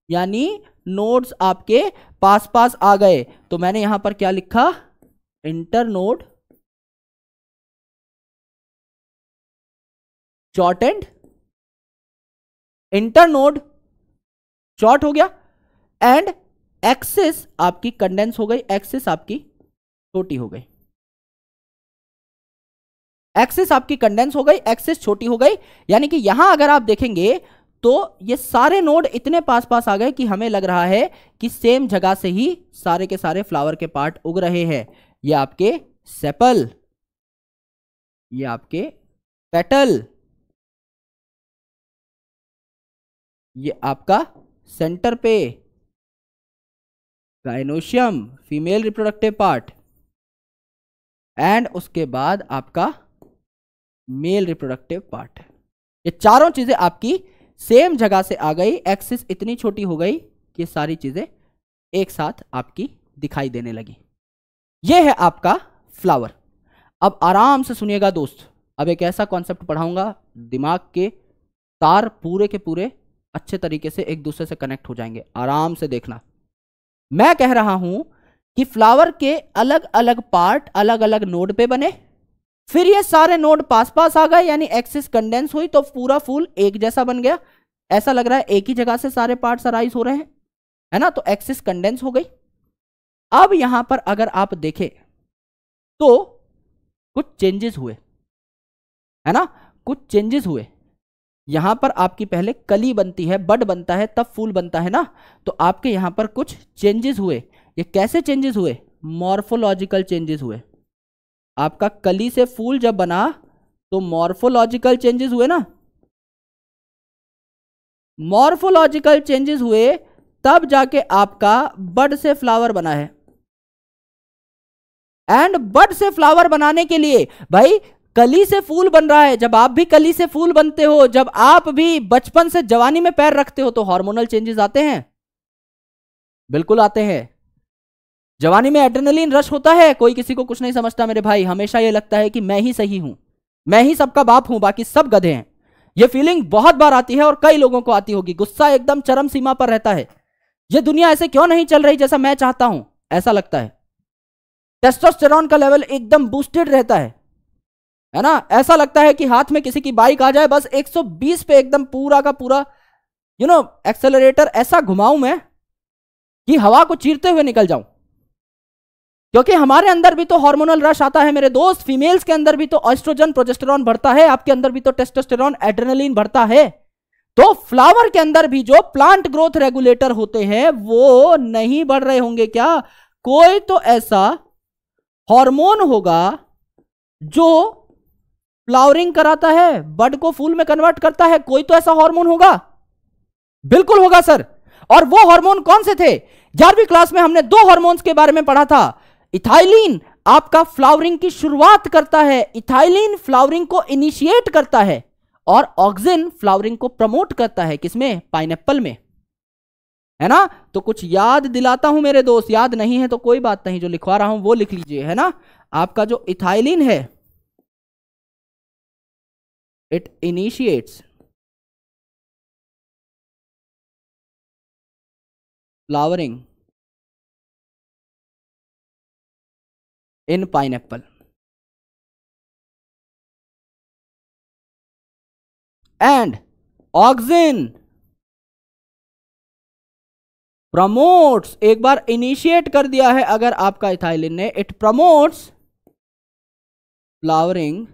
यानी नोड्स आपके पास पास आ गए। तो मैंने यहाँ पर क्या लिखा? Internode short and internode short हो गया। एंड एक्सिस आपकी कंडेंस हो गई, एक्सेस आपकी छोटी हो गई। एक्सिस आपकी कंडेंस हो गई, एक्सिस छोटी हो गई। यानी कि यहाँ अगर आप देखेंगे तो ये सारे नोड इतने पास पास आ गए कि हमें लग रहा है कि सेम जगह से ही सारे के सारे फ्लावर के पार्ट उग रहे हैं। ये आपके सेपल, ये आपके पेटल, ये आपका सेंटर पे। Gynoecium female reproductive part and उसके बाद आपका मेल रिप्रोडक्टिव पार्ट ये चारों चीज़ें आपकी सेम जगह से आ गई एक्सिस इतनी छोटी हो गई कि सारी चीज़ें एक साथ आपकी दिखाई देने लगी। ये है आपका फ्लावर अब आराम से सुनिएगा दोस्त। अब एक ऐसा कॉन्सेप्ट पढ़ाऊँगा, दिमाग के तार पूरे के पूरे अच्छे तरीके से एक दूसरे से कनेक्ट हो जाएँगे। आराम से देखना। मैं कह रहा हूँ कि फ्लावर के अलग अलग पार्ट अलग अलग नोड पे बने। फिर ये सारे नोड पास पास आ गए, यानी एक्सिस कंडेंस हुई तो पूरा फूल एक जैसा बन गया। ऐसा लग रहा है एक ही जगह से सारे पार्ट्स अराइज हो रहे हैं, है ना? तो एक्सिस कंडेंस हो गई। अब यहाँ पर अगर आप देखें तो कुछ चेंजेस हुए, है ना? कुछ चेंजेस हुए। यहाँ पर आपकी पहले कली बनती है, बड बनता है, तब फूल बनता है ना? तो आपके यहाँ पर कुछ चेंजेस हुए। ये कैसे चेंजेस हुए? मॉर्फोलॉजिकल चेंजेस हुए। आपका कली से फूल जब बना तो मॉर्फोलॉजिकल चेंजेस हुए ना? मॉर्फोलॉजिकल चेंजेस हुए, तब जाके आपका बड से फ्लावर बना है। एंड बड से फ्लावर बनाने के लिए, भाई कली से फूल बन रहा है। जब आप भी कली से फूल बनते हो, जब आप भी बचपन से जवानी में पैर रखते हो तो हार्मोनल चेंजेस आते हैं। बिल्कुल आते हैं। जवानी में एड्रेनलिन रश होता है, कोई किसी को कुछ नहीं समझता मेरे भाई। हमेशा ये लगता है कि मैं ही सही हूँ। मैं ही सबका बाप हूँ, बाकी सब गधे हैं। ये फीलिंग बहुत बार आती है और कई लोगों को आती होगी। गुस्सा एकदम चरम सीमा पर रहता है। ये दुनिया ऐसे क्यों नहीं चल रही जैसा मैं चाहता हूँ? ऐसा लगता है। टेस्टोस्टेरॉन का लेवल एकदम बूस्टेड रहता है। है ना? ऐसा लगता है कि हाथ में किसी की बाइक आ जाए, बस 120 पे एकदम पूरा का पूरा यू नो एक्सेलरेटर ऐसा घुमाऊं मैं कि हवा को चीरते हुए निकल जाऊँ। क्योंकि हमारे अंदर भी तो हार्मोनल रश आता है मेरे दोस्त फीमेल्स के अंदर भी तो ऑस्ट्रोजन प्रोजेस्टेरॉन बढ़ता है, आपके अंदर भी तो टेस्टोस्टेरॉन एड्रेनलिन बढ़ता है। तो फ्लावर के अंदर भी जो प्लांट ग्रोथ रेगुलेटर होते हैं, वो नहीं बढ़ रहे होंगे क्या? कोई तो ऐसा हार्मोन होगा जो फ्लावरिंग कराता है, बड को फूल में कन्वर्ट करता है, कोई तो ऐसा हार्मोन होगा? बिल्कुल होगा सर और वो हार्मोन कौन से थे? ग्यारहवीं क्लास में हमने दो हार्मोन्स के बारे में पढ़ा था। इथाइलिन आपका फ्लावरिंग की शुरुआत करता है। इथाइलिन फ्लावरिंग को इनिशिएट करता है और ऑक्सिन फ्लावरिंग को प्रमोट करता है किसमें? पाइनएप्पल में। है ना? तो कुछ याद दिलाता हूँ मेरे दोस्त, याद नहीं है तो कोई बात नहीं, जो लिखवा रहा हूँ वो लिख लीजिए, है ना? आपका जो इथाइलिन है it initiates flowering in pineapple. And auxin promotes एक बार इनिशिएट कर दिया है अगर आपका इथाइलिन ने it promotes flowering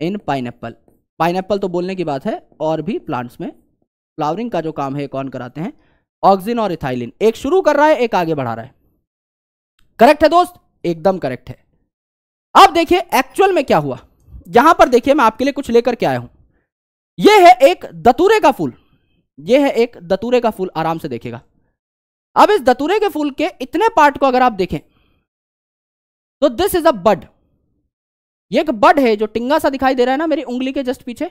in pineapple pineapple तो बोलने की बात है, और भी प्लांट्स में। फ्लावरिंग का जो काम है कौन कराते हैं? ऑक्सिन और इथाइलिन एक शुरू कर रहा है, एक आगे बढ़ा रहा है। करेक्ट है दोस्त? एकदम करेक्ट है। अब देखिए एक्चुअल में क्या हुआ? यहाँ पर देखिए, मैं आपके लिए कुछ लेकर के आया हूँ। यह है एक दतूरे का फूल। यह है एक दतूरे का फूल, आराम से देखेगा अब इस दतूरे के फूल के इतने पार्ट को अगर आप देखें तो दिस इज़ अ बड ये एक बड है जो टिंगा सा दिखाई दे रहा है ना मेरी उंगली के जस्ट पीछे,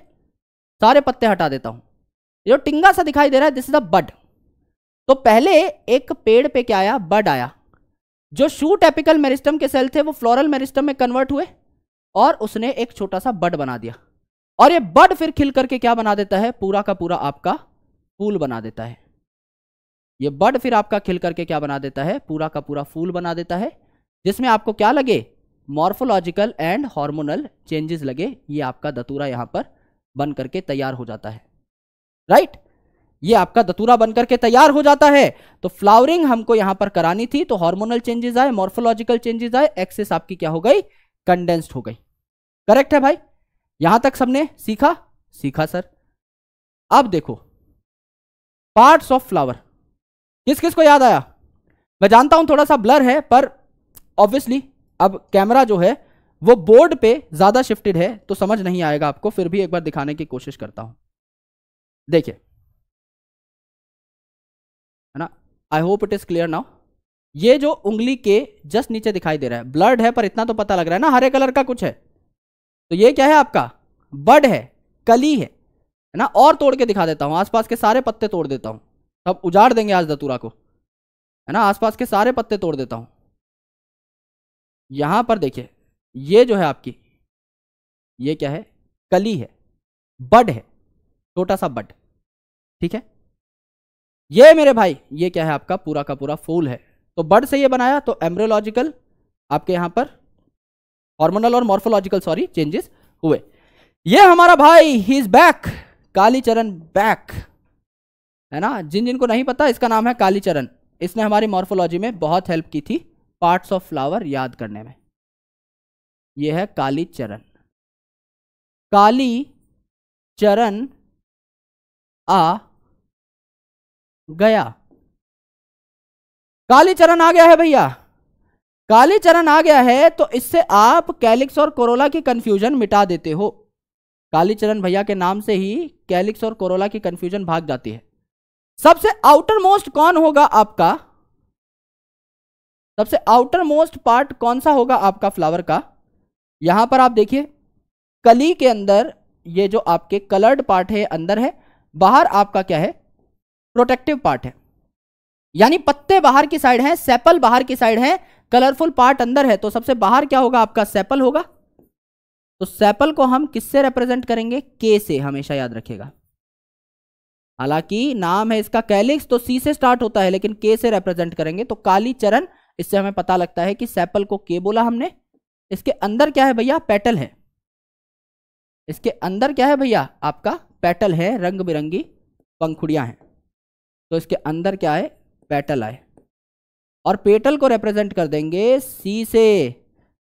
सारे पत्ते हटा देता हूँ। जो टिंगा सा दिखाई दे रहा है दिस इज़ अ बड तो पहले एक पेड़ पे क्या आया? बड आया। जो शूट एपिकल मेरिस्टम के सेल थे, वो फ्लोरल मेरिस्टम में कन्वर्ट हुए और उसने एक छोटा सा बड बना दिया। और ये बड फिर खिल करके क्या बना देता है? पूरा का पूरा आपका फूल बना देता है। ये बड फिर आपका खिल करके क्या बना देता है? पूरा का पूरा फूल बना देता है, जिसमें आपको क्या लगे? मॉर्फोलॉजिकल एंड हार्मोनल चेंजेस लगे, ये आपका दतूरा यहाँ पर बन करके तैयार हो जाता है। राइट ये आपका दतूरा बन करके तैयार हो जाता है। तो फ्लावरिंग हमको यहाँ पर करानी थी तो हार्मोनल चेंजेस आए, मॉर्फोलॉजिकल चेंजेस आए, एक्सेस आपकी क्या हो गई? कंडेंस्ड हो गई। करेक्ट है भाई? यहाँ तक सबने सीखा? सीखा सर अब देखो। पार्ट्स ऑफ़ फ्लावर किस किस को याद आया? मैं जानता हूँ थोड़ा सा ब्लर है, पर ऑब्वियसली अब कैमरा जो है, वो बोर्ड पे ज़्यादा शिफ्टेड है तो समझ नहीं आएगा आपको, फिर भी एक बार दिखाने की कोशिश करता हूँ। देखिए। है ना? I hope it is clear now ये जो उंगली के जस्ट नीचे दिखाई दे रहा है ब्लड है, पर इतना तो पता लग रहा है ना, हरे कलर का कुछ है। तो ये क्या है आपका? बड है, कली है ना? और तोड़ के दिखा देता हूँ, आसपास के सारे पत्ते तोड़ देता हूँ। अब उजाड़ देंगे आज दतूरा को। है ना? आसपास के सारे पत्ते तोड़ देता हूँ। यहाँ पर देखिए, ये जो है आपकी, ये क्या है? कली है, बड है, छोटा सा बड, ठीक है? ये मेरे भाई, ये क्या है आपका? पूरा का पूरा फूल है। तो बड से ये बनाया तो एम्ब्रोलॉजिकल आपके यहाँ पर हॉर्मोनल और मॉर्फोलॉजिकल सॉरी चेंजेस हुए। ये हमारा भाई ही इज़ बैक कालीचरण बैक है ना? जिन जिनको नहीं पता, इसका नाम है कालीचरण। इसने हमारी मॉर्फोलॉजी में बहुत हेल्प की थी। पार्ट्स ऑफ़ फ्लावर याद करने में। यह है कालीचरण काली चरण आ गया। कालीचरण आ गया है भैया। कालीचरण आ गया है तो इससे आप कैलिक्स और कोरोला की कंफ्यूजन मिटा देते हो। कालीचरण भैया के नाम से ही कैलिक्स और कोरोला की कंफ्यूजन भाग जाती है। सबसे आउटर मोस्ट कौन होगा आपका? सबसे आउटर मोस्ट पार्ट कौन सा होगा आपका फ्लावर का? यहाँ पर आप देखिए, कली के अंदर ये जो आपके कलर्ड पार्ट है, अंदर है, बाहर आपका क्या है? प्रोटेक्टिव पार्ट है। यानी पत्ते बाहर की साइड है सेपल बाहर की साइड है कलरफुल पार्ट अंदर है तो सबसे बाहर क्या होगा आपका? सेपल होगा। तो सेपल को हम किससे रिप्रेजेंट करेंगे? के से, हमेशा याद रखेगा हालाँकि नाम है इसका कैलिक्स तो सी से स्टार्ट होता है, लेकिन के से रिप्रेजेंट करेंगे तो काली चरण इससे हमें पता लगता है कि सैपल को के बोला हमने? इसके अंदर क्या है भैया? पेटल है। इसके अंदर क्या है भैया? आपका पेटल है रंग बिरंगी पंखुड़ियाँ हैं। तो इसके अंदर क्या है? पेटल आए। और पेटल को रिप्रेजेंट कर देंगे सी से।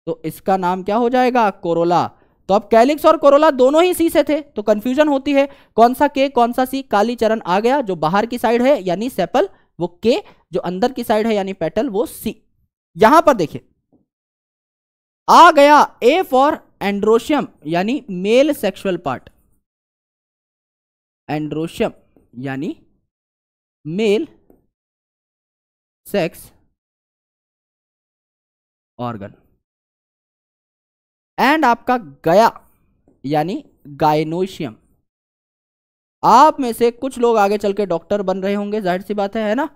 तो इसका नाम क्या हो जाएगा? कोरोला। तो अब कैलिक्स और कोरोला दोनों ही सी से थे तो कंफ्यूजन होती है। कौन सा के, कौन सा सी? काली चरण आ गया, जो बाहर की साइड है, यानी सेपल वो के जो अंदर की साइड है, यानी पेटल वो सी यहाँ पर देखिए। आ गया ए फॉर एंड्रोशियम यानी मेल सेक्सुअल पार्ट एंड्रोशियम यानी मेल सेक्स ऑर्गन एंड आपका गया, यानी गायनोशियम आप में से कुछ लोग आगे चल के डॉक्टर बन रहे होंगे, ज़ाहिर सी बात है है ना?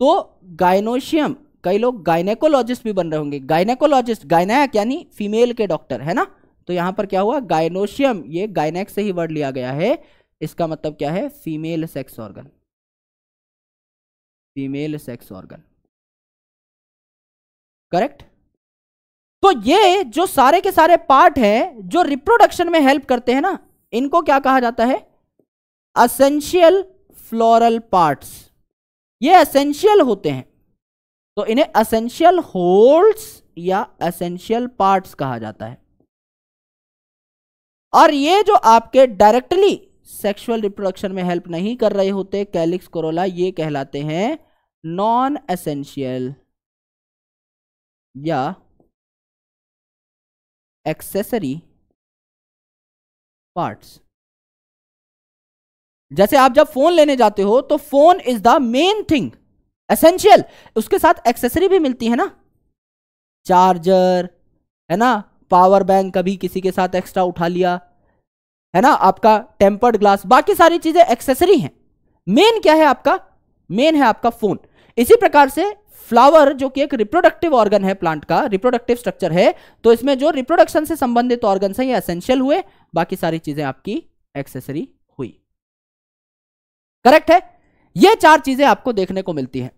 तो गायनोशियम कई लोग गायनेकोलॉजिस्ट भी बन रहे होंगे। गायनेकोलॉजिस्ट गायनैक यानी फीमेल के डॉक्टर है ना? तो यहाँ पर क्या हुआ? गायनोशियम ये गायनेक से ही वर्ड लिया गया है। इसका मतलब क्या है? Female sex organ female sex organ correct तो ये जो सारे के सारे पार्ट हैं, जो रिप्रोडक्शन में हेल्प करते हैं ना, इनको क्या कहा जाता है? असेंशियल फ्लोरल पार्ट्स ये असेंशियल होते हैं। तो इन्हें असेंशियल होल्ड्स या असेंशियल पार्ट्स कहा जाता है। और ये जो आपके डायरेक्टली सेक्सुअल रिप्रोडक्शन में हेल्प नहीं कर रहे होते कैलिक्स कोरोला ये कहलाते हैं नॉन एसेंशियल या एक्सेसरी पार्ट्स जैसे आप जब फ़ोन लेने जाते हो तो phone is the main thing essential उसके साथ एक्सेसरी भी मिलती है ना? चार्जर है ना? पावर बैंक कभी किसी के साथ एक्स्ट्रा उठा लिया, है ना? आपका टेम्पर्ड ग्लास बाकी सारी चीज़ें एक्सेसरी हैं। मेन क्या है आपका? मेन है आपका फ़ोन इसी प्रकार से फ्लावर जो कि एक रिप्रोडक्टिव ऑर्गन है प्लांट का रिप्रोडक्टिव स्ट्रक्चर है तो इसमें जो रिप्रोडक्शन से संबंधित ऑर्गन है, ये एसेंशियल हुए, बाकी सारी चीज़ें आपकी एक्सेसरी करेक्ट है? ये चार चीज़ें आपको देखने को मिलती है।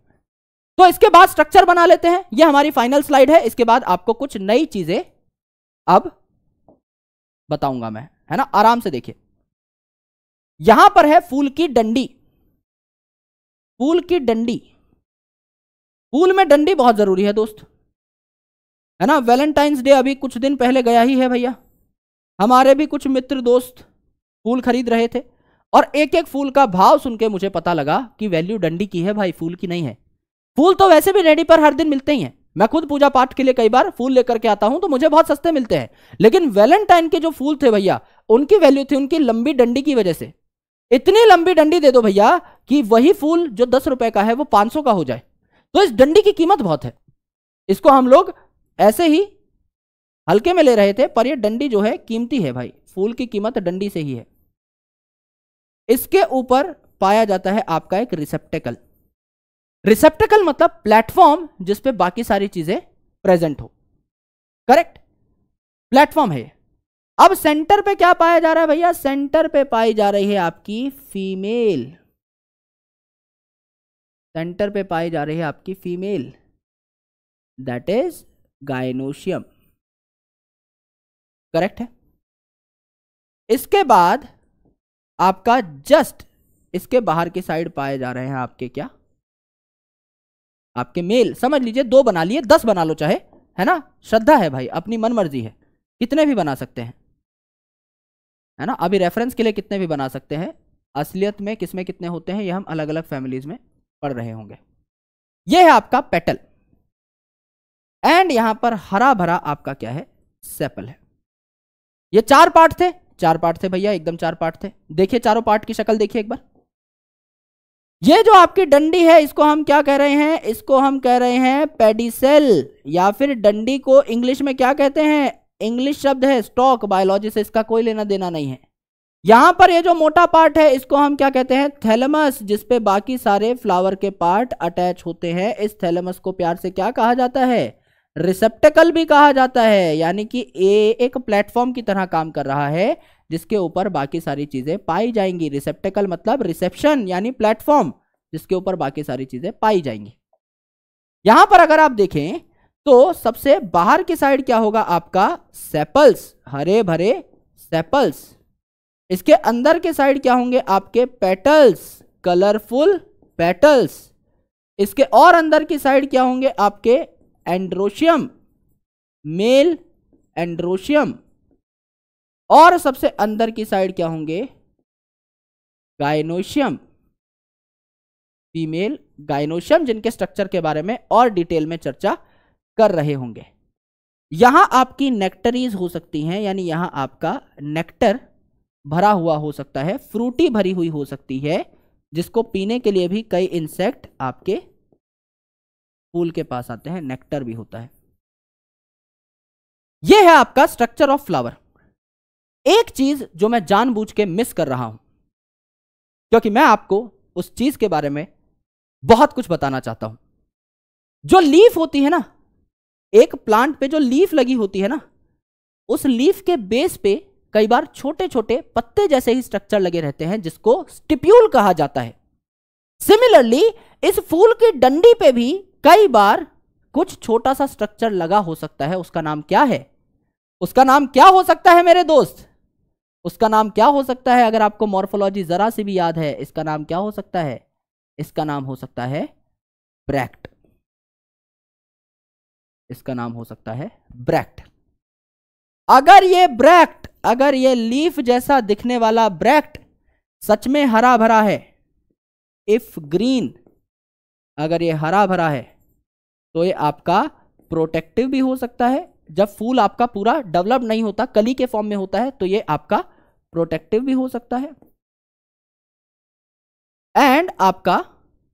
तो इसके बाद स्ट्रक्चर बना लेते हैं। ये हमारी फाइनल स्लाइड है। इसके बाद आपको कुछ नई चीज़ें अब बताऊँगा मैं। है ना? आराम से देखिए। यहाँ पर है फूल की डंडी। फूल की डंडी। फूल में डंडी बहुत ज़रूरी है दोस्त। है ना? वैलेंटाइंस डे अभी कुछ दिन पहले गया ही है भैया। हमारे भी कुछ मित्र दोस्त फूल खरीद रहे थे। और एक एक फूल का भाव सुन के मुझे पता लगा कि वैल्यू डंडी की है भाई, फूल की नहीं है। फूल तो वैसे भी रेडी पर हर दिन मिलते ही हैं। मैं खुद पूजा पाठ के लिए कई बार फूल लेकर के आता हूँ तो मुझे बहुत सस्ते मिलते हैं। लेकिन वैलेंटाइन के जो फूल थे भैया, उनकी वैल्यू थी उनकी लंबी डंडी की वजह से। इतनी लंबी डंडी दे दो भैया कि वही फूल जो दस रुपए का है, वो पाँच सौ का हो जाए। तो इस डंडी की कीमत बहुत है। इसको हम लोग ऐसे ही हल्के में ले रहे थे, पर यह डंडी जो है कीमती है भाई। फूल की कीमत डंडी से ही है। इसके ऊपर पाया जाता है आपका एक रिसेप्टेकल रिसेप्टेकल मतलब प्लेटफॉर्म जिसपे बाकी सारी चीज़ें प्रेजेंट हो. करेक्ट प्लेटफॉर्म है अब सेंटर पे क्या पाया जा रहा है भैया? सेंटर पे पाई जा रही है आपकी फीमेल सेंटर पे पाई जा रही है आपकी female that is gynoecium correct है? इसके बाद आपका जस्ट इसके बाहर की साइड पाए जा रहे हैं आपके क्या? आपके मेल, समझ लीजिए, दो बना लिए, दस बना लो चाहे, है ना? श्रद्धा है भाई, अपनी मन मर्ज़ी है, कितने भी बना सकते हैं, है ना? अभी रेफरेंस के लिए कितने भी बना सकते हैं, असलियत में किसमें कितने होते हैं, ये हम अलग अलग फैमिलीज़ में पढ़ रहे होंगे। यह है आपका पेटल एंड यहाँ पर हरा भरा आपका क्या है सेपल है। ये चार पार्ट थे चार पार्ट थे भैया, एकदम चार पार्ट थे। देखिए चारों पार्ट की शक्ल देखिए एक बार। ये जो आपकी डंडी है, इसको हम क्या कह रहे हैं? इसको हम कह रहे हैं पेडिसेल, या फिर डंडी को इंग्लिश में क्या कहते हैं? इंग्लिश शब्द है स्टॉक, बायोलॉजी से इसका कोई लेना देना नहीं है। यहाँ पर ये जो मोटा पार्ट है, इसको हम क्या कहते हैं? थैलमस जिसपे बाकी सारे फ्लावर के पार्ट अटैच होते हैं, इस थैलमस को प्यार से क्या कहा जाता है? रिसेप्टेकल भी कहा जाता है, यानी कि ए, एक प्लेटफॉर्म की तरह काम कर रहा है, जिसके ऊपर बाकी सारी चीज़ें पाई जाएँगी। रिसेप्टेकल मतलब रिसेप्शन यानी प्लेटफॉर्म जिसके ऊपर बाकी सारी चीज़ें पाई जाएँगी। यहाँ पर अगर आप देखें तो सबसे बाहर की साइड क्या होगा आपका? सेपल्स हरे भरे सेपल्स इसके अंदर के साइड क्या होंगे आपके? पेटल्स कलरफुल पेटल्स इसके और अंदर की साइड क्या होंगे आपके? Androecium, male androecium. और सबसे अंदर की साइड क्या होंगे? गाइनोशियम फीमेल गाइनोशियम जिनके स्ट्रक्चर के बारे में और डिटेल में चर्चा कर रहे होंगे। यहाँ आपकी नेक्टरीज हो सकती हैं, यानी यहाँ आपका नेक्टर भरा हुआ हो सकता है फ्रूटी भरी हुई हो सकती है, जिसको पीने के लिए भी कई इंसेक्ट आपके फूल के पास आते हैं नेक्टर भी होता है। यह है आपका स्ट्रक्चर ऑफ़ फ्लावर एक चीज़ जो मैं जानबूझ के मिस कर रहा हूँ, क्योंकि मैं आपको उस चीज़ के बारे में बहुत कुछ बताना चाहता हूँ। जो लीफ होती है ना, एक प्लांट पे जो लीफ लगी होती है ना, उस लीफ के बेस पे कई बार छोटे छोटे पत्ते जैसे ही स्ट्रक्चर लगे रहते हैं, जिसको स्टिप्यूल कहा जाता है। सिमिलरली इस फूल की डंडी पे भी कई बार कुछ छोटा सा स्ट्रक्चर लगा हो सकता है। उसका नाम क्या है? उसका नाम क्या हो सकता है मेरे दोस्त? उसका नाम क्या हो सकता है? अगर आपको मॉर्फोलॉजी जरा सी भी याद है, इसका नाम क्या हो सकता है? इसका नाम हो सकता है ब्रैक्ट इसका नाम हो सकता है ब्रैक्ट अगर ये ब्रैक्ट अगर ये लीफ जैसा दिखने वाला ब्रैक्ट सच में हरा भरा है इफ़ ग्रीन अगर ये हरा भरा है तो ये आपका प्रोटेक्टिव भी हो सकता है। जब फूल आपका पूरा डेवलप नहीं होता, कली के फॉर्म में होता है तो ये आपका प्रोटेक्टिव भी हो सकता है। एंड आपका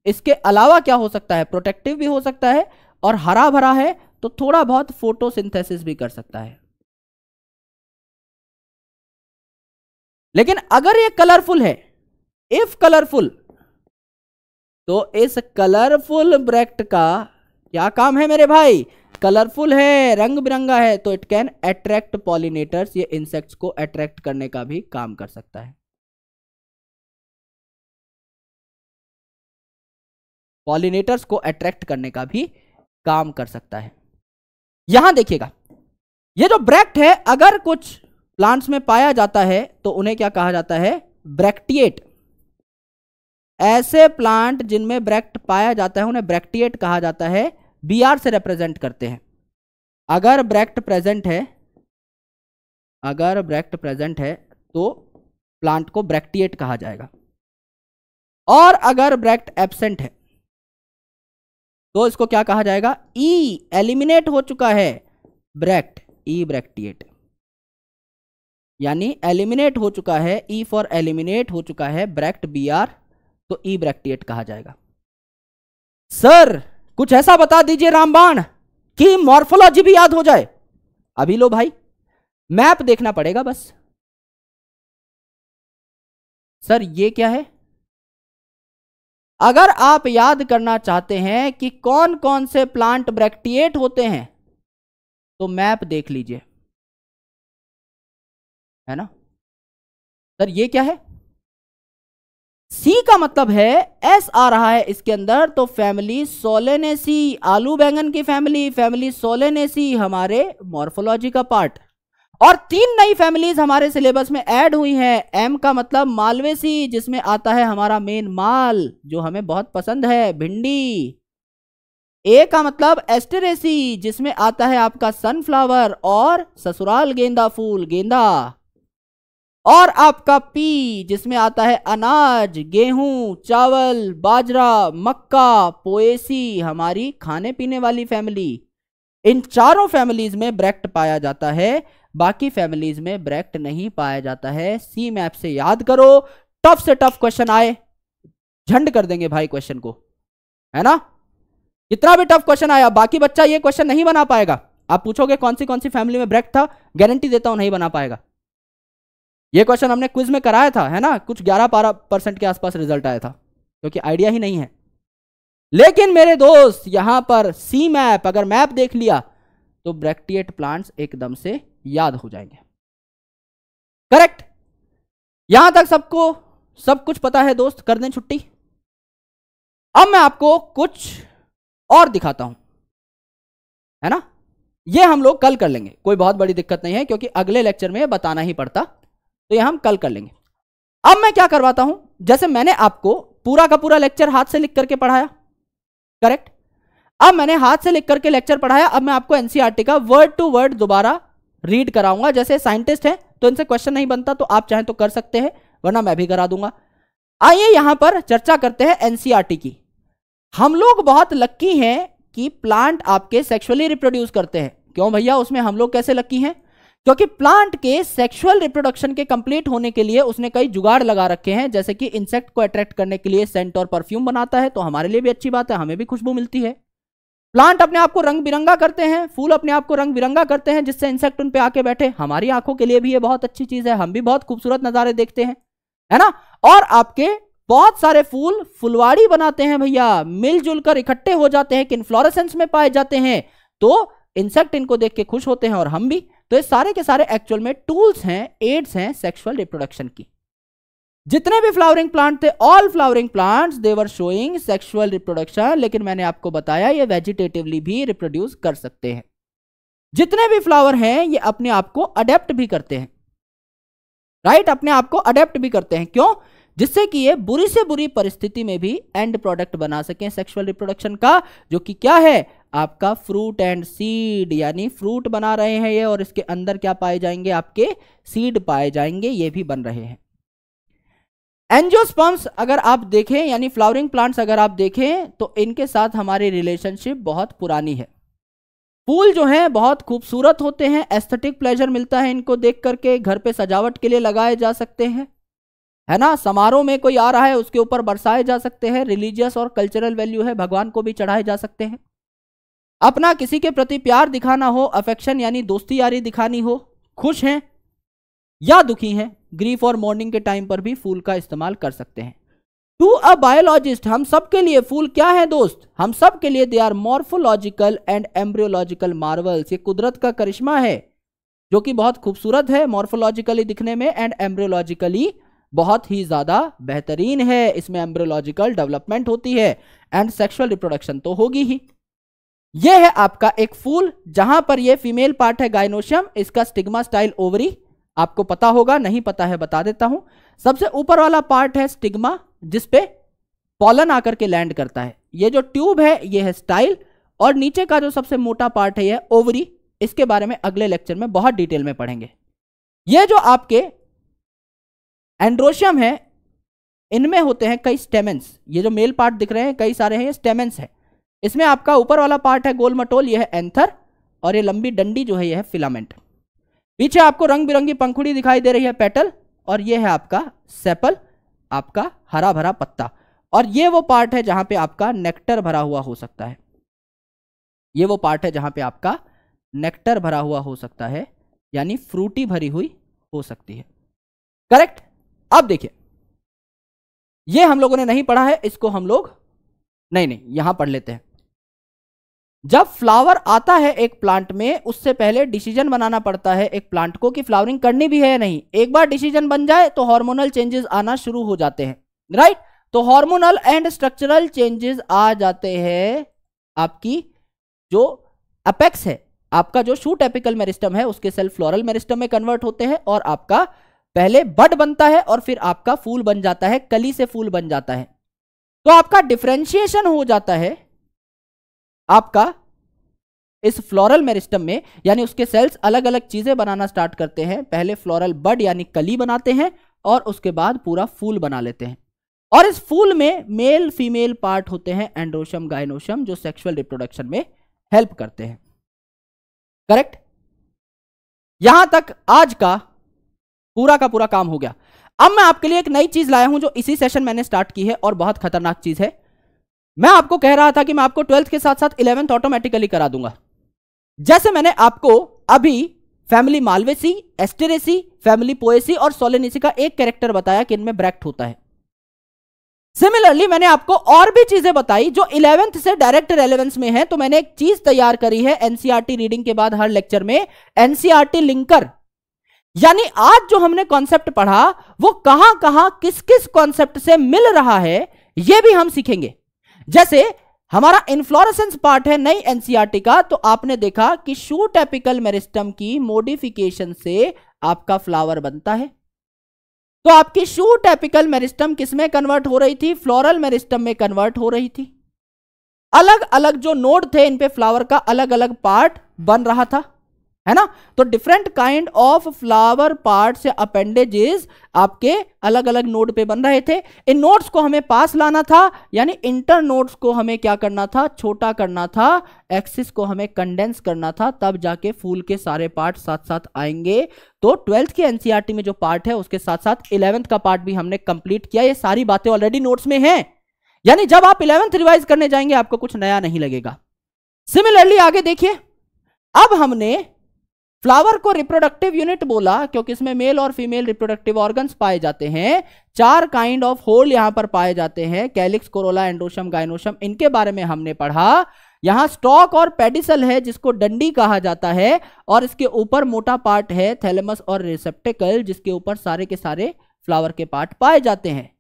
इसके अलावा क्या हो सकता है? प्रोटेक्टिव भी हो सकता है और हरा भरा है तो थोड़ा बहुत फोटोसिंथेसिस भी कर सकता है। लेकिन अगर ये कलरफुल है इफ़ कलरफुल तो इस कलरफुल ब्रैक्ट का क्या काम है मेरे भाई? कलरफुल है रंग बिरंगा है तो इट कैन अट्रैक्ट पॉलिनेटर्स ये इंसेक्ट्स को अट्रैक्ट करने का भी काम कर सकता है। पॉलिनेटर्स को अट्रैक्ट करने का भी काम कर सकता है। यहाँ देखिएगा, ये जो ब्रैक्ट है, अगर कुछ प्लांट्स में पाया जाता है तो उन्हें क्या कहा जाता है? ब्रैक्टिएट ऐसे प्लांट जिनमें ब्रैक्ट पाया जाता है उन्हें ब्रैक्टिएट कहा जाता है बी आर से रिप्रेजेंट करते हैं। अगर ब्रैक्ट प्रेजेंट है अगर ब्रैक्ट प्रेजेंट है तो प्लांट को ब्रैक्टिएट कहा जाएगा। और अगर ब्रैक्ट एबसेंट है तो इसको क्या कहा जाएगा? ई e, एलिमिनेट हो चुका है। Bract ebracteate. यानी एलिमिनेट हो चुका है ई फॉर एलिमिनेट हो चुका है ब्रैक्ट बी आर तो ई ब्रैक्टिएट कहा जाएगा। सर कुछ ऐसा बता दीजिए रामबाण, कि मॉर्फोलॉजी भी याद हो जाए। अभी लो भाई मैप देखना पड़ेगा बस। सर ये क्या है? अगर आप याद करना चाहते हैं कि कौन कौन से प्लांट ब्रैक्टिएट होते हैं तो मैप देख लीजिए। है ना? सर ये क्या है? सी का मतलब है, एस आ रहा है इसके अंदर तो फैमिली सोलेनेसी आलू बैंगन की फैमिली फैमिली सोलेनेसी हमारे मॉर्फोलॉजी का पार्ट और तीन नई फैमिलीज़ हमारे सिलेबस में ऐड हुई हैं. एम का मतलब मालवेसी जिसमें आता है हमारा मेन माल, जो हमें बहुत पसंद है, भिंडी. ए का मतलब एस्टेरेसी जिसमें आता है आपका सनफ्लावर और ससुराल गेंदा फूल, गेंदा. और आपका पी, जिसमें आता है अनाज, गेहूँ, चावल, बाजरा, मक्का, पोएसी, हमारी खाने पीने वाली फैमिली। इन चारों फैमिलीज़ में ब्रैक्ट पाया जाता है, बाकी फैमिलीज़ में ब्रैक्ट नहीं पाया जाता है। सी मैप से याद करो, टफ से टफ क्वेश्चन आए, झंड कर देंगे भाई क्वेश्चन को, है ना? कितना भी टफ क्वेश्चन आया, बाकी बच्चा ये क्वेश्चन नहीं बना पाएगा। आप पूछोगे कौन सी कौन सी फैमिली में ब्रैक्ट था, गारंटी देता हूँ नहीं बना पाएगा। ये क्वेश्चन हमने क्विज में कराया था, है ना? कुछ 11 बारह परसेंट के आसपास रिज़ल्ट आया था, क्योंकि आइडिया ही नहीं है। लेकिन मेरे दोस्त, यहाँ पर सी मैप अगर मैप देख लिया तो ब्रैक्टिएट प्लांट्स एकदम से याद हो जाएँगे। करेक्ट यहाँ तक सबको, सब कुछ पता है दोस्त, कर दें छुट्टी। अब मैं आपको कुछ और दिखाता हूँ। है ना? ये हम लोग कल कर लेंगे, कोई बहुत बड़ी दिक्कत नहीं है, क्योंकि अगले लेक्चर में बताना ही पड़ता। तो ये हम कल कर लेंगे। अब मैं क्या करवाता हूँ? जैसे मैंने आपको पूरा का पूरा लेक्चर हाथ से लिख करके पढ़ाया। करेक्ट अब मैंने हाथ से लिख करके लेक्चर पढ़ाया, अब मैं आपको एनसीआरटी e का वर्ड टू वर्ड दोबारा रीड कराऊँगा। जैसे साइंटिस्ट है तो इनसे क्वेश्चन नहीं बनता तो आप चाहें तो कर सकते हैं, वरना मैं भी करा दूँगा। आइए यहाँ पर चर्चा करते हैं एनसीआरटी e की। हम लोग बहुत लक्की हैं कि प्लांट आपके सेक्सुअली रिप्रोड्यूस करते हैं। क्यों भैया? उसमें हम लोग कैसे लक्की हैं? क्योंकि प्लांट के सेक्सुअल रिप्रोडक्शन के कंप्लीट होने के लिए उसने कई जुगाड़ लगा रखे हैं, जैसे कि इंसेक्ट को अट्रैक्ट करने के लिए सेंट और परफ्यूम बनाता है तो हमारे लिए भी अच्छी बात है, हमें भी खुशबू मिलती है। प्लांट अपने आप को रंग बिरंगा करते हैं, फूल अपने आप को रंग बिरंगा करते हैं, जिससे इंसेक्ट उन पे आके बैठे। हमारी आँखों के लिए भी ये बहुत अच्छी चीज़ है, हम भी बहुत खूबसूरत नजारे देखते हैं, है ना? और आपके बहुत सारे फूल फुलवाड़ी बनाते हैं भैया मिलजुल कर इकट्ठे हो जाते हैं किन इन्फ्लोरेसेंस में पाए जाते हैं तो इंसेक्ट इनको देख के खुश होते हैं और हम भी तो ये सारे के सारे एक्चुअल में टूल्स हैं एड्स हैं सेक्सुअल रिप्रोडक्शन की। जितने भी फ्लावरिंग प्लांट थे all flowering plants they are showing sexual reproduction लेकिन मैंने आपको बताया ये वेजिटेटिवली भी रिप्रोड्यूस कर सकते हैं। जितने भी फ्लावर हैं, ये अपने आप को अडेप्ट भी करते हैं। Right right? अपने आप को अडेप्ट भी करते हैं। क्यों? जिससे कि ये बुरी से बुरी परिस्थिति में भी एंड प्रोडक्ट बना सकें सेक्सुअल रिप्रोडक्शन का, जो कि क्या है? आपका फ्रूट एंड सीड यानी फ्रूट बना रहे हैं ये और इसके अंदर क्या पाए जाएँगे? आपके सीड पाए जाएँगे, ये भी बन रहे हैं। एंजियोस्पर्म्स अगर आप देखें, यानी फ्लावरिंग प्लांट्स अगर आप देखें तो इनके साथ हमारी रिलेशनशिप बहुत पुरानी है। फूल जो हैं, बहुत खूबसूरत होते हैं एस्थेटिक प्लेजर मिलता है इनको देख करके, घर पे सजावट के लिए लगाए जा सकते हैं। है ना? समारोह में कोई आ रहा है, उसके ऊपर बरसाए जा सकते हैं रिलीजियस और कल्चरल वैल्यू है, भगवान को भी चढ़ाए जा सकते हैं। अपना किसी के प्रति प्यार दिखाना हो अफेक्शन यानी दोस्ती यारी दिखानी हो, खुश हैं या दुखी हैं ग्रीफ और मॉर्निंग के टाइम पर भी फूल का इस्तेमाल कर सकते हैं। टू अ बायोलॉजिस्ट हम सब के लिए फूल क्या है दोस्त? हम सब के लिए they are morphological and embryological marvels ये कुदरत का करिश्मा है, जो कि बहुत खूबसूरत है मॉर्फोलॉजिकली दिखने में एंड एम्ब्रियोलॉजिकली बहुत ही ज़्यादा बेहतरीन है। इसमें एम्ब्रोलॉजिकल डेवलपमेंट होती है एंड सेक्सुअल रिप्रोडक्शन तो होगी ही। यह है आपका एक फूल, जहाँ पर यह फीमेल पार्ट है गाइनोशियम इसका स्टिग्मा स्टाइल ओवरी आपको पता होगा, नहीं पता है बता देता हूँ। सबसे ऊपर वाला पार्ट है स्टिग्मा जिसपे पॉलन आकर के लैंड करता है। ये जो ट्यूब है, ये है स्टाइल और नीचे का जो सबसे मोटा पार्ट है यह ओवरी इसके बारे में अगले लेक्चर में बहुत डिटेल में पढ़ेंगे। ये जो आपके एंड्रोशियम है, इनमें होते हैं कई स्टेमेंस ये जो मेल पार्ट दिख रहे हैं, कई सारे हैं, ये स्टेमेंस है। इसमें आपका ऊपर वाला पार्ट है गोल मटोल ये है एंथर, और ये लंबी डंडी जो है, यह है फिलामेंट। पीछे आपको रंग बिरंगी पंखुड़ी दिखाई दे रही है, पेटल, और ये है आपका सेपल, आपका हरा भरा पत्ता। और ये वो पार्ट है जहाँ पे आपका नेक्टर भरा हुआ हो सकता है। ये वो पार्ट है जहाँ पे आपका नेक्टर भरा हुआ हो सकता है, यानी फ्रूटी भरी हुई हो सकती है। करेक्ट? अब देखिए। ये हम लोगों ने नहीं पढ़ा है, इसको हम लोग, नहीं नहीं, यहाँ पढ़ लेते हैं। जब फ्लावर आता है एक प्लांट में, उससे पहले डिसीज़न बनाना पड़ता है एक प्लांट को कि फ्लावरिंग करनी भी है या नहीं। एक बार डिसीज़न बन जाए तो हार्मोनल चेंजेस आना शुरू हो जाते हैं। राइट तो हार्मोनल एंड स्ट्रक्चरल चेंजेस आ जाते हैं आपकी जो अपेक्स है। आपका जो शूट एपिकल मेरिस्टम है, उसके सेल फ्लोरल मेरिस्टम में कन्वर्ट होते हैं और आपका पहले बड बनता है और फिर आपका फूल बन जाता है, कली से फूल बन जाता है। तो आपका डिफ्रेंशिएशन हो जाता है आपका इस फ्लोरल मेरिस्टम में, यानी उसके सेल्स अलग अलग चीज़ें बनाना स्टार्ट करते हैं। पहले फ्लोरल बड यानी कली बनाते हैं और उसके बाद पूरा फूल बना लेते हैं। और इस फूल में मेल फीमेल पार्ट होते हैं एंड्रोशम गाइनोशम जो सेक्सुअल रिप्रोडक्शन में हेल्प करते हैं। करेक्ट यहाँ तक आज का पूरा का पूरा काम हो गया। अब मैं आपके लिए एक नई चीज़ लाया हूँ, जो इसी सेशन मैंने स्टार्ट की है और बहुत खतरनाक चीज़ है। मैं आपको कह रहा था कि मैं आपको ट्वेल्थ के साथ साथ इलेवेंथ ऑटोमेटिकली करा दूँगा। जैसे मैंने आपको अभी family Malvaceae, Asteraceae, family Poaceae और सोलेनेसी का एक कैरेक्टर बताया कि इनमें ब्रैक्ट होता है। सिमिलरली मैंने आपको और भी चीज़ें बताई जो इलेवेंथ से डायरेक्ट रेलेवेंस में है। तो मैंने एक चीज़ तैयार करी है एनसीआरटी रीडिंग e के बाद हर लेक्चर में। एनसीआरटी लिंकर e यानी आज जो हमने कॉन्सेप्ट पढ़ा, वो कहाँ कहाँ किस किस कॉन्सेप्ट से मिल रहा है, ये भी हम सीखेंगे। जैसे हमारा इन्फ्लोरेसेंस पार्ट है नई एनसीआरटी का तो आपने देखा कि शू टेपिकल मेरिस्टम की मोडिफिकेशन से आपका फ्लावर बनता है। तो आपकी शूट एपिकल मेरिस्टम किसमें कन्वर्ट हो रही थी? फ्लोरल मेरिस्टम में कन्वर्ट हो रही थी। अलग अलग जो नोड थे, इन पे फ्लावर का अलग अलग पार्ट बन रहा था। है ना? तो different kind of flower part या अपेंडेजेस आपके अलग अलग नोड पे बन रहे थे। इन नोड्स को हमें पास लाना था, यानी इंटर नोड्स को हमें क्या करना था? छोटा करना था एक्सिस को हमें कंडेंस करना था, तब जाके फूल के सारे पार्ट साथ साथ आएँगे। तो ट्वेल्थ की एनसीआरटी में जो पार्ट है, उसके साथ साथ इलेवेंथ का पार्ट भी हमने कंप्लीट किया। ये सारी बातें ऑलरेडी नोट्स में है। यानी जब आप इलेवेंथ रिवाइज करने जाएँगे, आपको कुछ नया नहीं लगेगा। सिमिलरली आगे देखिए। अब हमने फ्लावर को रिप्रोडक्टिव यूनिट बोला, क्योंकि इसमें मेल और फीमेल रिप्रोडक्टिव ऑर्गन्स पाए जाते हैं। चार काइंड ऑफ़ होल यहाँ पर पाए जाते हैं कैलिक्स कोरोला एंडोशम गाइनोशम इनके बारे में हमने पढ़ा। यहाँ स्टॉक और पेडिसल है, जिसको डंडी कहा जाता है, और इसके ऊपर मोटा पार्ट है थैलेमस और रिसेप्टिकल जिसके ऊपर सारे के सारे फ्लावर के पार्ट पाए जाते हैं।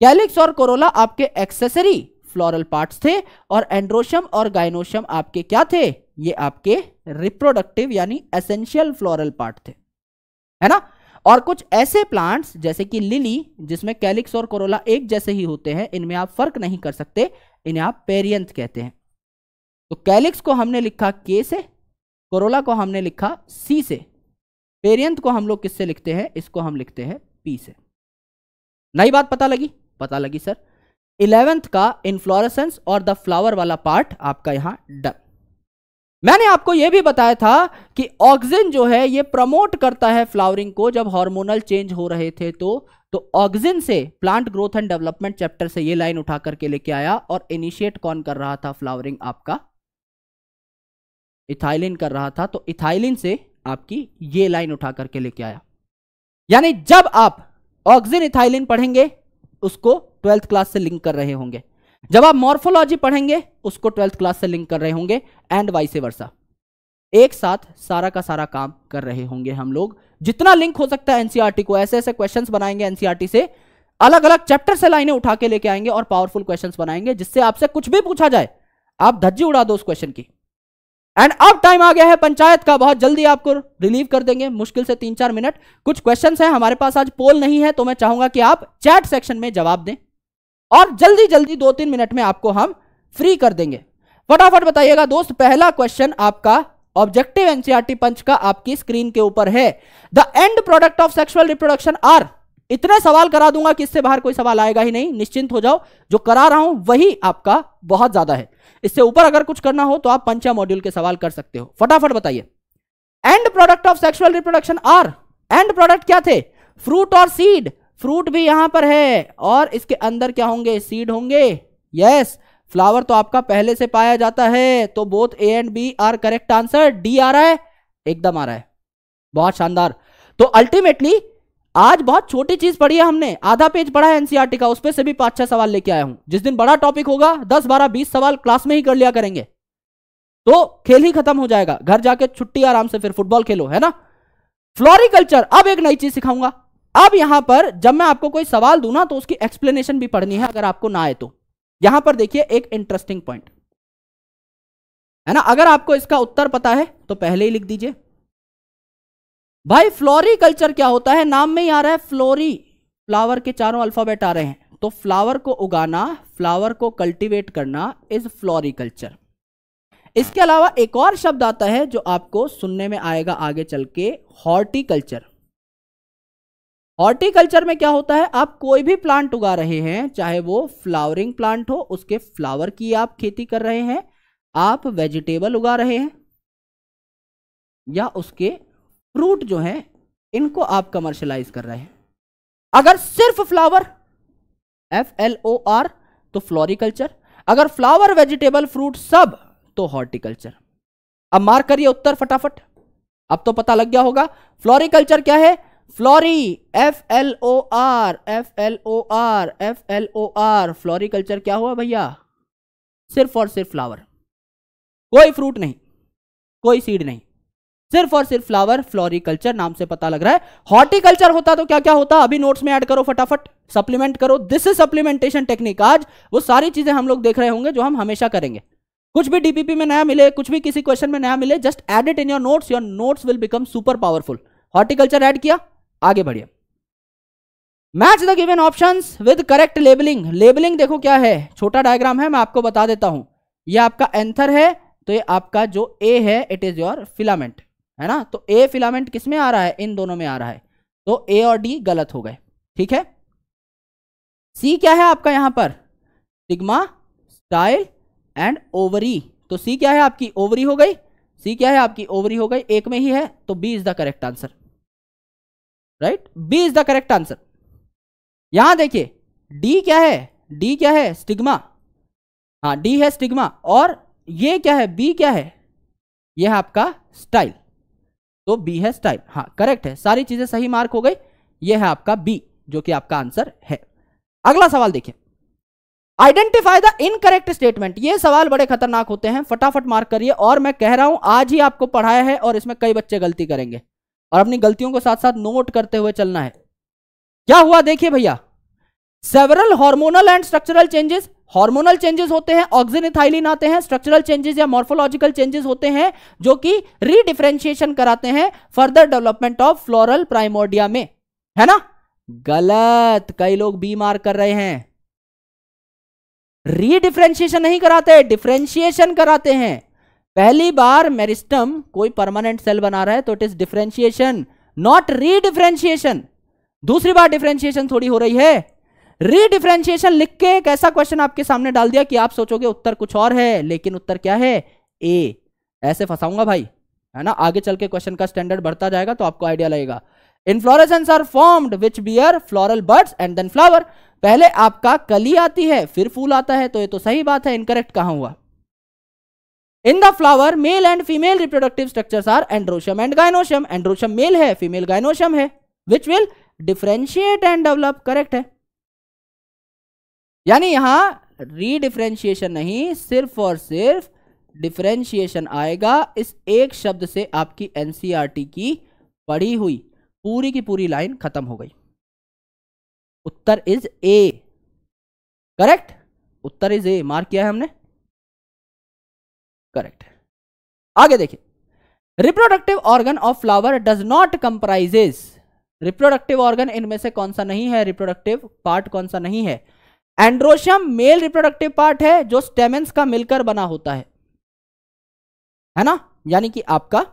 कैलिक्स और कोरोला आपके एक्सेसरी फ्लोरल पार्ट्स थे, और एंड्रोशम और गाइनोशम आपके क्या थे? ये आपके रिप्रोडक्टिव यानी एसेंशियल फ्लोरल पार्ट थे। है ना? और कुछ ऐसे प्लांट्स जैसे कि लिली जिसमें कैलिक्स और कोरोला एक जैसे ही होते हैं, इनमें आप फ़र्क नहीं कर सकते, इन्हें आप पेरियंथ कहते हैं। तो कैलिक्स को हमने लिखा के से कोरोला को हमने लिखा सी से। पेरियंथ को हम लोग किससे लिखते हैं? इसको हम लिखते हैं पी से। नई बात पता लगी? पता लगी सर इलेवेंथ का इन्फ्लोरेसेंस और द फ्लावर वाला पार्ट आपका यहाँ डन मैंने आपको यह भी बताया था कि ऑक्सीजन जो है, ये प्रमोट करता है फ्लावरिंग को जब हार्मोनल चेंज हो रहे थे तो तो ऑक्सीजन से plant growth and development chapter से ये लाइन उठा करके लेके आया और इनिशिएट कौन कर रहा था फ्लावरिंग आपका? इथाइलिन कर रहा था तो इथाइलिन से आपकी ये लाइन उठा करके लेके आया। यानी जब आप ऑक्सीजन इथाइलिन पढ़ेंगे, उसको ट्वेल्थ क्लास से लिंक कर रहे होंगे। जब आप मॉर्फोलॉजी पढ़ेंगे, उसको ट्वेल्थ क्लास से लिंक कर रहे होंगे एंड वाइसे वर्षा एक साथ सारा का सारा काम कर रहे होंगे हम लोग। जितना लिंक हो सकता है एनसीआरटी को, ऐसे ऐसे क्वेश्चंस बनाएँगे एनसीआरटी से अलग अलग चैप्टर से। लाइनें उठा के लेके आएँगे और पावरफुल क्वेश्चंस बनाएँगे, जिससे आपसे कुछ भी पूछा जाए। आप धज्जी उड़ा दो उस क्वेश्चन की। एंड अब टाइम आ गया है पंचायत का। बहुत जल्दी आपको रिलीव कर देंगे। मुश्किल से तीन चार मिनट कुछ क्वेश्चंस हैं, हमारे पास आज पोल नहीं है तो मैं चाहूँगा कि आप चैट सेक्शन में जवाब दें। और जल्दी जल्दी दो तीन मिनट में आपको हम फ्री कर देंगे। फटाफट बताइएगा दोस्त, पहला क्वेश्चन आपका ऑब्जेक्टिव एनसीआरटी पंच का आपकी स्क्रीन के ऊपर है। The end product of sexual reproduction are इतने सवाल करा दूँगा कि इससे बाहर कोई सवाल आएगा ही नहीं, निश्चिंत हो जाओ। जो करा रहा हूँ, वही आपका बहुत ज़्यादा है। इससे ऊपर अगर कुछ करना हो तो आप पंचा मॉड्यूल के सवाल कर सकते हो। फटाफट बताइए। End product of sexual reproduction are end product क्या थे? फ्रूट और सीड फ्रूट भी यहाँ पर है और इसके अंदर क्या होंगे? सीड होंगे। यस फ्लावर तो आपका पहले से पाया जाता है तो both A and B are correct answer D आ रहा है, एकदम आ रहा है। बहुत शानदार। तो अल्टीमेटली आज बहुत छोटी चीज़ पढ़ी है हमने। आधा पेज पढ़ा है एनसीआरटी का उस पर से भी पाँच छह सवाल लेके आया हूँ। जिस दिन बड़ा टॉपिक होगा, दस, बारह, बीस सवाल क्लास में ही कर लिया करेंगे। तो खेल ही खत्म हो जाएगा। घर जाके छुट्टी आराम से फिर फुटबॉल खेलो, है ना? फ्लोरिकल्चर अब एक नई चीज़ सिखाऊँगा। अब यहाँ पर जब मैं आपको कोई सवाल दू ना तो उसकी एक्सप्लेनेशन भी पढ़नी है, अगर आपको ना आए तो। यहाँ पर देखिए एक इंटरेस्टिंग पॉइंट है ना? अगर आपको इसका उत्तर पता है तो पहले ही लिख दीजिए। भाई फ्लोरिकल्चर क्या होता है? नाम में ही आ रहा है फ्लोरी। फ्लावर के चारों अल्फ़ाबेट आ रहे हैं। तो फ्लावर को उगाना, फ्लावर को कल्टीवेट करना इज़ फ्लोरिकल्चर इसके अलावा एक और शब्द आता है जो आपको सुनने में आएगा आगे चल के, हॉर्टिकल्चर। हॉर्टिकल्चर में क्या होता है? आप कोई भी प्लांट उगा रहे हैं, चाहे वो फ्लावरिंग प्लांट हो, उसके फ्लावर की आप खेती कर रहे हैं, आप वेजिटेबल उगा रहे हैं, या उसके फ्रूट जो है, इनको आप कमर्शलाइज कर रहे हैं। अगर सिर्फ़ flower F L O R तो फ्लोरिकल्चर। अगर फ्लावर, वेजिटेबल, फ्रूट सब तो हॉर्टिकल्चर। अब मार्क करिए उत्तर फटाफट। अब तो पता लग गया होगा, फ्लोरिकल्चर क्या है? Flori F L O R F L O R F L O R floriculture क्या हुआ भैया? सिर्फ़ और सिर्फ़ फ्लावर कोई फ्रूट नहीं, कोई सीड नहीं. सिर्फ़ और सिर्फ़ फ्लावर फ्लोरिकल्चर नाम से पता लग रहा है. हॉर्टिकल्चर होता तो क्या क्या होता? अभी नोट्स में ऐड करो फटाफट. सप्लीमेंट करो. दिस इज़ सप्लीमेंटेशन टेक्निक आज वो सारी चीज़ें हम लोग देख रहे होंगे जो हम हमेशा करेंगे. कुछ भी डीपीपी में नया मिले, कुछ भी किसी क्वेश्चन में नया मिले just add it in your notes your notes will become super powerful horticulture add किया? आगे बढ़िए। Match the given option with correct labelling labelling देखो क्या है? छोटा डायग्राम है, मैं आपको बता देता हूँ। ये आपका एंथर है तो ये आपका जो ए है इट इज़ योर फिलामेंट है ना? तो ए फिलामेंट किसमें आ रहा है? इन दोनों में आ रहा है। तो ए और डी गलत हो गए, ठीक है? सी क्या है आपका यहाँ पर? सिग्मा स्टाइल एंड ओवरी तो सी क्या है आपकी? ओवरी हो गई। सी क्या है आपकी? ओवरी हो गई। एक में ही है तो B is the correct answer right B is the correct answer यहाँ देखिए डी क्या है? डी क्या है? स्टिग्मा हाँ डी है स्टिग्मा और ये क्या है? बी क्या है? ये है आपका स्टाइल तो बी है स्टाइल हाँ करेक्ट है. सारी चीज़ें सही मार्क हो गई. ये है आपका बी जो कि आपका आंसर है. अगला सवाल देखिए. आइडेंटिफाई द इनकरेक्ट स्टेटमेंट ये सवाल बड़े खतरनाक होते हैं. फटाफट मार्क करिए. और मैं कह रहा हूँ, आज ही आपको पढ़ाया है और इसमें कई बच्चे गलती करेंगे. और अपनी गलतियों को साथ साथ नोट करते हुए चलना है। क्या हुआ देखिए भैया? Several hormonal and structural changes hormonal changes होते हैं ऑक्सीनिथाइलिन आते हैं स्ट्रक्चरल चेंजेस या मॉर्फोलॉजिकल चेंजेस होते हैं, जो कि रीडिफ्रेंशिएशन कराते हैं further development of floral primordia में। है ना? गलत! कई लोग बीमार कर रहे हैं। रीडिफ्रेंशिएशन नहीं कराते डिफ्रेंशिएशन कराते हैं। पहली बार मेरिस्टम कोई परमानेंट सेल बना रहा है तो it is differentiation not redifferentiation दूसरी बार डिफ्रेंशिएशन थोड़ी हो रही है। रीडिफ्रेंशिएशन लिख के एक ऐसा क्वेश्चन आपके सामने डाल दिया कि आप सोचोगे उत्तर कुछ और है, लेकिन उत्तर क्या है? ए ऐसे फंसाऊँगा भाई, है ना? आगे चल के क्वेश्चन का स्टैंडर्ड बढ़ता जाएगा तो आपको आइडिया लगेगा। Inflorescence are formed which bear floral buds and then flower पहले आपका कली आती है, फिर फूल आता है तो ये तो सही बात है इनकरेक्ट कहाँ हुआ? In the flower male and female reproductive structures are androecium and gynoecium androecium male है फीमेल गाइनोशम है which will differentiate and develop correct है यानी यहाँ रीडिफ्रेंशिएशन नहीं, सिर्फ़ और सिर्फ़ डिफ्रेंशिएशन आएगा इस एक शब्द से आपकी एनसीआरटी की पढ़ी हुई, पूरी की पूरी लाइन खत्म हो गई। उत्तर इज़ ए करेक्ट उत्तर इज़ ए मार्क किया है हमने? करेक्ट आगे देखिए। Reproductive organ of flower does not comprises reproductive organ इनमें से कौन सा नहीं है? रिप्रोडक्टिव पार्ट कौन सा नहीं है? एंड्रोशियम मेल रिप्रोडक्टिव पार्ट है जो स्टेमेंस का मिलकर बना होता है। है ना? यानी कि आपका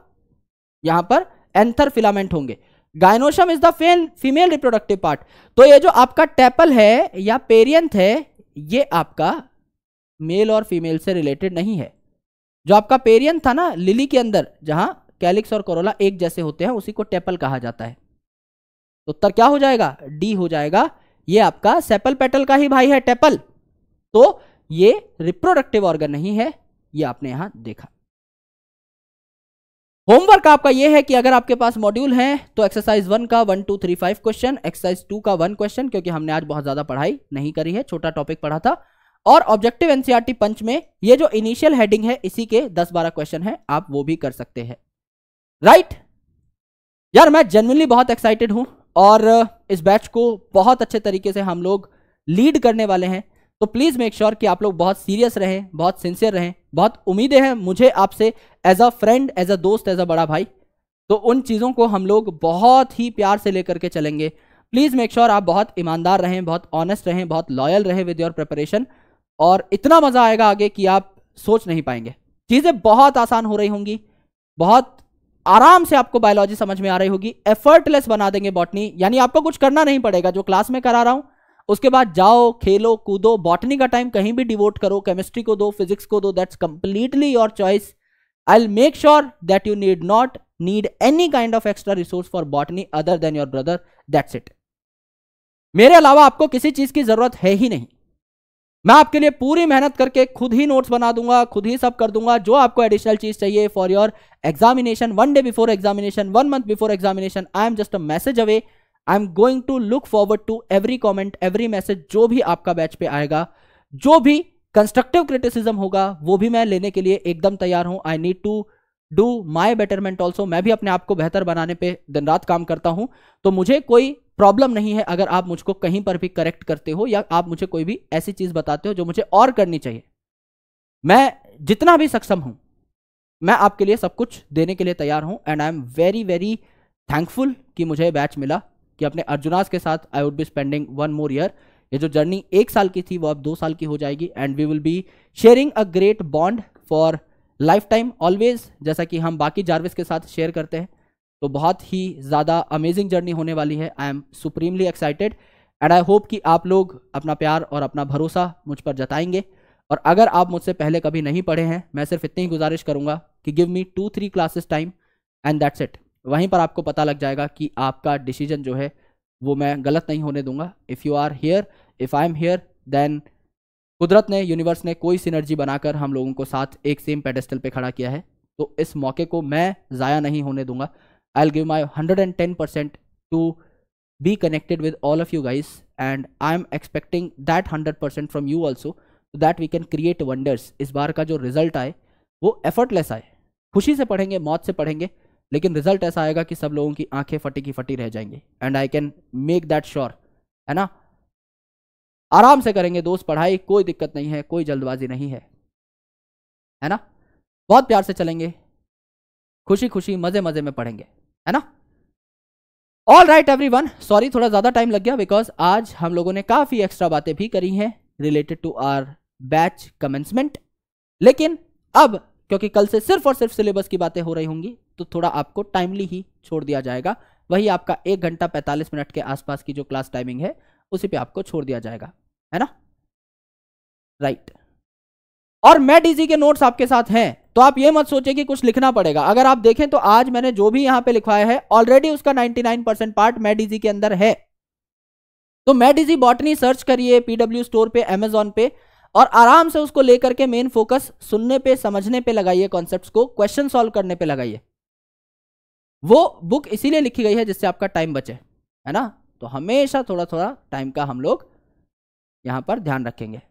यहाँ पर एंथर फिलामेंट होंगे। Gynoecium is the fail female reproductive part तो ये जो आपका टेपल है या पेरियंथ है, ये आपका मेल और फीमेल से रिलेटेड नहीं है। जो आपका पेरियन था ना, लिली के अंदर, जहाँ कैलिक्स और कोरोला एक जैसे होते हैं, उसी को टेपल कहा जाता है। तो उत्तर क्या हो जाएगा? डी हो जाएगा, ये आपका सेपल पेटल का ही भाई है, टेपल। तो ये रिप्रोडक्टिव ऑर्गन नहीं है, ये आपने यहाँ देखा। होमवर्क आपका ये है कि अगर आपके पास मॉड्यूल है तो एक्सरसाइज वन का one, two, three, five question, exercise two का वन क्वेश्चन, क्योंकि हमने आज बहुत ज़्यादा पढ़ाई नहीं करी है, छोटा टॉपिक पढ़ा था और ऑब्जेक्टिव एनसीआरटी पंच में ये जो इनिशियल हेडिंग है, इसी के 10-12 क्वेश्चन है, आप वो भी कर सकते हैं। Right right? यार, मैं जेनुअनली बहुत एक्साइटेड हूँ और, इस बैच को बहुत अच्छे तरीके से हम लोग लीड करने वाले हैं। तो प्लीज़ मेक श्योर कि आप लोग बहुत सीरियस रहें, बहुत सिंसियर रहें, बहुत उम्मीदें हैं मुझे आपसे as a friend as a दोस्त एज अ बड़ा भाई। तो उन चीज़ों को हम लोग बहुत ही प्यार से लेकर के चलेंगे। प्लीज़ मेक श्योर आप बहुत ईमानदार रहें, बहुत ऑनेस्ट रहें, बहुत लॉयल रहें विद योर प्रिपरेशन और इतना मज़ा आएगा आगे कि आप सोच नहीं पाएँगे। चीज़ें बहुत आसान हो रही होंगी, बहुत आराम से आपको बायोलॉजी समझ में आ रही होगी। एफर्टलेस बना देंगे बॉटनी यानी आपको कुछ करना नहीं पड़ेगा, जो क्लास में करा रहा हूँ। उसके बाद जाओ, खेलो, कूदो बॉटनी का टाइम कहीं भी डिवोट करो केमिस्ट्री को दो फिजिक्स को दो that's completely your choice I make sure that you need not need any kind of extra resource for botany other than your brother that's it मेरे अलावा आपको किसी चीज़ की ज़रूरत है ही नहीं। मैं आपके लिए पूरी मेहनत करके खुद ही नोट्स बना दूँगा, खुद ही सब कर दूँगा। जो आपको एडिशनल चीज़ चाहिए for your examination one day before examination one month before examination I am just a message away I am going to look forward to every comment every message जो भी आपका बैच पे आएगा। जो भी कंस्ट्रक्टिव क्रिटिसिज्म होगा, वो भी मैं लेने के लिए एकदम तैयार हूँ। I need to do my betterment also. मैं भी अपने आप को बेहतर बनाने पे दिन रात काम करता हूँ। तो मुझे कोई प्रॉब्लम नहीं है अगर आप मुझको कहीं पर भी करेक्ट करते हो या आप मुझे कोई भी ऐसी चीज़ बताते हो जो मुझे और करनी चाहिए। मैं जितना भी सक्षम हूँ, मैं आपके लिए सब कुछ देने के लिए तैयार हूँ and I am very very thankful कि मुझे बैच मिला कि अपने अर्जुनास के साथ I would be spending one more year ये जो जर्नी एक साल की थी वो अब दो साल की हो जाएगी and we will be sharing a great bond for lifetime always जैसा कि हम बाकी जार्विस के साथ शेयर करते हैं तो बहुत ही ज़्यादा अमेजिंग जर्नी होने वाली है। I am supremely excited and I hope कि आप लोग अपना प्यार और अपना भरोसा मुझ पर जताएँगे। और अगर आप मुझसे पहले कभी नहीं पढ़े हैं, मैं सिर्फ़ इतनी ही गुजारिश करूँगा कि give me two three classes time and that's it वहीं पर आपको पता लग जाएगा कि आपका डिसीज़न जो है, वो मैं गलत नहीं होने दूँगा। If you are here if I am here then कुदरत ने यूनिवर्स ने कोई सिनर्जी बनाकर हम लोगों को साथ एक सेम पेडेस्टल पे खड़ा किया है। तो इस मौके को मैं ज़ाया नहीं होने दूँगा। I give my hundred and ten percent to be connected with all of you guys and I am expecting that hundred percent from you also that we can create wonders इस बार का जो रिज़ल्ट आए, वो effortless आए। खुशी से पढ़ेंगे, मौत से पढ़ेंगे, लेकिन रिज़ल्ट ऐसा आएगा कि सब लोगों की आँखें फटी की फटी रह जाएँगी। And I can make that sure है ना? आराम से करेंगे दोस्त, पढ़ाई कोई दिक्कत नहीं है, कोई जल्दबाजी नहीं है। है ना? बहुत प्यार से चलेंगे। खुशी खुशी मज़े मज़े में पढ़ेंगे। है ना? All right every one sorry थोड़ा ज़्यादा टाइम लग गया बिकॉज़ आज हम लोगों ने काफ़ी एक्स्ट्रा बातें भी करी हैं related to our batch commencement लेकिन अब, क्योंकि कल से सिर्फ़ और सिर्फ़ सिलेबस की बातें हो रही होंगी तो थोड़ा आपको टाइमली ही छोड़ दिया जाएगा। वही आपका एक घंटा पैंतालीस मिनट के आसपास की जो क्लास टाइमिंग है, उसी पे आपको छोड़ दिया जाएगा। है ना? राइट और मैं डीजी के नोट्स आपके साथ हैं तो आप ये मत सोचे कि कुछ लिखना पड़ेगा। अगर आप देखें तो आज मैंने जो भी यहाँ पे लिखवाया है ऑलरेडी उसका 99 परसेंट पार्ट मेडीजी के अंदर है। तो मेडीजी बॉटनी सर्च करिए पीडब्ल्यू स्टोर पे अमेजोन पे, और आराम से उसको लेकर के मेन फोकस सुनने पे, समझने पे लगाइए कॉन्सेप्ट को क्वेश्चन सॉल्व करने पे लगाइए। वो बुक इसीलिए लिखी गई है जिससे आपका टाइम बचे, है ना? तो हमेशा थोड़ा थोड़ा टाइम का हम लोग यहाँ पर ध्यान रखेंगे।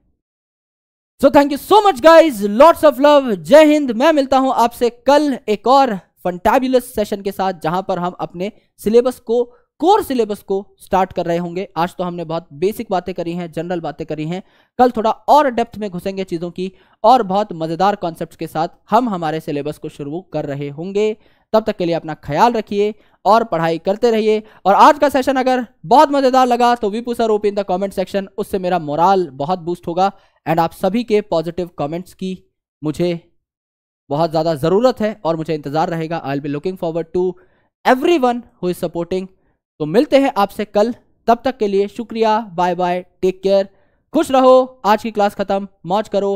So thank you so much guys lords of love जय हिंद मैं मिलता हूँ आपसे कल एक और फंटेबुलस सेशन के साथ, जहाँ पर हम अपने सिलेबस को कोर सिलेबस को स्टार्ट कर रहे होंगे। आज तो हमने बहुत बेसिक बातें करी हैं, जनरल बातें करी हैं। कल थोड़ा और डेप्थ में घुसेंगे चीज़ों की और बहुत मज़ेदार कॉन्सेप्ट के साथ हम हमारे सिलेबस को शुरू कर रहे होंगे। तब तक के लिए अपना ख्याल रखिए और पढ़ाई करते रहिए। और आज का सेशन अगर बहुत मज़ेदार लगा तो वीपू sir open the comment section उससे मेरा मोराल बहुत बूस्ट होगा। एंड आप सभी के पॉजिटिव कॉमेंट्स की मुझे बहुत ज़्यादा ज़रूरत है और मुझे इंतज़ार रहेगा। I'll be looking forward to everyone who is supporting तो मिलते हैं आपसे कल। तब तक के लिए शुक्रिया। बाय बाय टेक केयर खुश रहो। आज की क्लास ख़त्म। मौज करो।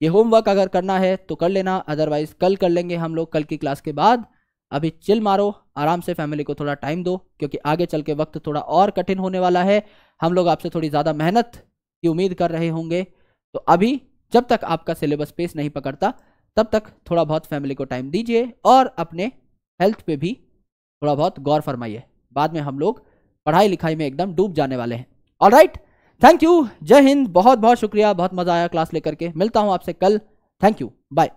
ये होमवर्क अगर करना है तो कर लेना। अदरवाइज़ कल कर लेंगे हम लोग कल की क्लास के बाद। अभी चिल मारो। आराम से फैमिली को थोड़ा टाइम दो। क्योंकि आगे चल के वक्त थोड़ा और कठिन होने वाला है। हम लोग आपसे थोड़ी ज़्यादा मेहनत की उम्मीद कर रहे होंगे। तो अभी जब तक आपका सिलेबस पेस नहीं पकड़ता, तब तक थोड़ा बहुत फैमिली को टाइम दीजिए और अपने हेल्थ पे भी थोड़ा बहुत गौर फरमाइए। बाद में हम लोग पढ़ाई लिखाई में एकदम डूब जाने वाले हैं। ऑल राइट थैंक यू जय हिंद। बहुत बहुत शुक्रिया। बहुत मज़ा आया क्लास लेकर के। मिलता हूँ आपसे कल। Thank you bye